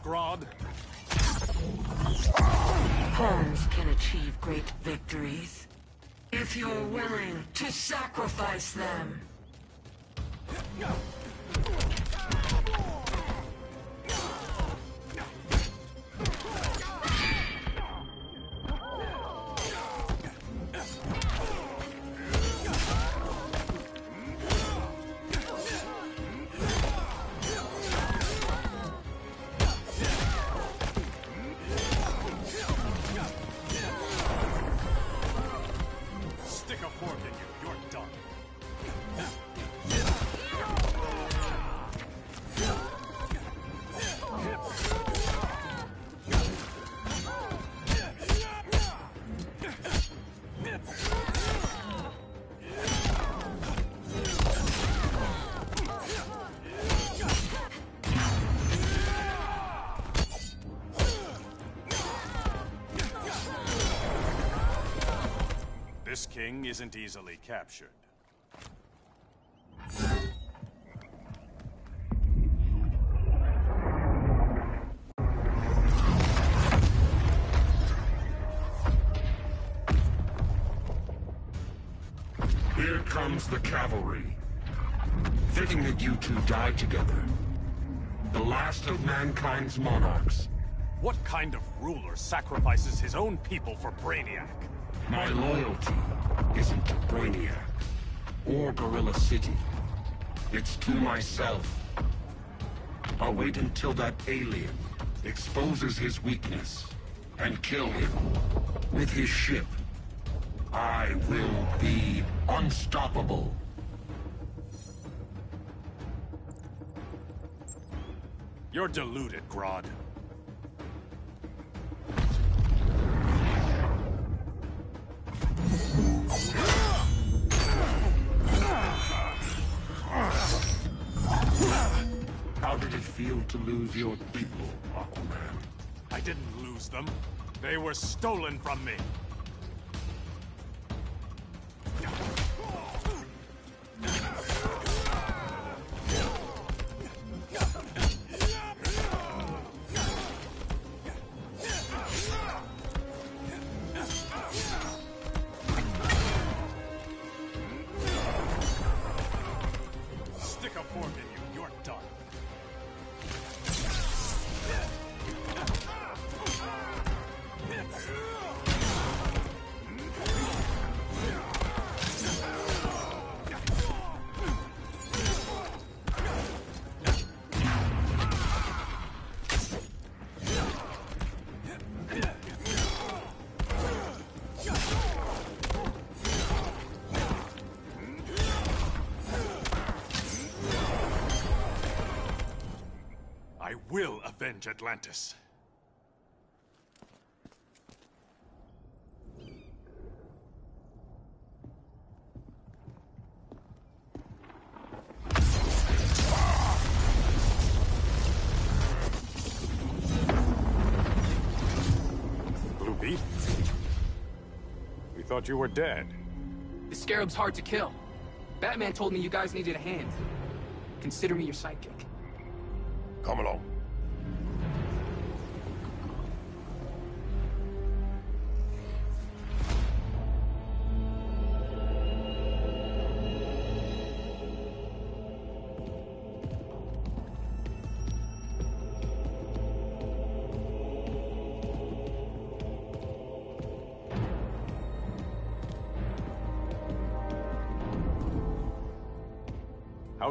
S35: pawns, Grodd?
S44: Pawns can achieve great victories. If you're willing to sacrifice them.
S35: Captured.
S45: Here comes the cavalry. Fitting that you two die together. The last of mankind's monarchs.
S35: What kind of ruler sacrifices his own people for Brainiac?
S45: My loyalty isn't to Brainiac or Gorilla City. It's to myself. I'll wait until that alien exposes his weakness and kill him with his ship. I will be unstoppable.
S35: You're deluded, Grodd. Didn't lose them. They were stolen from me. Avenge Atlantis. Blue Beetle? We thought you were dead.
S38: The Scarab's hard to kill. Batman told me you guys needed a hand. Consider me your sidekick.
S5: Come along.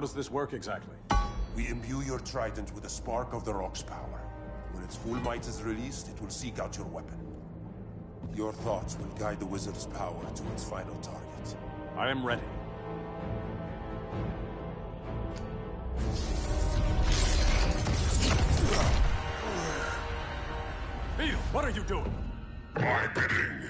S35: Does this work exactly?
S43: We imbue your trident with a spark of the rock's power. When its full might is released, it will seek out your weapon. Your thoughts will guide the wizard's power to its final target.
S35: I am ready. Beetle, what are you doing?
S45: My bidding.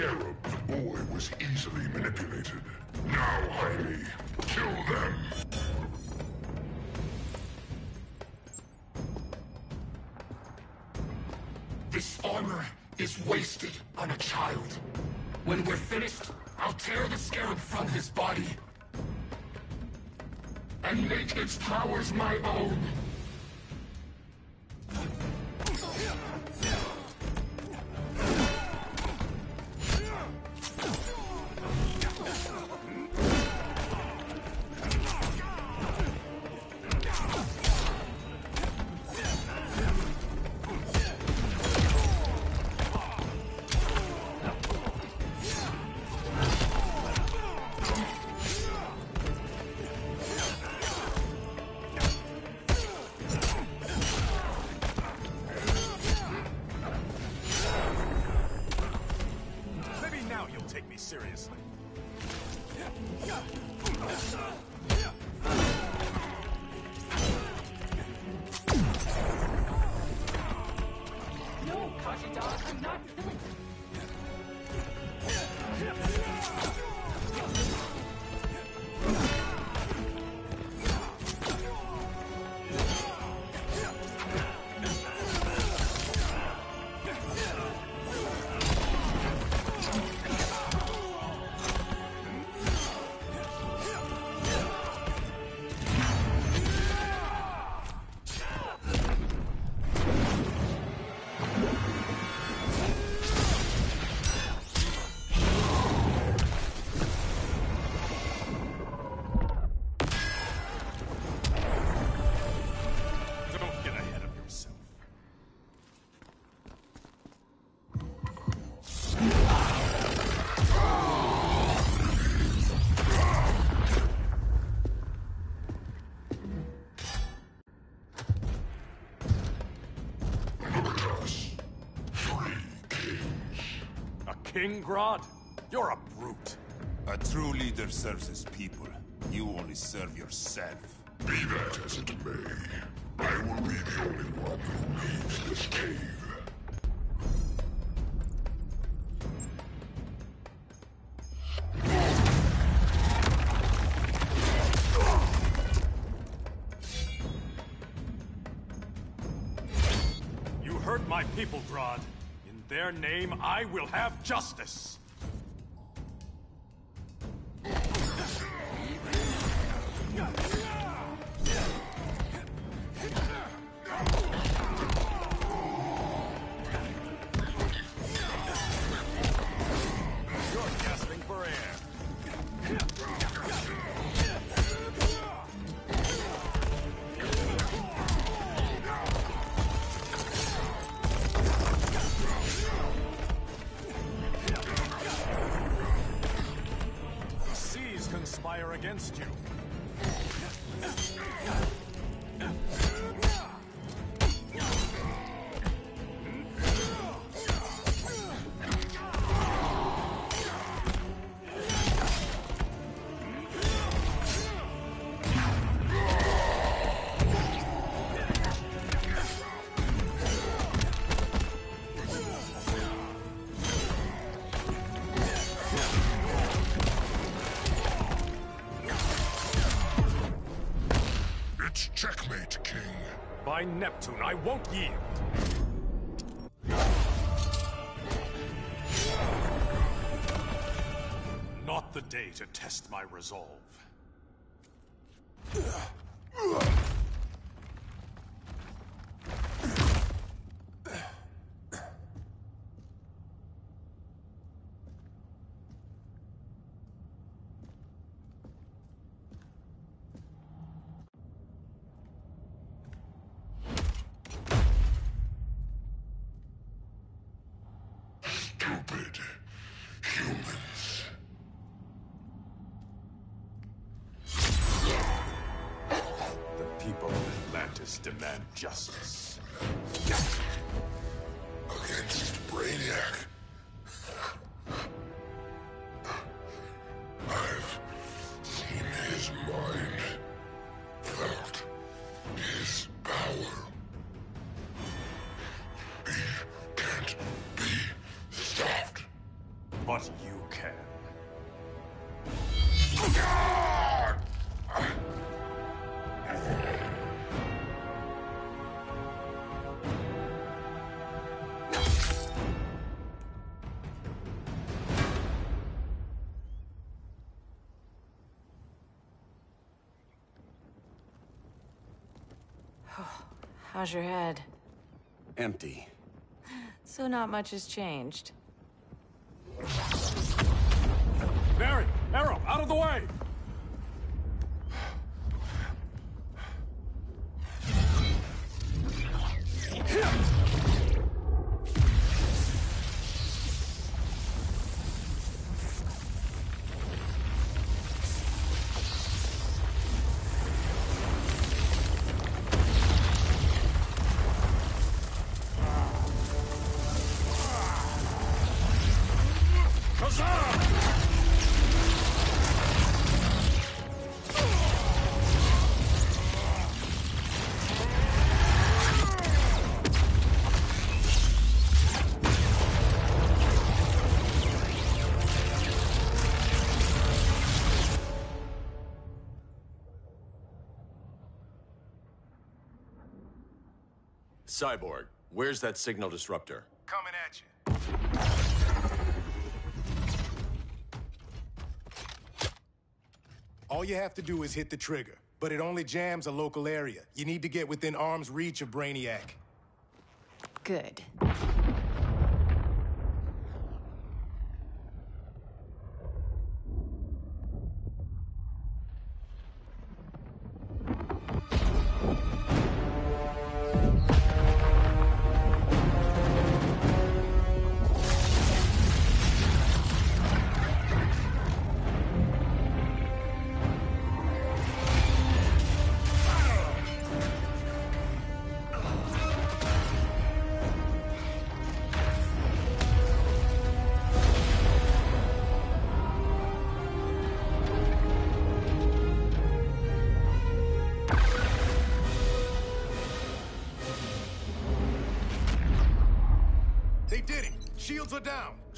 S45: Scarab, the boy was easily manipulated. Now, Jaime, kill them. This armor is wasted on a child.
S19: When we're finished, I'll tear the scarab from his body. And make its powers my own.
S35: King, Grodd? You're a brute.
S43: A true leader serves his people. You only serve yourself.
S19: Be that as it may, I will be the only one who leaves this cave.
S35: You hurt my people, Grodd. Their name, I will have justice. By Neptune, I won't yield. Not the day to test my resolve. Justice.
S14: How's your head?
S46: Empty.
S14: So not much has changed.
S46: Cyborg, where's that signal disruptor?
S5: Coming at you. All you have to do is hit the trigger, but it only jams a local area. You need to get within arm's reach of Brainiac.
S14: Good.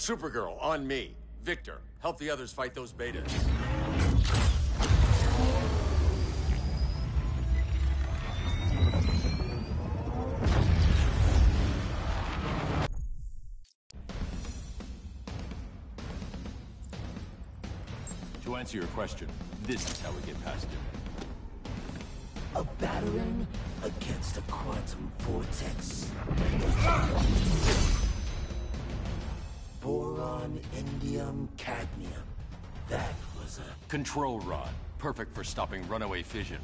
S46: Supergirl, on me. Victor, help the others fight those betas.
S3: To answer your question, this is how we get past it.
S47: A battering against a quantum vortex. Boron, indium, cadmium. That was a...
S3: Control rod. Perfect for stopping runaway fission.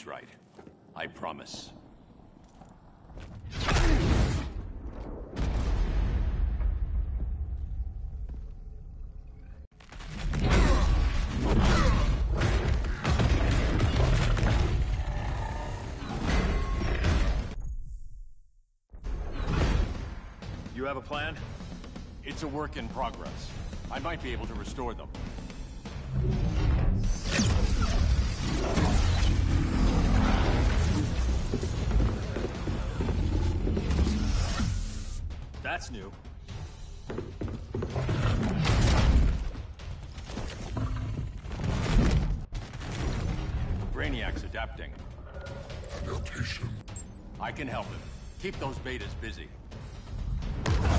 S3: Minds right. I promise. You have a plan? It's a work in progress. I might be able to restore them. That's new. Brainiac's adapting.
S19: Adaptation.
S3: I can help him. Keep those betas busy.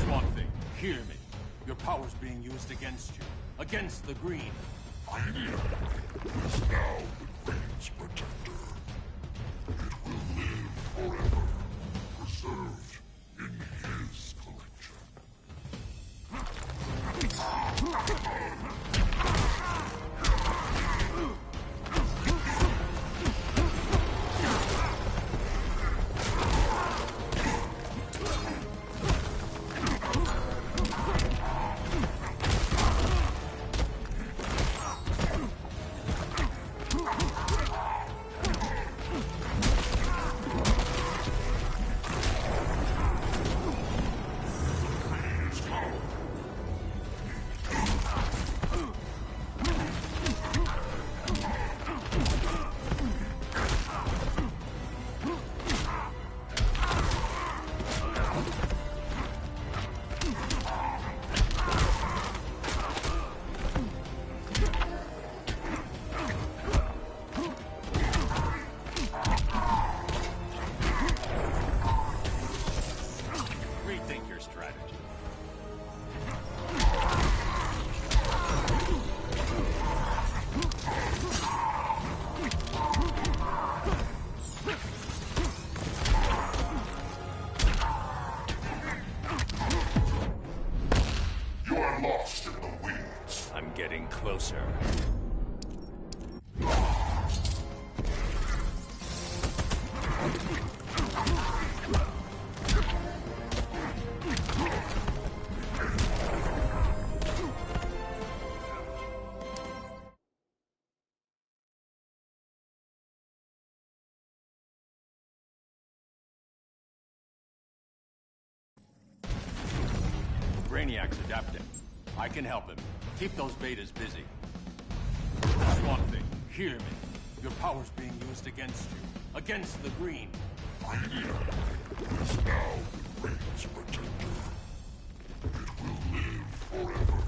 S3: Swamp Thing, hear me. Your power's being used against you. Against the Green.
S19: Brainiac is now the Green's protector. It will live forever,
S8: Adapting. I can help him. Keep those betas busy. Swamp Thing. Hear me. Your power's being used against you. Against the Green.
S24: Brainiac is now the Green's protector. It will live forever,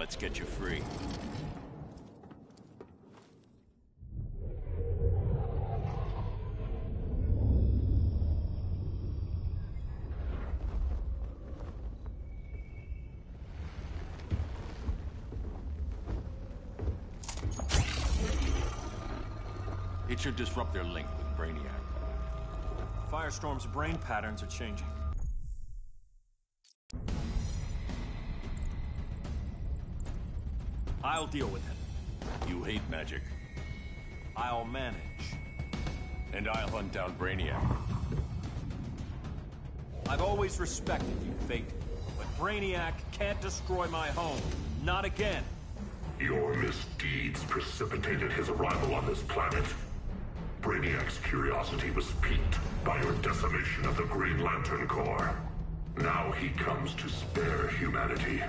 S8: let's get you free. It should disrupt their link with Brainiac. Firestorm's brain patterns are changing. I'll deal with him.
S19: You hate magic,
S8: I'll manage.
S19: and I'll hunt down Brainiac.
S8: I've always respected you, Fate. But Brainiac can't destroy my home. Not again.
S24: Your misdeeds precipitated his arrival on this planet. Brainiac's curiosity was piqued by your decimation of the Green Lantern Corps. Now he comes to spare humanity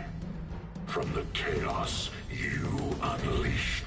S24: from the chaos you unleashed.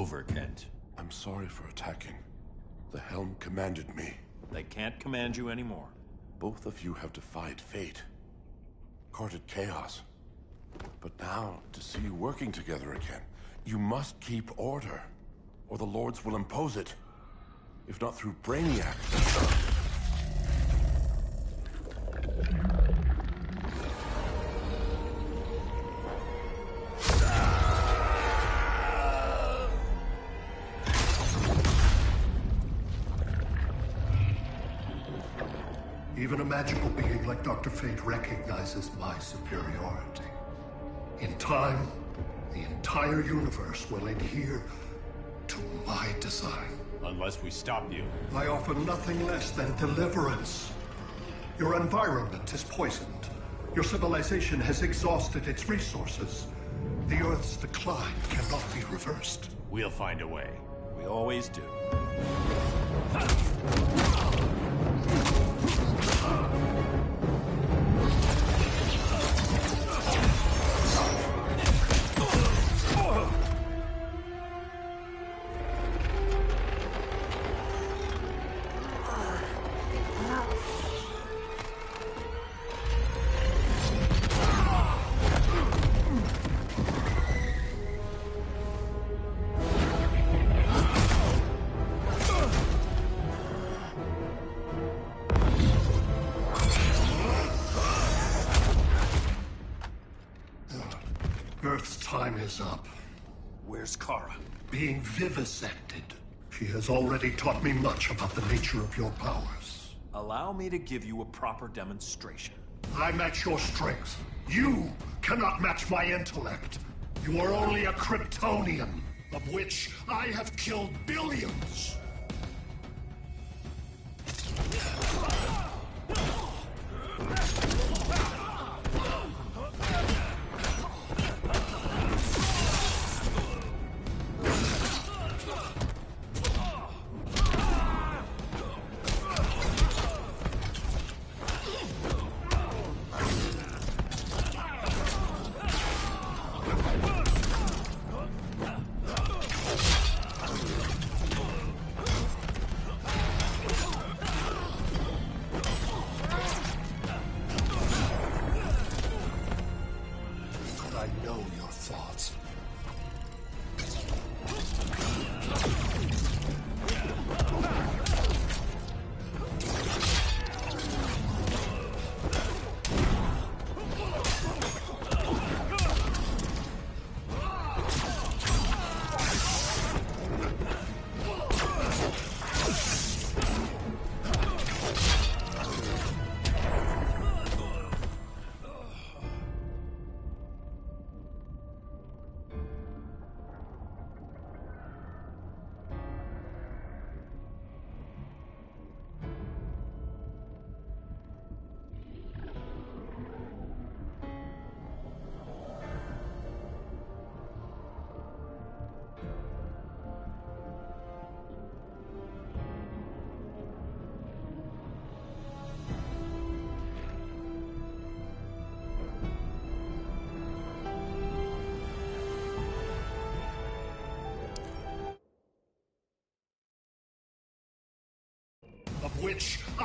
S8: Over, Kent.
S42: I'm sorry for attacking. The Helm commanded me.
S8: They can't command you anymore.
S42: Both of you have defied fate. Courted chaos. But now, to see you working together again, you must keep order. Or the Lords will impose it. If not through Brainiac.
S27: Magical being like Dr. Fate recognizes my superiority. In time, the entire universe will adhere to my design.
S8: Unless we stop you.
S27: I offer nothing less than deliverance. Your environment is poisoned. Your civilization has exhausted its resources. The Earth's decline cannot be reversed.
S8: We'll find a way. We always do.
S27: Earth's time is up.
S8: Where's Kara?
S27: Being vivisected. She has already taught me much about the nature of your powers.
S8: Allow me to give you a proper demonstration.
S27: I match your strength. You cannot match my intellect. You are only a Kryptonian, of which I have killed billions.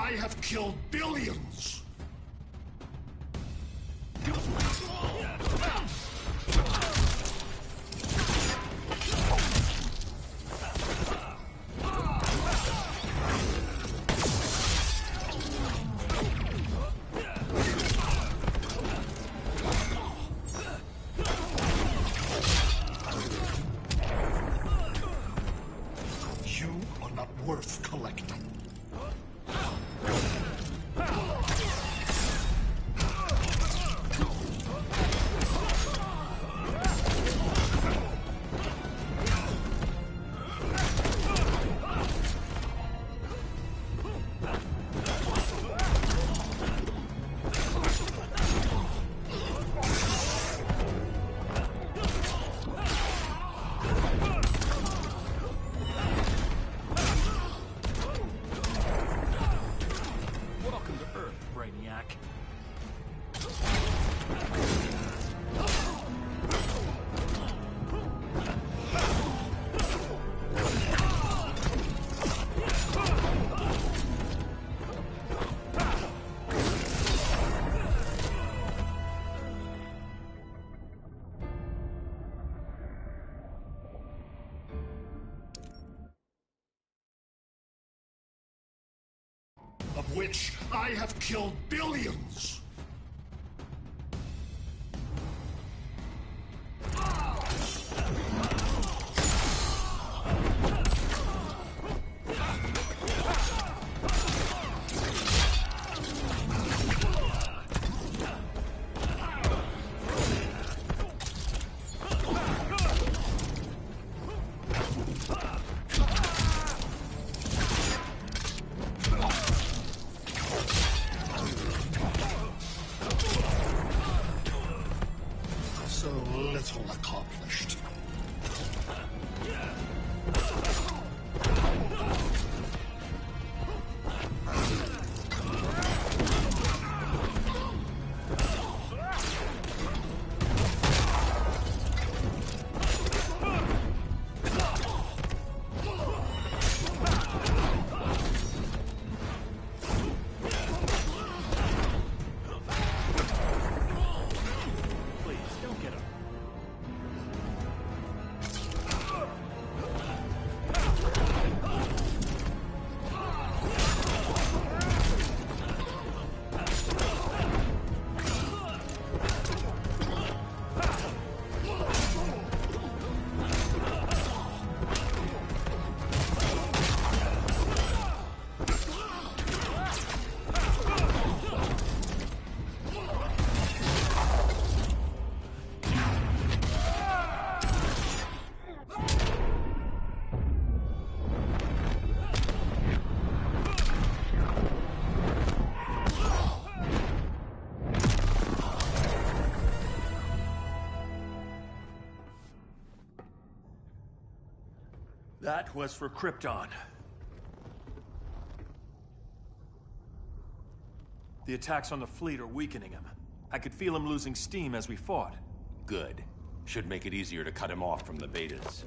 S27: I have killed billions. I have killed billions.
S8: That was for Krypton. The attacks on the fleet are weakening him. I could feel him losing steam as we fought.
S3: Good. Should make it easier to cut him off from the betas.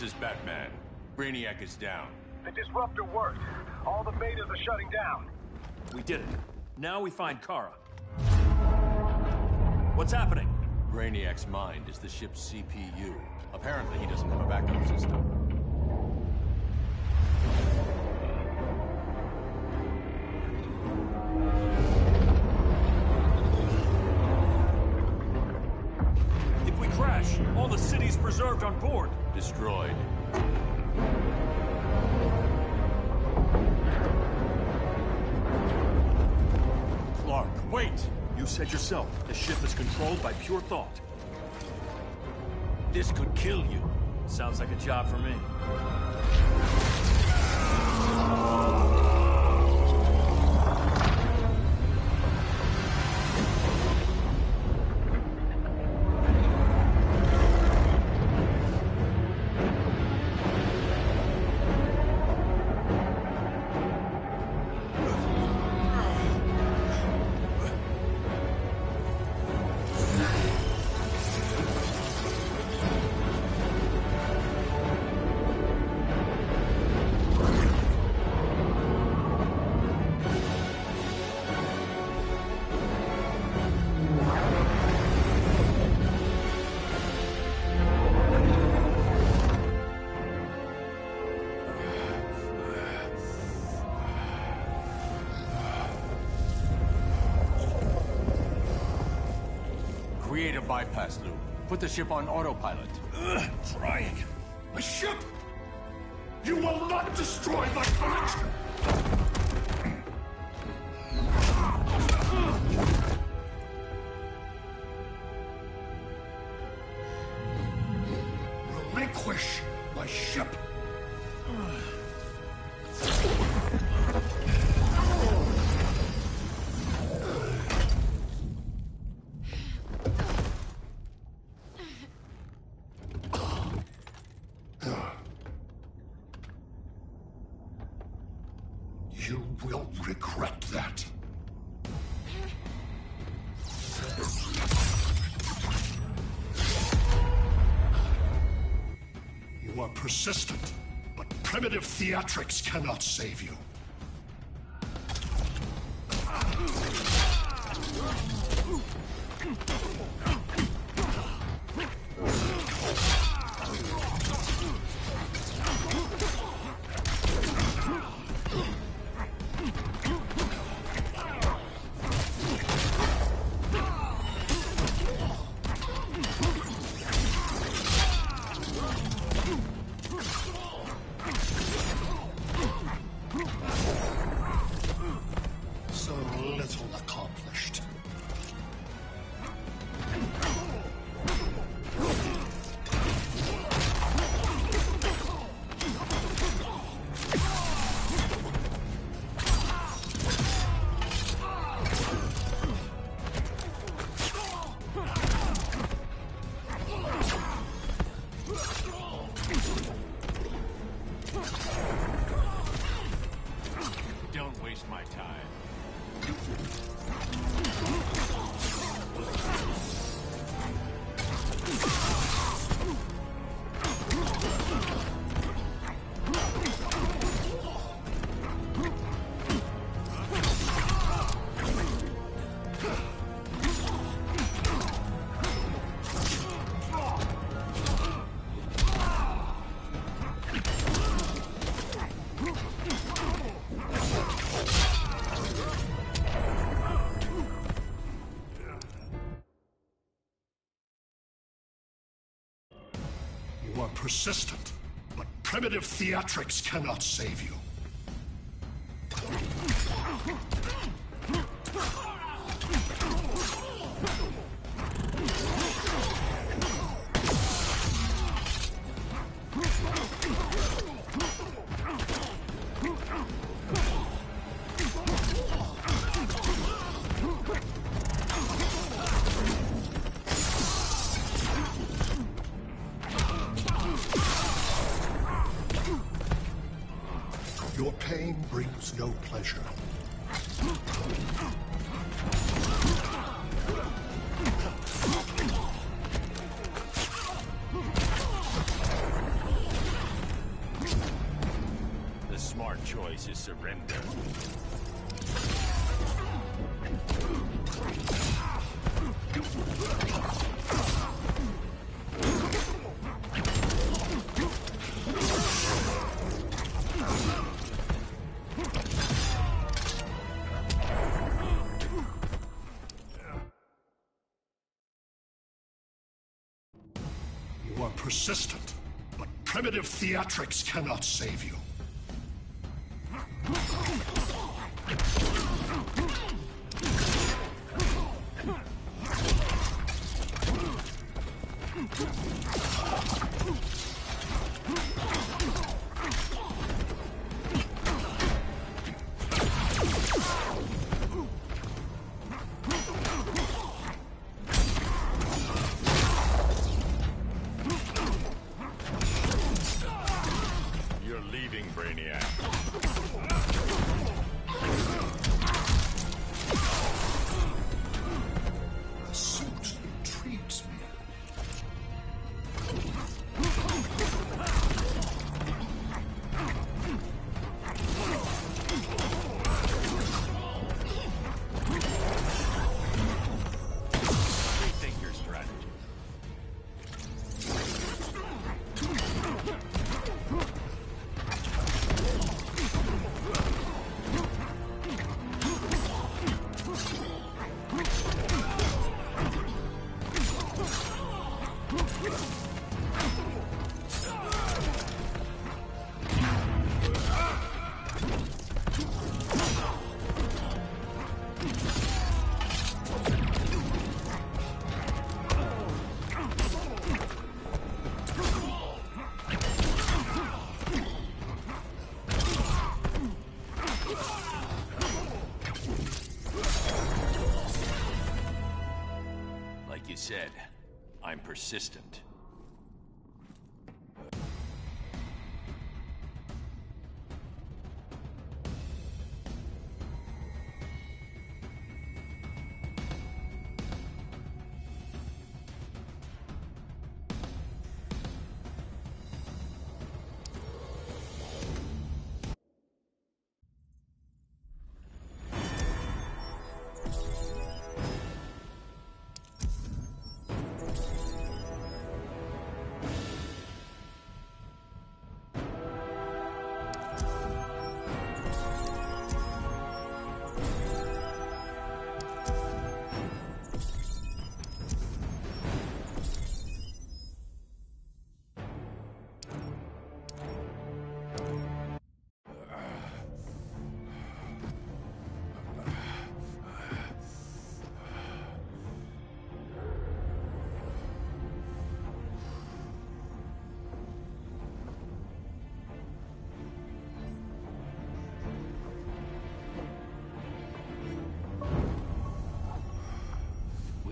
S3: This is Batman. Brainiac is down.
S48: The disruptor worked. All the betas are shutting down.
S8: We did it. Now we find Kara. What's happening?
S3: Brainiac's mind is the ship's CPU. Apparently, he doesn't have a backup system.
S8: By pure thought.
S3: This could kill you.
S8: Sounds like a job for me.
S3: Put the ship on autopilot.
S27: theatrics cannot save you. persistent, but primitive theatrics cannot save you. persistent, but primitive theatrics cannot save you.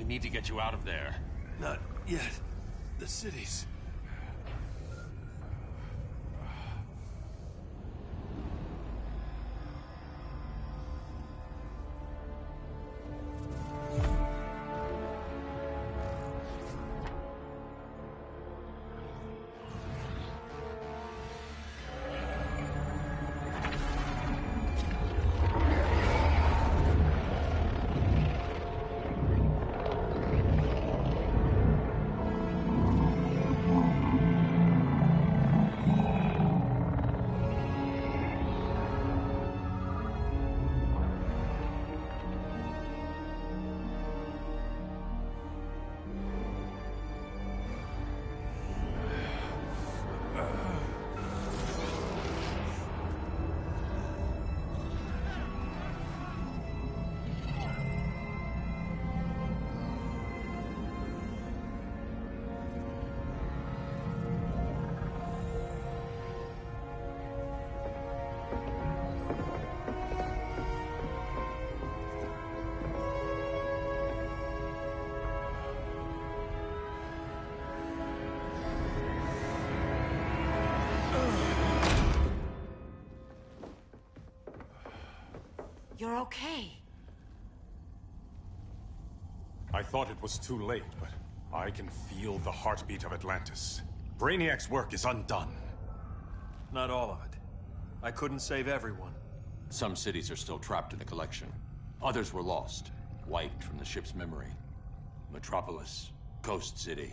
S3: Need to get you out of there.
S35: Not yet. The cities. Thought it was too late, but I can feel the heartbeat of Atlantis. Brainiac's work is undone.
S8: Not all of it. I couldn't save everyone.
S3: Some cities are still trapped in the collection. Others were lost, wiped from the ship's memory. Metropolis, Coast City.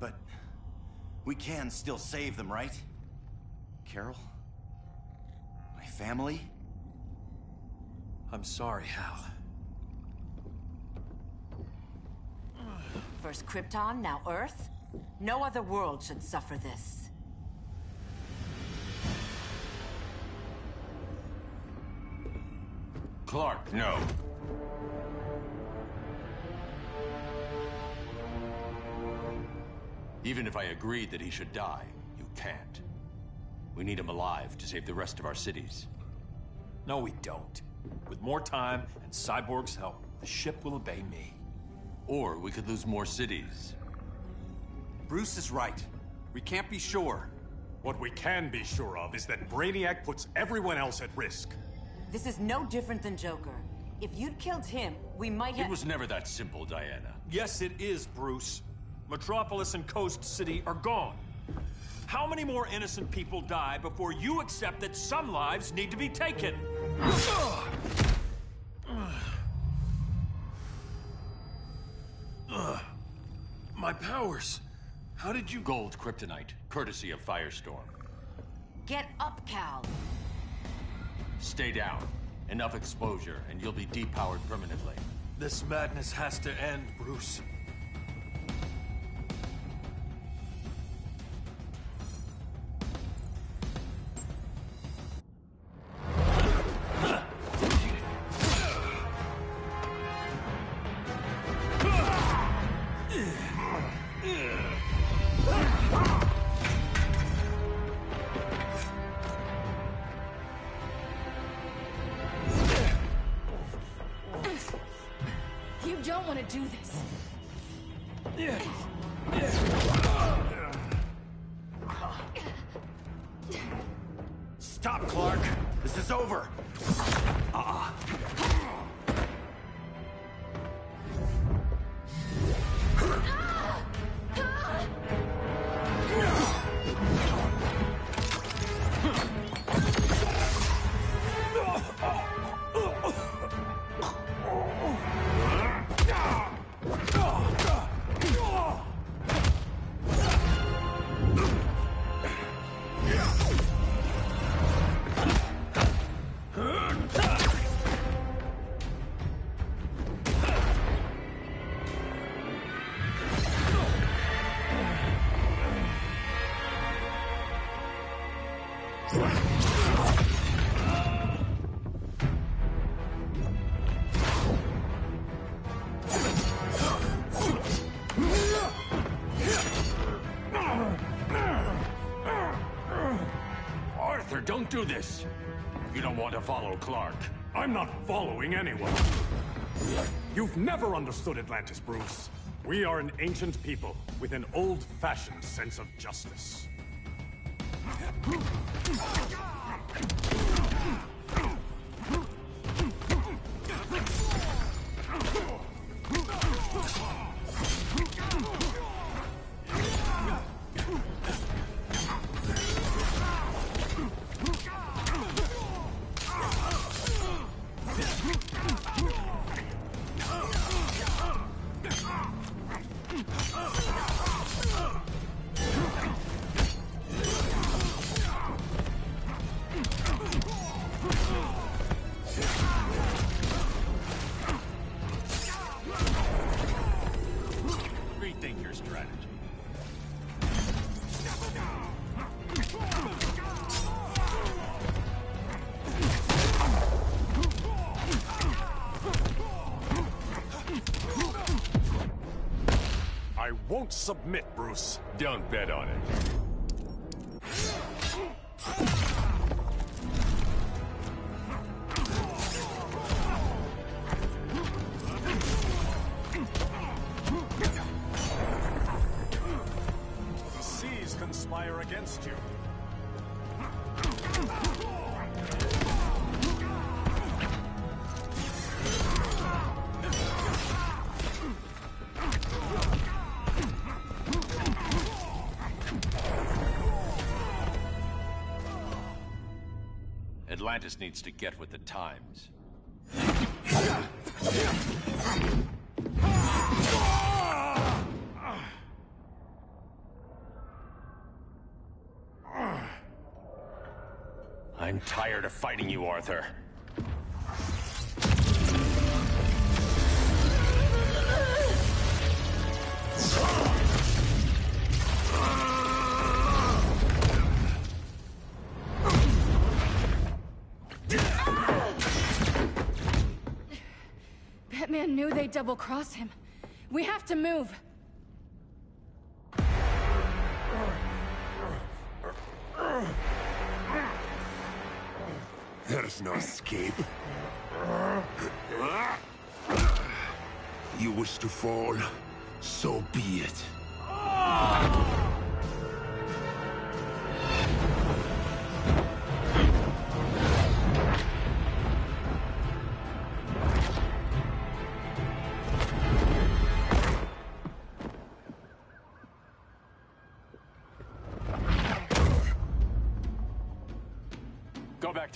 S34: But we can still save them, right? Carol? My family?
S8: I'm sorry, Hal.
S6: First Krypton, now Earth? No other world should suffer this.
S3: Clark, no. Even if I agreed that he should die, you can't. We need him alive to save the rest of our cities.
S8: No, we don't. With more time and Cyborg's help, the ship will obey me.
S3: Or we could lose more cities.
S34: Bruce is right. We can't be sure.
S35: What we can be sure of is that Brainiac puts everyone else at risk.
S6: This is no different than Joker. If you'd killed him, we might have-
S3: It was never that simple, Diana.
S8: Yes, it is, Bruce. Metropolis and Coast City are gone. How many more innocent people die before you accept that some lives need to be taken? *laughs* My powers. How did you...
S3: Gold kryptonite, courtesy of Firestorm.
S6: Get up, Kal.
S3: Stay down. Enough exposure, and you'll be depowered permanently.
S8: This madness has to end, Bruce.
S49: Follow Clark.
S35: I'm not following anyone. You've never understood Atlantis, Bruce. We are an ancient people with an old-fashioned sense of justice. Submit, Bruce.
S49: Don't bet on it.
S3: Needs to get with the times.
S1: Batman knew they'd double cross him. We have to move.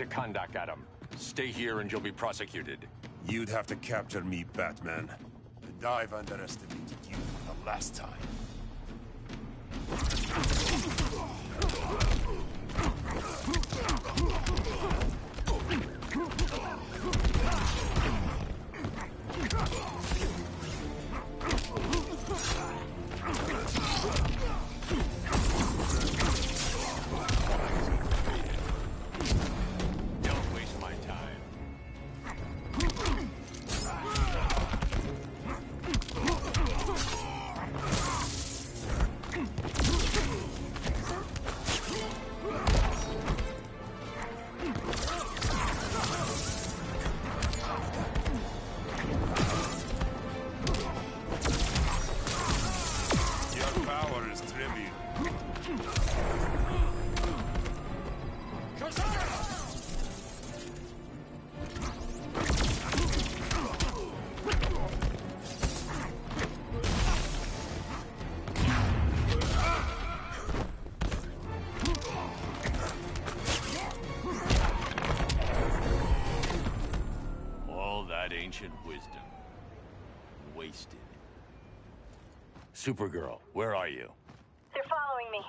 S42: To
S49: Kahndaq, Adam.
S3: Stay here and you'll be prosecuted.
S42: You'd have to capture me, Batman. And I've underestimated you the last time.
S3: Supergirl, where are you?
S50: They're following me.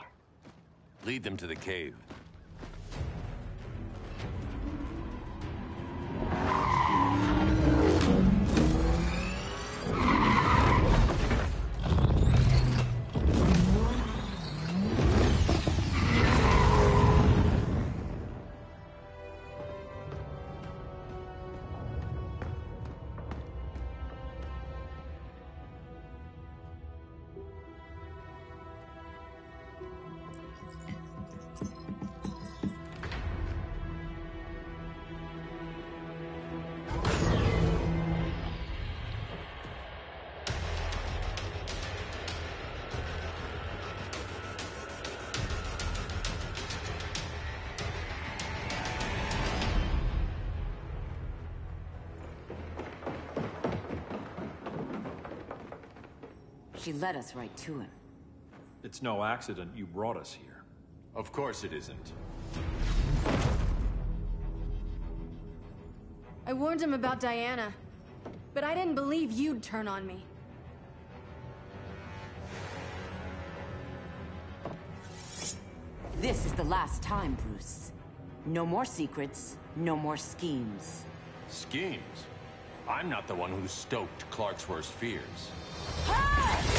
S3: Lead them to the cave.
S6: She led us right to him.
S8: It's no accident you brought us here.
S3: Of course it isn't.
S1: I warned him about Diana, but I didn't believe you'd turn on me.
S6: This is the last time, Bruce. No more secrets, no more schemes.
S3: Schemes? I'm not the one who stoked Clark's worst fears.
S6: To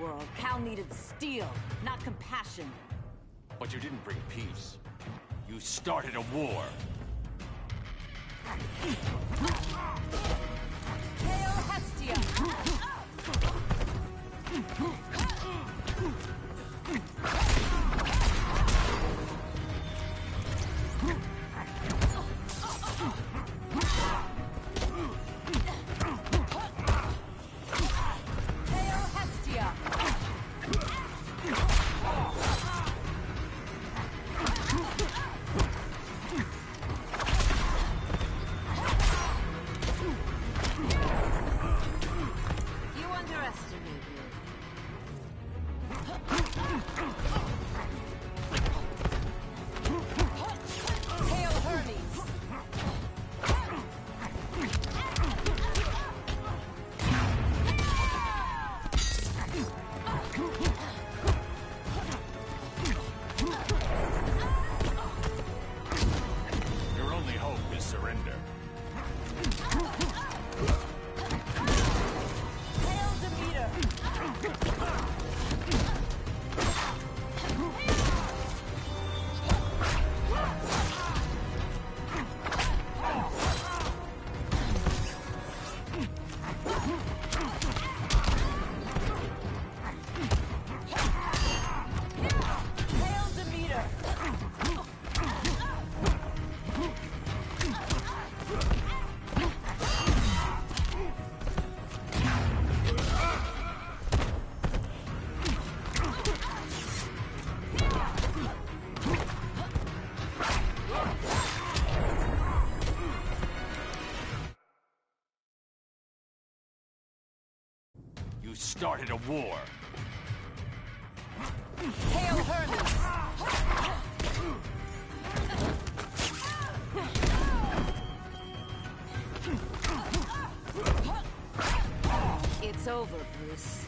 S6: world, Kal needed steel, not compassion.
S3: But you didn't bring peace. You started a war. Started a war.
S6: Hail Hermes! It's over, Bruce.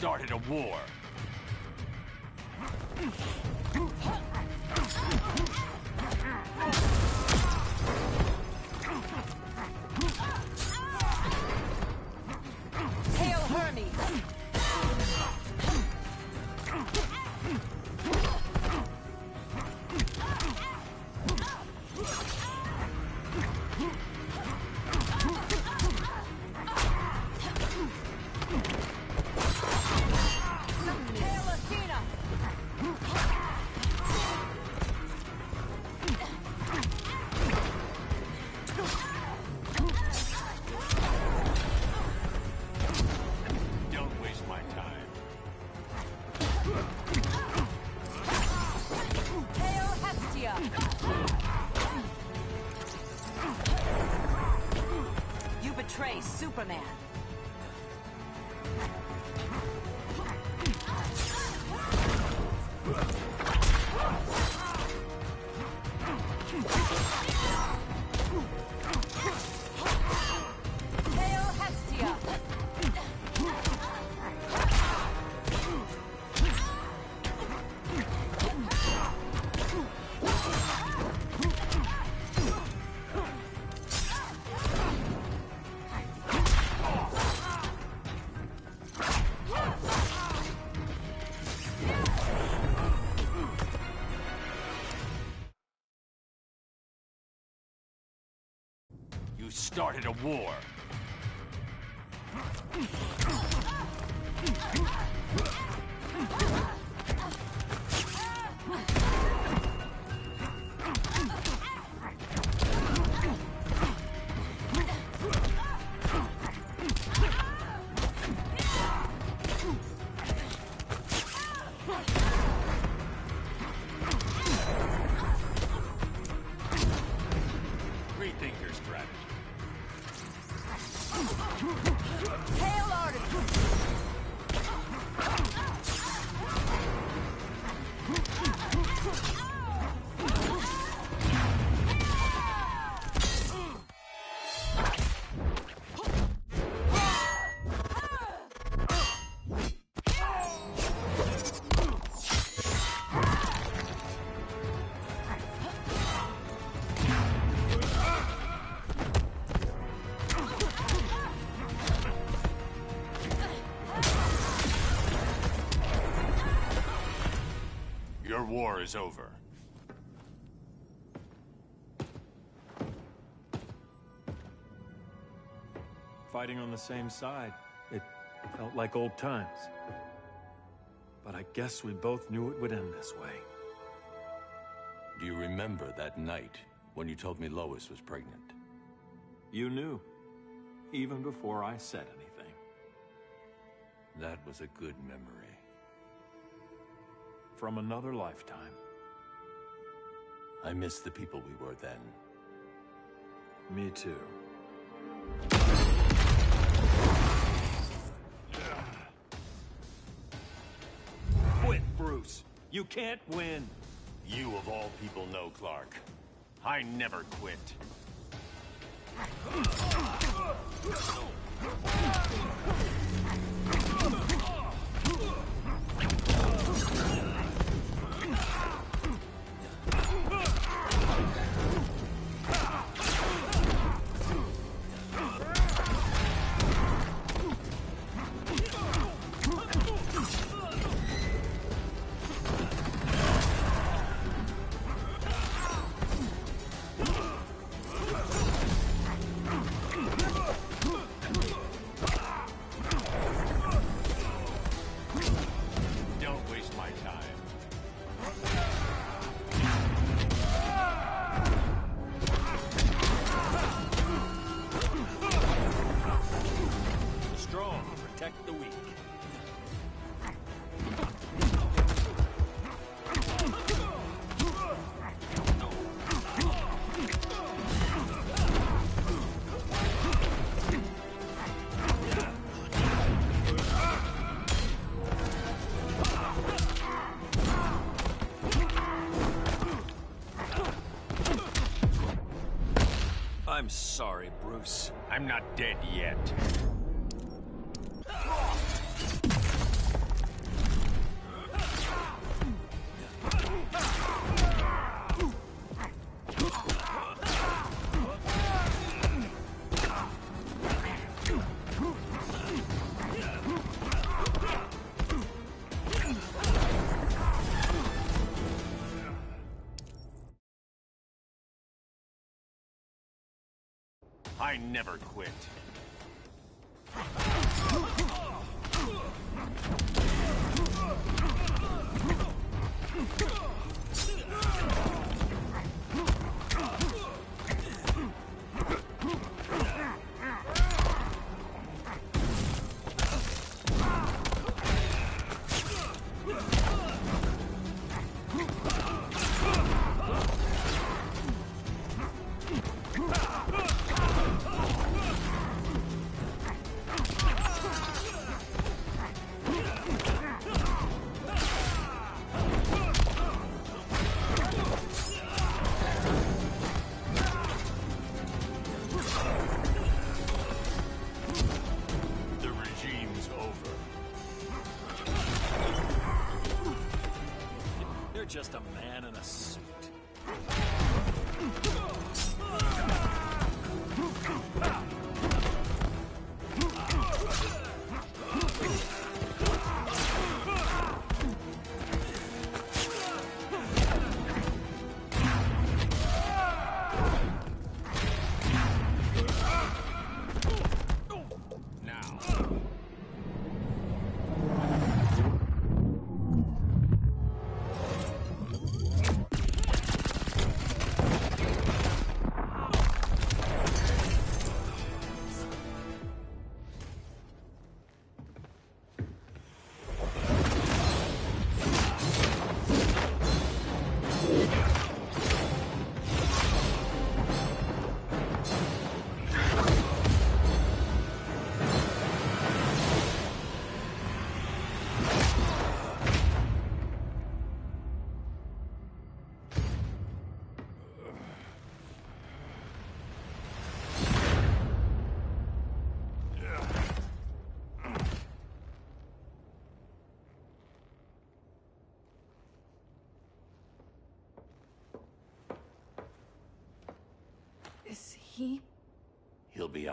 S8: Started a war. Started a war. War is over. Fighting on the same side, it felt like old times. But I guess we both knew it would end this way.
S3: Do you remember that night when you told me Lois was pregnant?
S8: You knew, even before I said anything.
S3: That was a good memory.
S8: From another lifetime.
S3: I miss the people we were then.
S8: Me too. Quit, Bruce. You can't win.
S51: You of all people know, Clark. I never quit. *laughs*
S3: I never quit.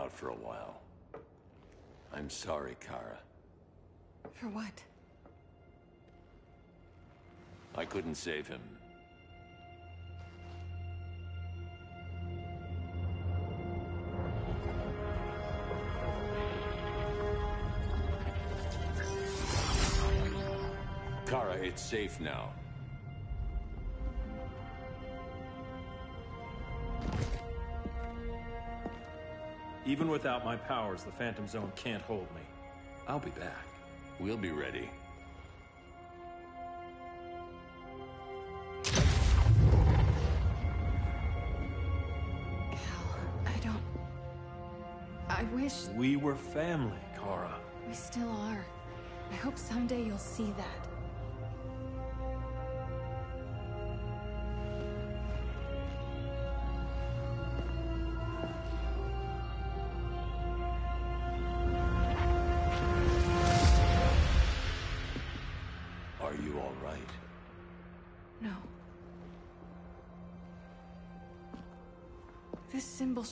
S3: Out for a while. I'm sorry, Kara.
S1: For what?
S3: I couldn't save him. Kara, it's safe now.
S8: Even without my powers, the Phantom Zone can't hold me. I'll be back.
S3: We'll be ready.
S1: I don't. I wish
S8: We were family, Kara.
S1: we still are. I hope someday you'll see that.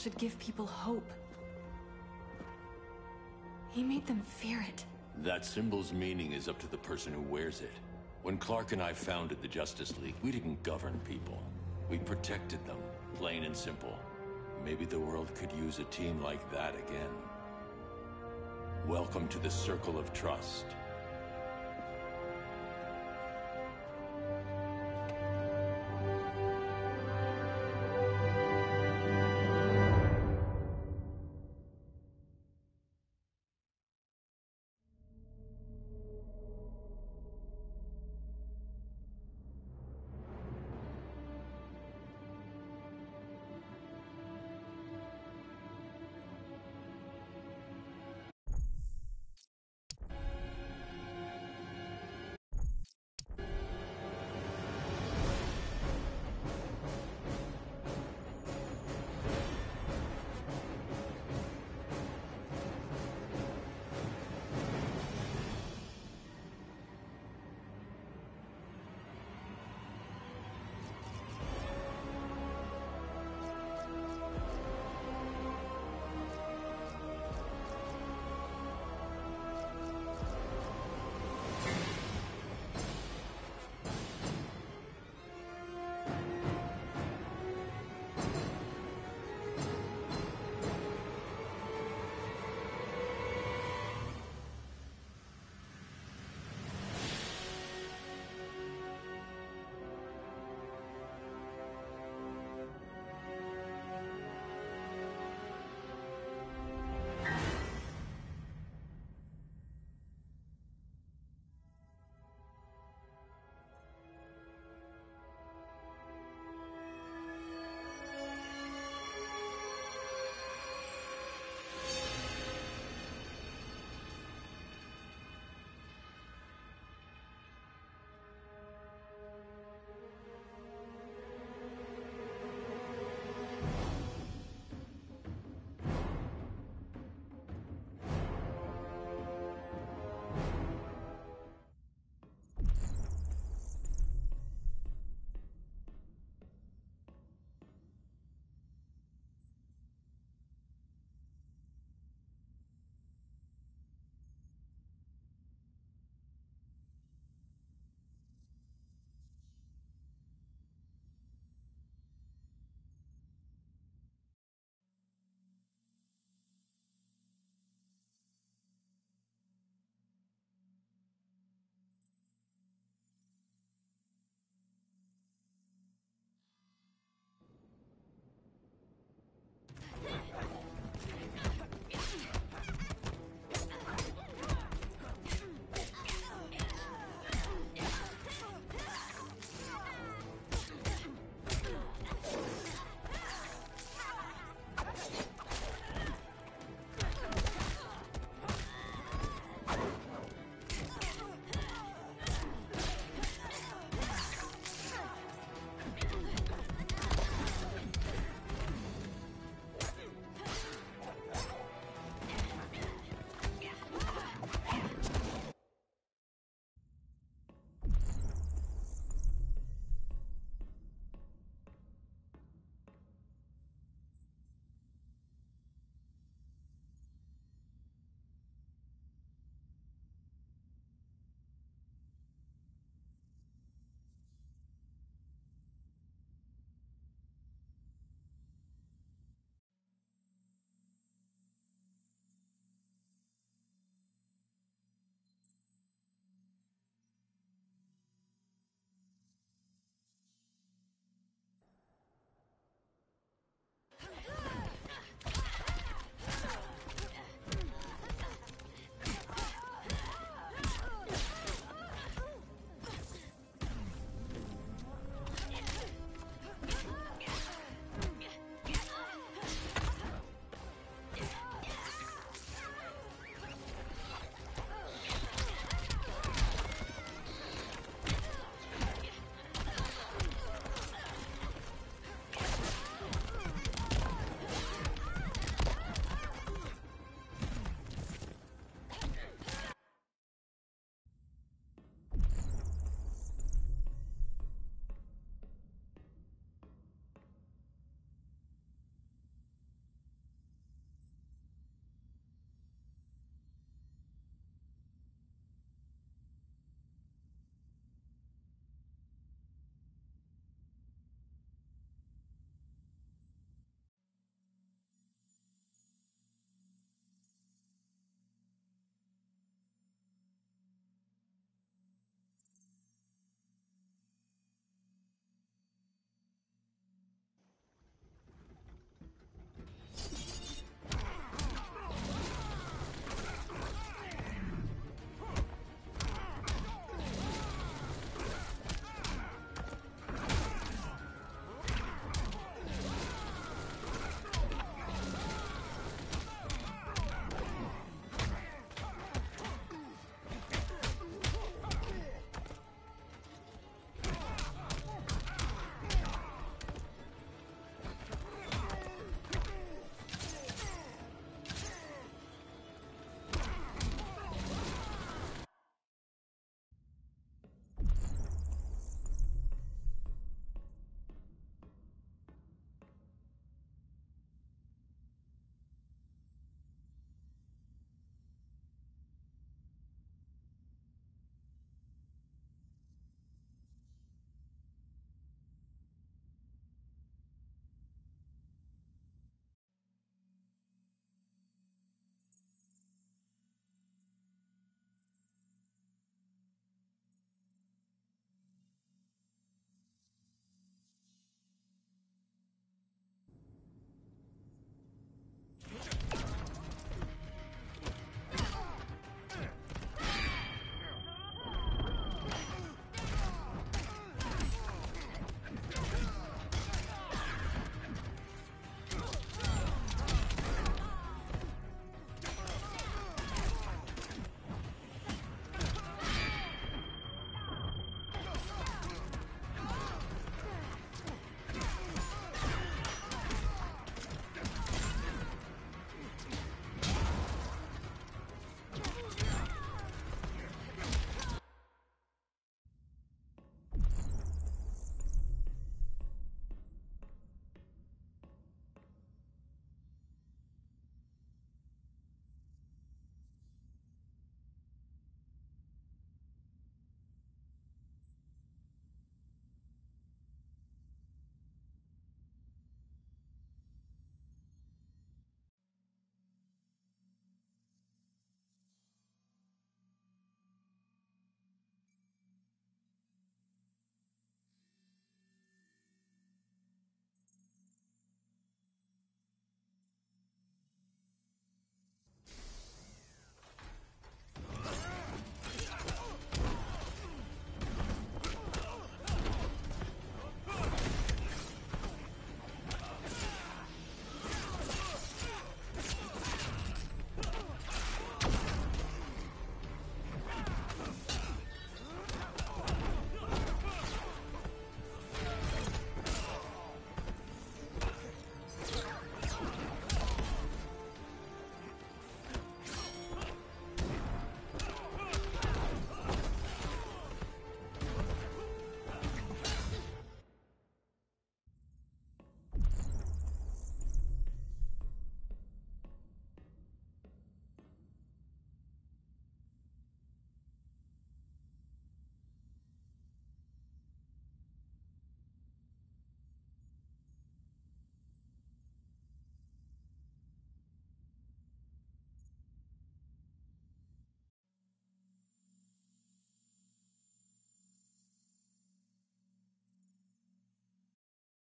S1: Should give people hope. He made them fear it.
S3: That symbol's meaning is up to the person who wears it. When Clark and I founded the Justice League, we didn't govern people. We protected them, plain and simple. Maybe the world could use a team like that again. Welcome to the Circle of Trust.